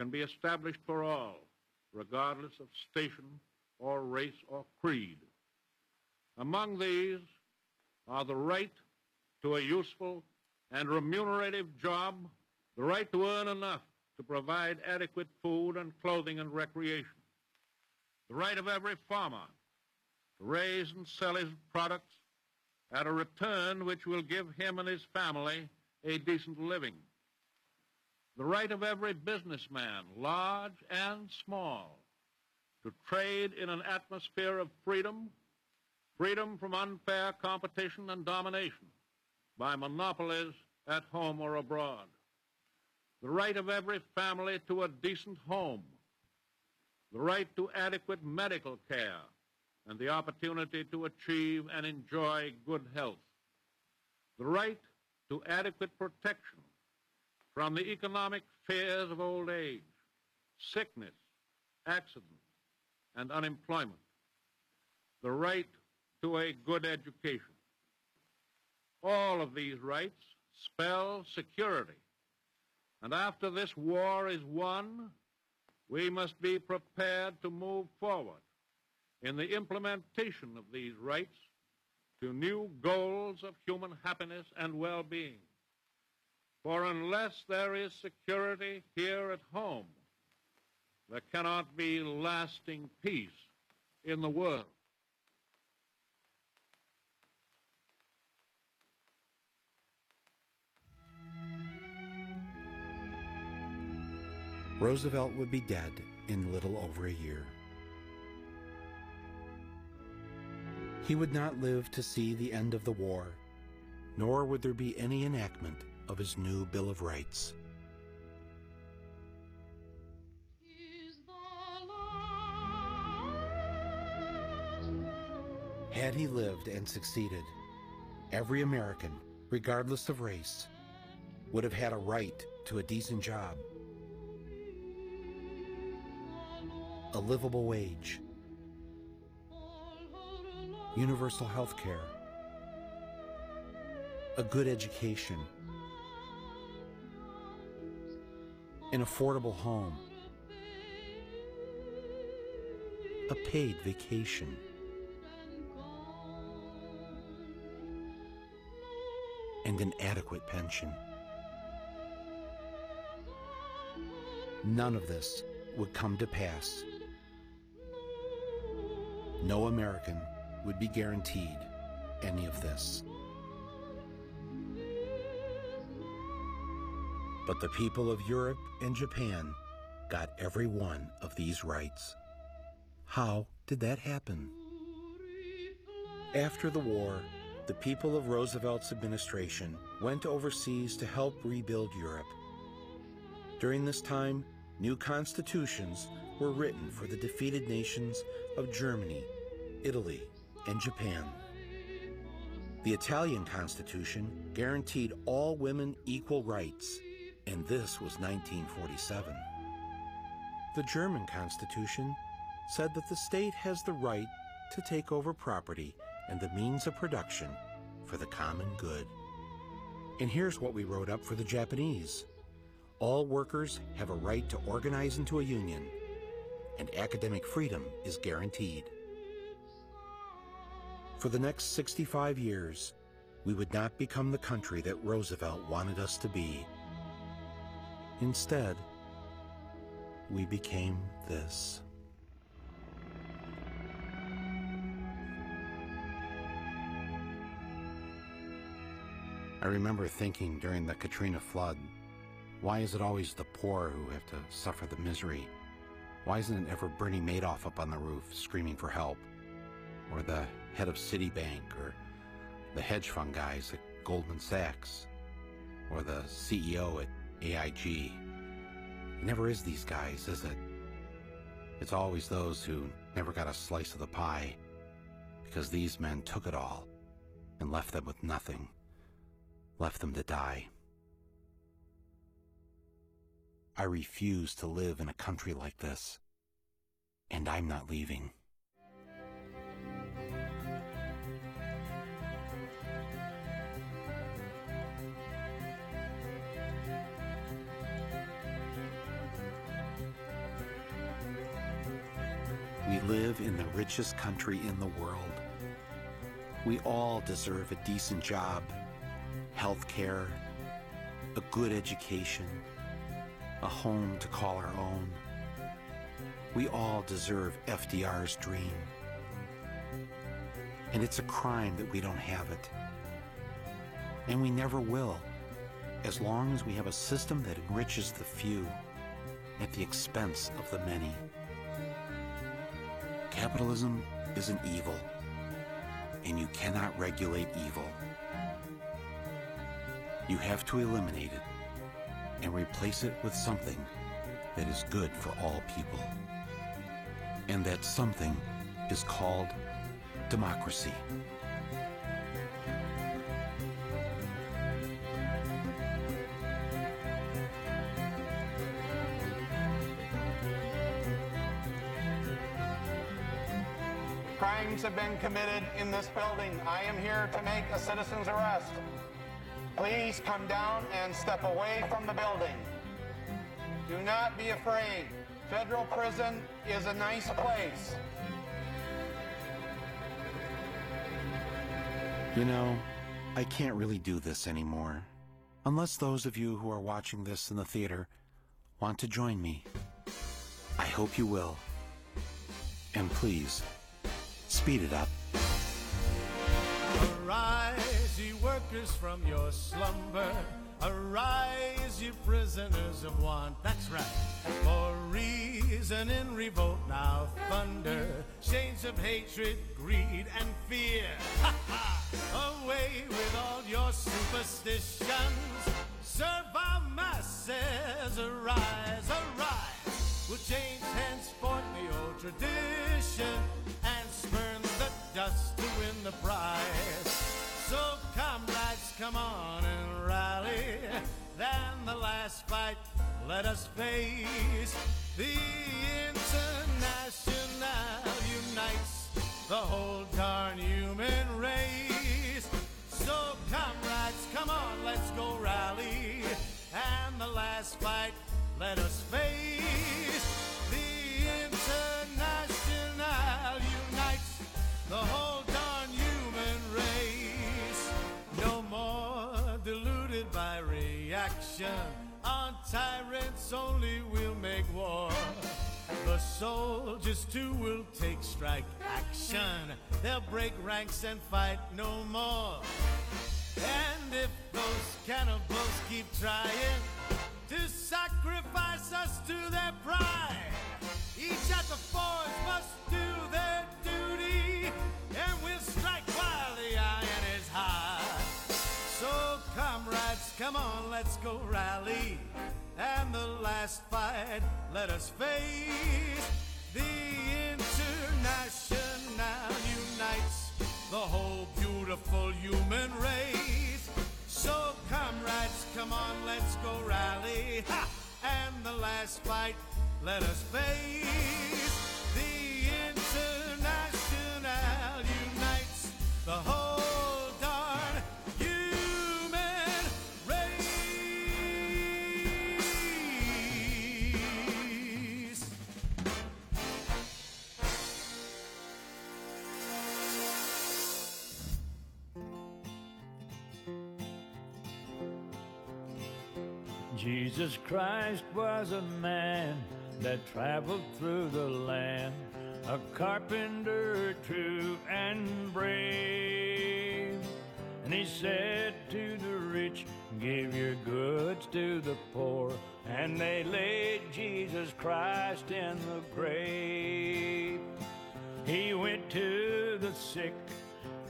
Speaker 154: can be established for all, regardless of station or race or creed. Among these are the right to a useful and remunerative job, the right to earn enough to provide adequate food and clothing and recreation, the right of every farmer to raise and sell his products at a return which will give him and his family a decent living, the right of every businessman, large and small, to trade in an atmosphere of freedom, freedom from unfair competition and domination by monopolies at home or abroad, the right of every family to a decent home, the right to adequate medical care, and the opportunity to achieve and enjoy good health, the right to adequate protection from the economic fears of old age, sickness, accident, and unemployment, the right to a good education. All of these rights spell security. And after this war is won, we must be prepared to move forward in the implementation of these rights to new goals of human happiness and well-being. For unless there is security here at home, there cannot be lasting peace in the world.
Speaker 4: Roosevelt would be dead in little over a year. He would not live to see the end of the war, nor would there be any enactment of his new Bill of Rights. Had he lived and succeeded, every American, regardless of race, would have had a right to a decent job, a livable wage, universal health care, a good education, an affordable home, a paid vacation. and an adequate pension. None of this would come to pass. No American would be guaranteed any of this. But the people of Europe and Japan got every one of these rights. How did that happen? After the war, the people of Roosevelt's administration went overseas to help rebuild Europe. During this time, new constitutions were written for the defeated nations of Germany, Italy, and Japan. The Italian Constitution guaranteed all women equal rights, and this was 1947. The German Constitution said that the state has the right to take over property and the means of production for the common good. And here's what we wrote up for the Japanese. All workers have a right to organize into a union, and academic freedom is guaranteed. For the next 65 years, we would not become the country that Roosevelt wanted us to be. Instead, we became this. I remember thinking during the Katrina flood, why is it always the poor who have to suffer the misery? Why isn't it ever Bernie Madoff up on the roof screaming for help? Or the head of Citibank, or the hedge fund guys at Goldman Sachs, or the CEO at AIG. It never is these guys, is it? It's always those who never got a slice of the pie, because these men took it all and left them with nothing, left them to die. I refuse to live in a country like this, and I'm not leaving. We live in the richest country in the world. We all deserve a decent job, health care, a good education, a home to call our own. We all deserve FDR's dream. And it's a crime that we don't have it. And we never will, as long as we have a system that enriches the few at the expense of the many. Capitalism is an evil, and you cannot regulate evil. You have to eliminate it and replace it with something that is good for all people. And that something is called democracy.
Speaker 155: Crimes have been committed in this building. I am here to make a citizen's arrest. Please come down and step away from the building. Do not be afraid. Federal prison is a nice place.
Speaker 4: You know, I can't really do this anymore. Unless those of you who are watching this in the theater want to join me. I hope you will. And please, speed it up.
Speaker 156: Workers, from your slumber. Arise, you prisoners of want. That's right. For reason in revolt now thunder. Chains of hatred, greed, and fear. Ha ha! Away with all your superstitions. Serve our masses. Arise, arise. We'll change henceforth the old tradition and spurn the dust to win the prize. Come on and rally. Then the last fight, let us face. The International unites the whole darn human race. So, comrades, come on, let's go rally. And the last fight, let us face. The International unites the whole reaction. On tyrants only will make war. The soldiers too will take strike action. They'll break ranks and fight no more. And if those cannibals keep trying to sacrifice us to their pride, each at the forge must do their duty, come on, let's go rally. And the last fight, let us face. The International unites the whole beautiful human race. So, comrades, come on, let's go rally. Ha! And the last fight, let us face. The International unites the whole
Speaker 137: Jesus Christ was a man that traveled through the land, a carpenter true and brave. And he said to the rich, Give your goods to the poor. And they laid Jesus Christ in the grave. He went to the sick,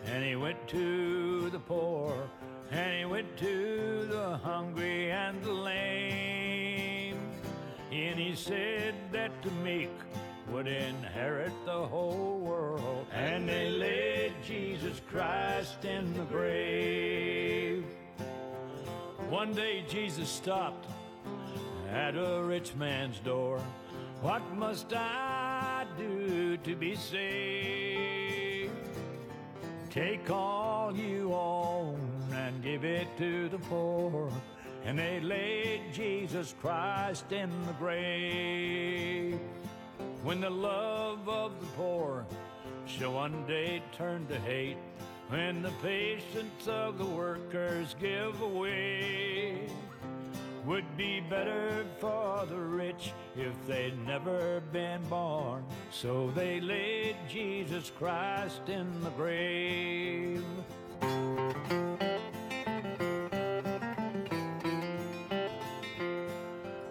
Speaker 137: and he went to the poor, and he went to the hungry and the lame. And he said that the meek would inherit the whole world. And they laid Jesus Christ in the grave. One day Jesus stopped at a rich man's door. What must I do to be saved? Take all you own and give it to the poor. And they laid Jesus Christ in the grave. When the love of the poor shall one day turn to hate, when the patience of the workers give away, would be better for the rich if they'd never been born. So they laid Jesus Christ in the grave.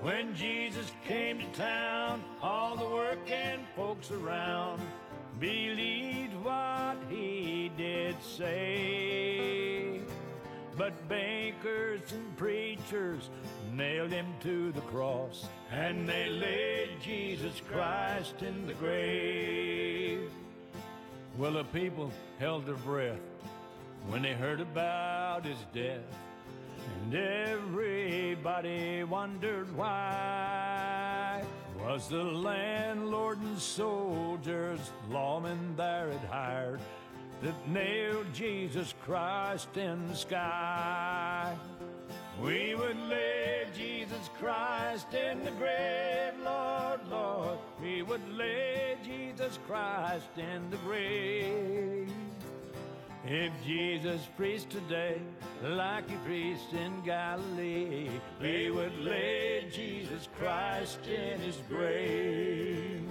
Speaker 137: When Jesus came to town, all the working folks around believed what he did say. But bankers and preachers nailed him to the cross, and they laid Jesus Christ in the grave. Well, the people held their breath when they heard about his death, and everybody wondered why. Was the landlord and soldiers, lawmen there had hired, that nailed Jesus Christ in the sky? We would lay Jesus Christ in the grave, Lord, Lord. We would lay Jesus Christ in the grave. If Jesus preached today like he preached in Galilee, we would lay Jesus Christ in his grave.